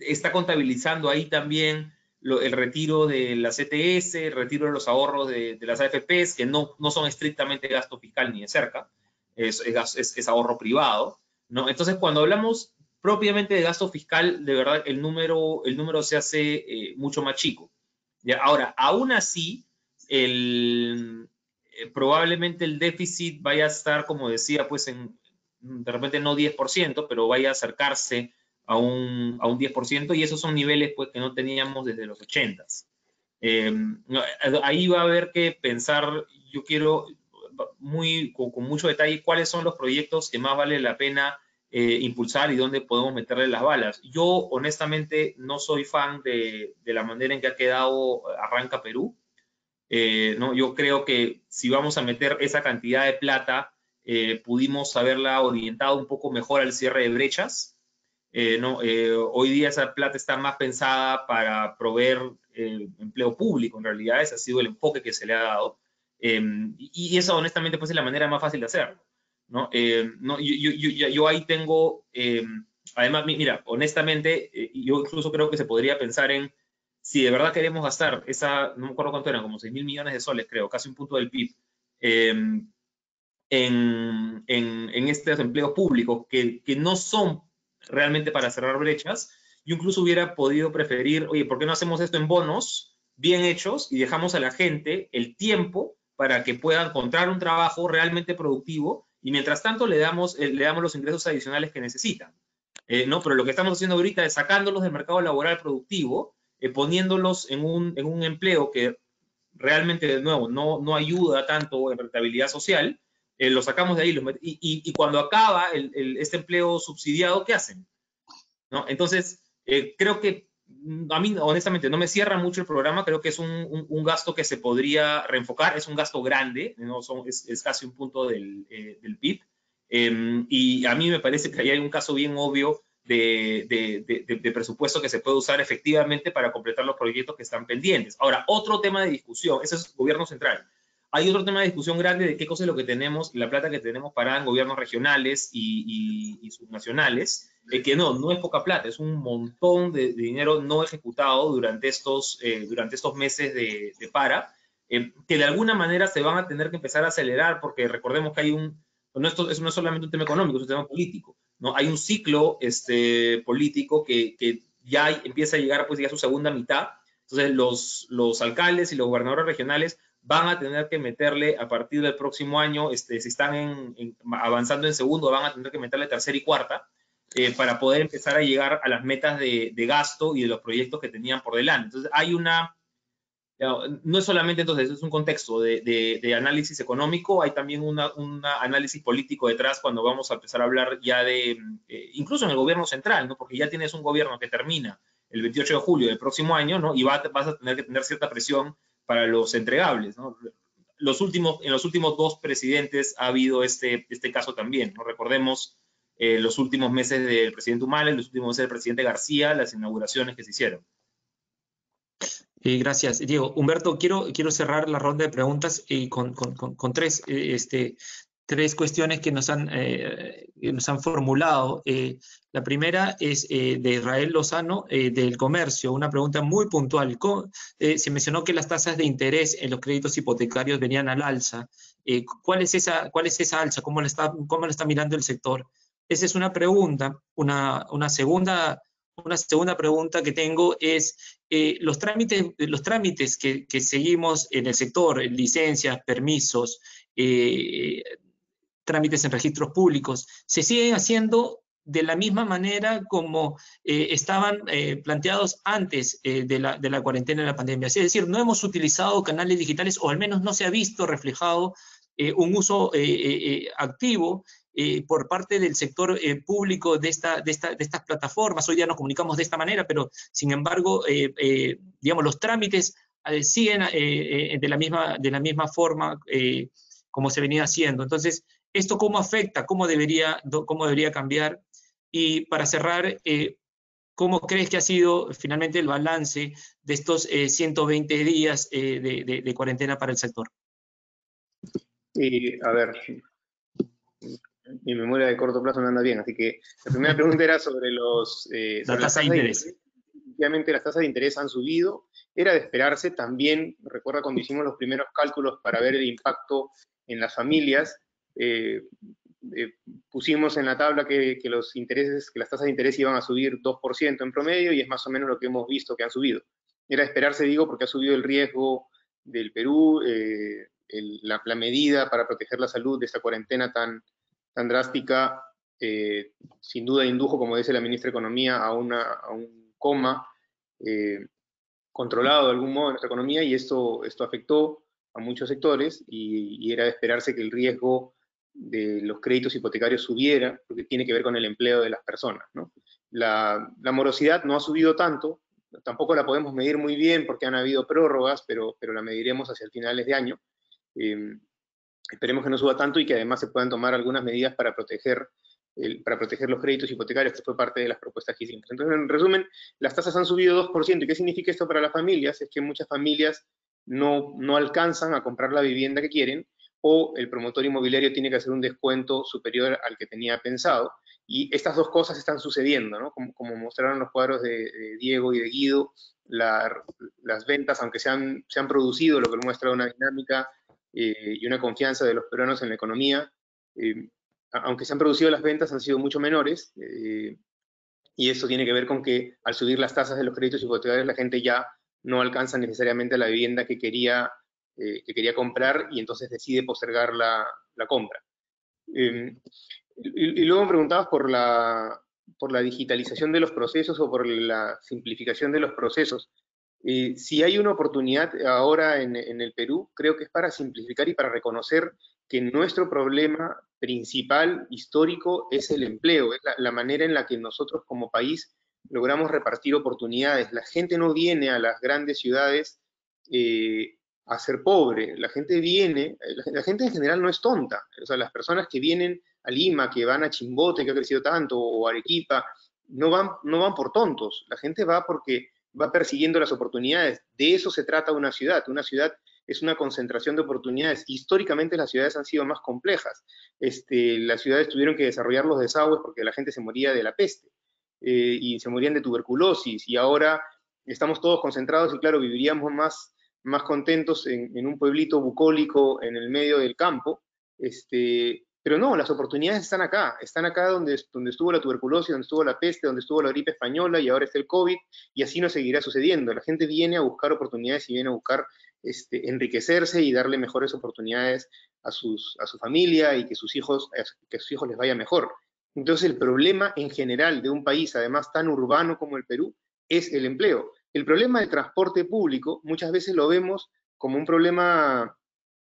S7: está contabilizando ahí también el retiro de la CTS, el retiro de los ahorros de, las AFPs, que no, no son estrictamente gasto fiscal ni de cerca, es, es, ahorro privado. ¿no? Entonces, cuando hablamos propiamente de gasto fiscal, de verdad el número, el número se hace eh, mucho más chico. ¿ya? Ahora, aún así, el, eh, probablemente el déficit vaya a estar, como decía, pues en, de repente no 10%, pero vaya a acercarse a un, a un 10%, y esos son niveles pues, que no teníamos desde los 80. Eh, ahí va a haber que pensar, yo quiero muy, con, mucho detalle cuáles son los proyectos que más vale la pena eh, impulsar y dónde podemos meterle las balas. Yo honestamente no soy fan de, de la manera en que ha quedado Arranca Perú. Eh, ¿no? Yo creo que si vamos a meter esa cantidad de plata, eh, pudimos haberla orientado un poco mejor al cierre de brechas. Eh, ¿no? hoy día esa plata está más pensada para proveer empleo público, en realidad ese ha sido el enfoque que se le ha dado. y eso honestamente pues es la manera más fácil de hacerlo. ¿no? no yo, yo, yo, ahí tengo, además, mira, honestamente, yo incluso creo que se podría pensar en si de verdad queremos gastar esa, no me acuerdo cuánto eran, como 6 mil millones de soles, creo, casi un punto del PIB, em, en, en, estos empleos públicos que, que, no son realmente para cerrar brechas, yo incluso hubiera podido preferir, oye, ¿por qué no hacemos esto en bonos bien hechos y dejamos a la gente el tiempo para que pueda encontrar un trabajo realmente productivo y mientras tanto le damos, eh, le damos los ingresos adicionales que necesitan? Eh, no, pero lo que estamos haciendo ahorita es sacándolos del mercado laboral productivo eh, poniéndolos en un, en un, empleo que realmente, de nuevo, no, no ayuda tanto en rentabilidad social, eh, lo sacamos de ahí y, y, cuando acaba el, este empleo subsidiado, ¿qué hacen? ¿No? Entonces, eh, creo que mm, a mí, honestamente, no me cierra mucho el programa, creo que es un, un, gasto que se podría reenfocar, es un gasto grande, ¿no? Son, es, es, casi un punto del, del PIB, em, y a mí me parece que ahí hay un caso bien obvio de, presupuesto que se puede usar efectivamente para completar los proyectos que están pendientes. Ahora, otro tema de discusión, ese es gobierno central. Hay otro tema de discusión grande de qué cosa es lo que tenemos, la plata que tenemos para en gobiernos regionales y, subnacionales, de que no, no es poca plata, es un montón de, dinero no ejecutado durante estos, eh, durante estos meses de, para. eh, que de alguna manera se van a tener que empezar a acelerar, porque recordemos que hay un, no, esto no es solamente un tema económico, es un tema político, ¿no? Hay un ciclo este, político que, que ya empieza a llegar pues ya a su segunda mitad, entonces los, los alcaldes y los gobernadores regionales van a tener que meterle a partir del próximo año, este, si están avanzando en segundo, van a tener que meterle tercera y cuarta eh, para poder empezar a llegar a las metas de, de, gasto y de los proyectos que tenían por delante. Entonces hay una, no es solamente entonces, es un contexto de, análisis económico, hay también un análisis político detrás cuando vamos a empezar a hablar ya de, eh, incluso en el gobierno central, ¿no? porque ya tienes un gobierno que termina el 28 de julio del próximo año, ¿no? y va, vas a tener que tener cierta presión para los entregables. Los últimos, en los últimos dos presidentes ha habido este, este caso también. Recordemos eh, los últimos meses del presidente Humala, los últimos meses del presidente García, las inauguraciones que se hicieron.
S3: Eh, gracias, Diego. Humberto, quiero, quiero cerrar la ronda de preguntas eh, con, tres, eh, este, tres cuestiones que nos han, nos han formulado. la primera es de Israel Lozano, del comercio, una pregunta muy puntual. se mencionó que las tasas de interés en los créditos hipotecarios venían al alza. ¿cuál, es esa, ¿Cuál es esa alza? ¿Cómo lo está, cómo lo está mirando el sector? Esa es una pregunta. Una, una segunda una segunda pregunta que tengo es, eh, los trámites, los trámites que, seguimos en el sector, licencias, permisos, eh, trámites en registros públicos, ¿se siguen haciendo de la misma manera como eh, estaban planteados antes de la, de, la, cuarentena de la pandemia? Es decir, no hemos utilizado canales digitales o al menos no se ha visto reflejado un uso activo eh, por parte del sector eh, público de, esta, de, esta, de, estas plataformas. Hoy día nos comunicamos de esta manera, pero sin embargo, eh, digamos, los trámites siguen de, la misma, de la misma forma como se venía haciendo. Entonces, ¿esto cómo afecta? ¿Cómo debería, cómo debería cambiar? Y para cerrar, ¿cómo crees que ha sido finalmente el balance de estos 120 días de, de, cuarentena para el sector?
S5: a ver, mi memoria de corto plazo no anda bien, así que la primera pregunta era sobre los...
S3: Eh, la tasa de interés.
S5: Obviamente las tasas de interés han subido, era de esperarse también, recuerda cuando hicimos los primeros cálculos para ver el impacto en las familias, eh, eh, pusimos en la tabla que, que, los intereses, que las tasas de interés iban a subir 2% en promedio y es más o menos lo que hemos visto que han subido. Era de esperarse, digo, porque ha subido el riesgo del Perú, la, la medida para proteger la salud de esta cuarentena tan, tan drástica, eh, sin duda indujo, como dice la ministra de Economía, a, una, a un coma eh, controlado de algún modo en nuestra economía y esto, esto afectó a muchos sectores y, era de esperarse que el riesgo de los créditos hipotecarios subiera, porque tiene que ver con el empleo de las personas. ¿no? La, la, morosidad no ha subido tanto, tampoco la podemos medir muy bien porque han habido prórrogas, pero, pero la mediremos hacia el finales de año. Eh, Esperemos que no suba tanto y que además se puedan tomar algunas medidas para proteger, el, para proteger los créditos hipotecarios, que fue parte de las propuestas que hicimos. Entonces, en resumen, las tasas han subido 2%. ¿Y qué significa esto para las familias? Es que muchas familias no, no alcanzan a comprar la vivienda que quieren o el promotor inmobiliario tiene que hacer un descuento superior al que tenía pensado. Y estas dos cosas están sucediendo, ¿no? Como, como mostraron los cuadros de, Diego y de Guido, las ventas, aunque se han, se han producido, lo que muestra una dinámica eh, y una confianza de los peruanos en la economía, eh, aunque se han producido las ventas, han sido mucho menores, eh, y eso tiene que ver con que al subir las tasas de los créditos hipotecarios la gente ya no alcanza necesariamente la vivienda que quería, que quería comprar y entonces decide postergar la, la compra. Y, y, luego me preguntabas por la, por la digitalización de los procesos o por la simplificación de los procesos. Eh, si hay una oportunidad ahora en, el Perú, creo que es para simplificar y para reconocer que nuestro problema principal histórico es el empleo, es la, manera en la que nosotros como país logramos repartir oportunidades. La gente no viene a las grandes ciudades eh, a ser pobre, la gente viene, la, gente en general no es tonta, o sea, las personas que vienen a Lima, que van a Chimbote, que ha crecido tanto, o Arequipa, no van, no van por tontos, la gente va porque va persiguiendo las oportunidades. De eso se trata una ciudad. Una ciudad es una concentración de oportunidades. Históricamente las ciudades han sido más complejas. Este, las ciudades tuvieron que desarrollar los desagües porque la gente se moría de la peste eh, y se morían de tuberculosis y ahora estamos todos concentrados y claro, viviríamos más, más contentos en, un pueblito bucólico en el medio del campo, este, pero no, las oportunidades están acá, están acá donde, donde estuvo la tuberculosis, donde estuvo la peste, donde estuvo la gripe española y ahora está el COVID, y así no seguirá sucediendo. La gente viene a buscar oportunidades y viene a buscar este, enriquecerse y darle mejores oportunidades a, sus, a su familia y que sus hijos, que a sus hijos les vaya mejor. Entonces el problema en general de un país, además tan urbano como el Perú, es el empleo. El problema del transporte público muchas veces lo vemos como un problema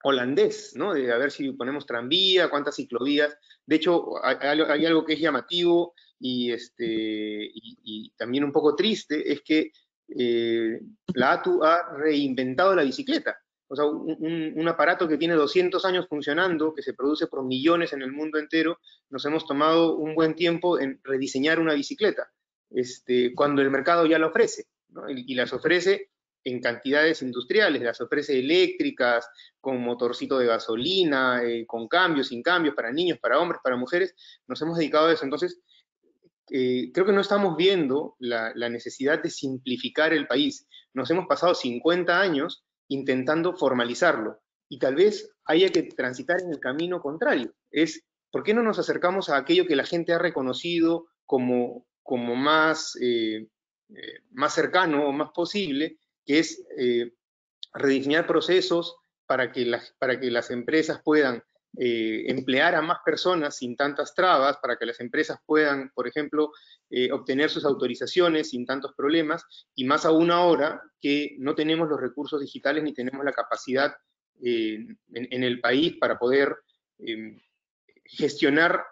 S5: holandés, ¿no? De a ver si ponemos tranvía, cuántas ciclovías. De hecho, hay, algo que es llamativo y, este, y, también un poco triste, es que eh, la ATU ha reinventado la bicicleta. O sea, un, aparato que tiene 200 años funcionando, que se produce por millones en el mundo entero, nos hemos tomado un buen tiempo en rediseñar una bicicleta, este, cuando el mercado ya la ofrece, ¿no? y las ofrece en cantidades industriales, las ofrece eléctricas, con motorcito de gasolina, eh, con cambios, sin cambios, para niños, para hombres, para mujeres, nos hemos dedicado a eso. Entonces, eh, creo que no estamos viendo la, la, necesidad de simplificar el país. Nos hemos pasado 50 años intentando formalizarlo y tal vez haya que transitar en el camino contrario. Es, ¿por qué no nos acercamos a aquello que la gente ha reconocido como, como más, eh, más cercano o más posible que es eh, rediseñar procesos para que, las, para que las empresas puedan eh, emplear a más personas sin tantas trabas, para que las empresas puedan, por ejemplo, eh, obtener sus autorizaciones sin tantos problemas, y más aún ahora que no tenemos los recursos digitales ni tenemos la capacidad en, en, el país para poder em, gestionar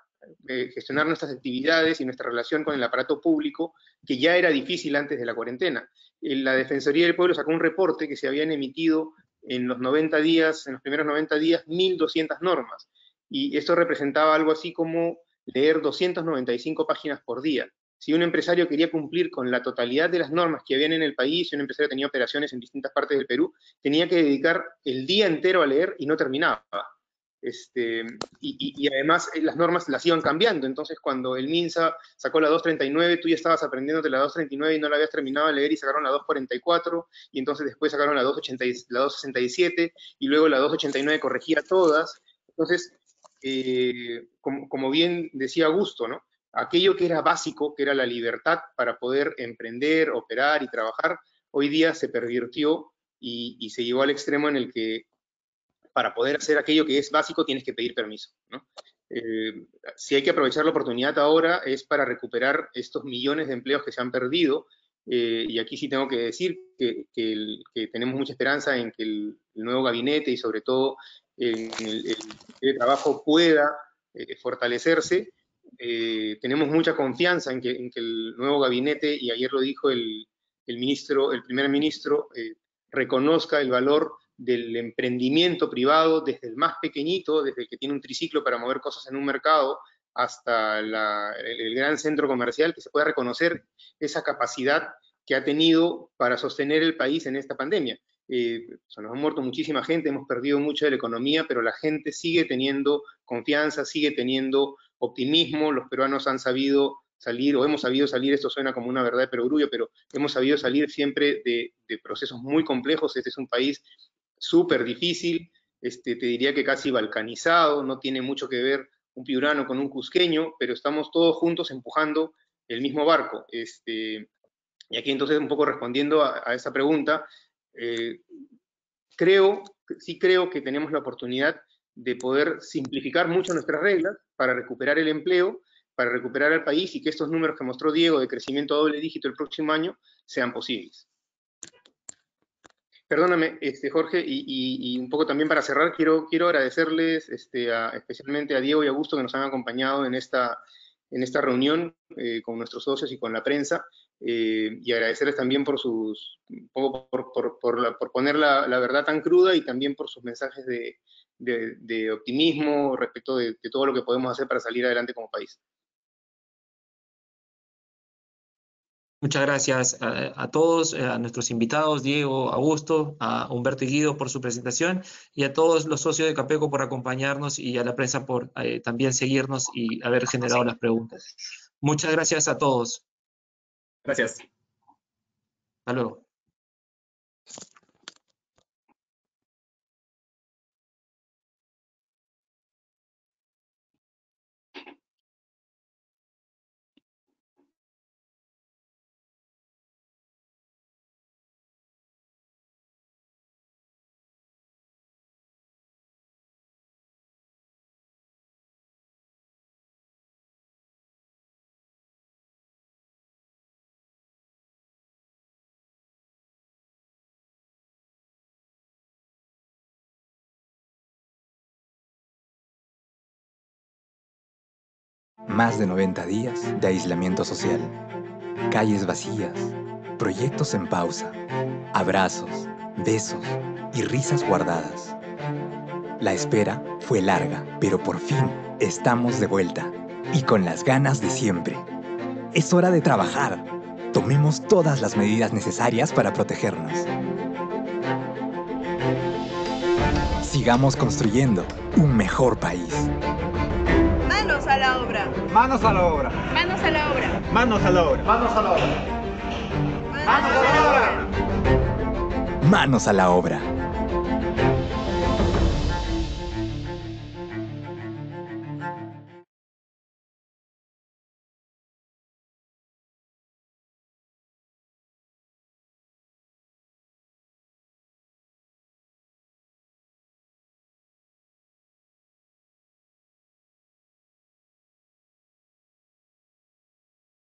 S5: gestionar nuestras actividades y nuestra relación con el aparato público, que ya era difícil antes de la cuarentena. La Defensoría del Pueblo sacó un reporte que se habían emitido en los 90 días, en los primeros 90 días, 1.200 normas. Y esto representaba algo así como leer 295 páginas por día. Si un empresario quería cumplir con la totalidad de las normas que habían en el país, si un empresario tenía operaciones en distintas partes del Perú, tenía que dedicar el día entero a leer y no terminaba. Este, y, además eh, las normas las iban cambiando, entonces cuando el MINSA sacó la 239, tú ya estabas aprendiendo de la 239 y no la habías terminado de leer y sacaron la 244, y entonces después sacaron la, 280, la 267, y luego la 289 corregía todas. Entonces, eh, como, como, bien decía Augusto, ¿no? aquello que era básico, que era la libertad para poder emprender, operar y trabajar, hoy día se pervirtió y, y se llevó al extremo en el que para poder hacer aquello que es básico tienes que pedir permiso. Eh, si hay que aprovechar la oportunidad ahora es para recuperar estos millones de empleos que se han perdido. Eh, y aquí sí tengo que decir que, tenemos mucha esperanza en que el, nuevo gabinete y sobre todo el, el trabajo pueda eh, fortalecerse. Tenemos mucha confianza en que, el nuevo gabinete, y ayer lo dijo el, el primer ministro, reconozca el valor del emprendimiento privado, desde el más pequeñito, desde el que tiene un triciclo para mover cosas en un mercado, hasta la, el, gran centro comercial, que se pueda reconocer esa capacidad que ha tenido para sostener el país en esta pandemia. Eh, se nos ha muerto muchísima gente, hemos perdido mucho de la economía, pero la gente sigue teniendo confianza, sigue teniendo optimismo, los peruanos han sabido salir, o hemos sabido salir, esto suena como una verdad de perogrullo, pero hemos sabido salir siempre de procesos muy complejos, este es un país súper difícil, este, te diría que casi balcanizado, no tiene mucho que ver un piurano con un cusqueño, pero estamos todos juntos empujando el mismo barco. Este, y aquí entonces un poco respondiendo a, esa pregunta, eh, creo, sí creo que tenemos la oportunidad de poder simplificar mucho nuestras reglas para recuperar el empleo, para recuperar el país y que estos números que mostró Diego de crecimiento a doble dígito el próximo año sean posibles. Perdóname, este, Jorge, y, un poco también para cerrar, quiero, quiero agradecerles este, especialmente a Diego y a Augusto que nos han acompañado en esta, en esta reunión eh, con nuestros socios y con la prensa, eh, y agradecerles también por sus, por, por, por, poner la, verdad tan cruda y también por sus mensajes de, de, optimismo respecto de todo lo que podemos hacer para salir adelante como país.
S3: Muchas gracias a, a, todos, a nuestros invitados, Diego, Augusto, a Humberto y Guido por su presentación y a todos los socios de Capeco por acompañarnos y a la prensa por eh, también seguirnos y haber generado las preguntas. Muchas gracias a todos.
S7: Gracias.
S3: Hasta luego.
S1: Más de 90 días de aislamiento social. Calles vacías, proyectos en pausa, abrazos, besos y risas guardadas. La espera fue larga, pero por fin estamos de vuelta y con las ganas de siempre. Es hora de trabajar. Tomemos todas las medidas necesarias para protegernos. Sigamos construyendo un mejor país.
S2: Manos a la obra.
S4: Manos a la obra.
S2: Manos a la obra.
S4: Manos a la obra.
S11: Manos a la obra.
S2: Manos a la obra.
S1: Manos a la obra.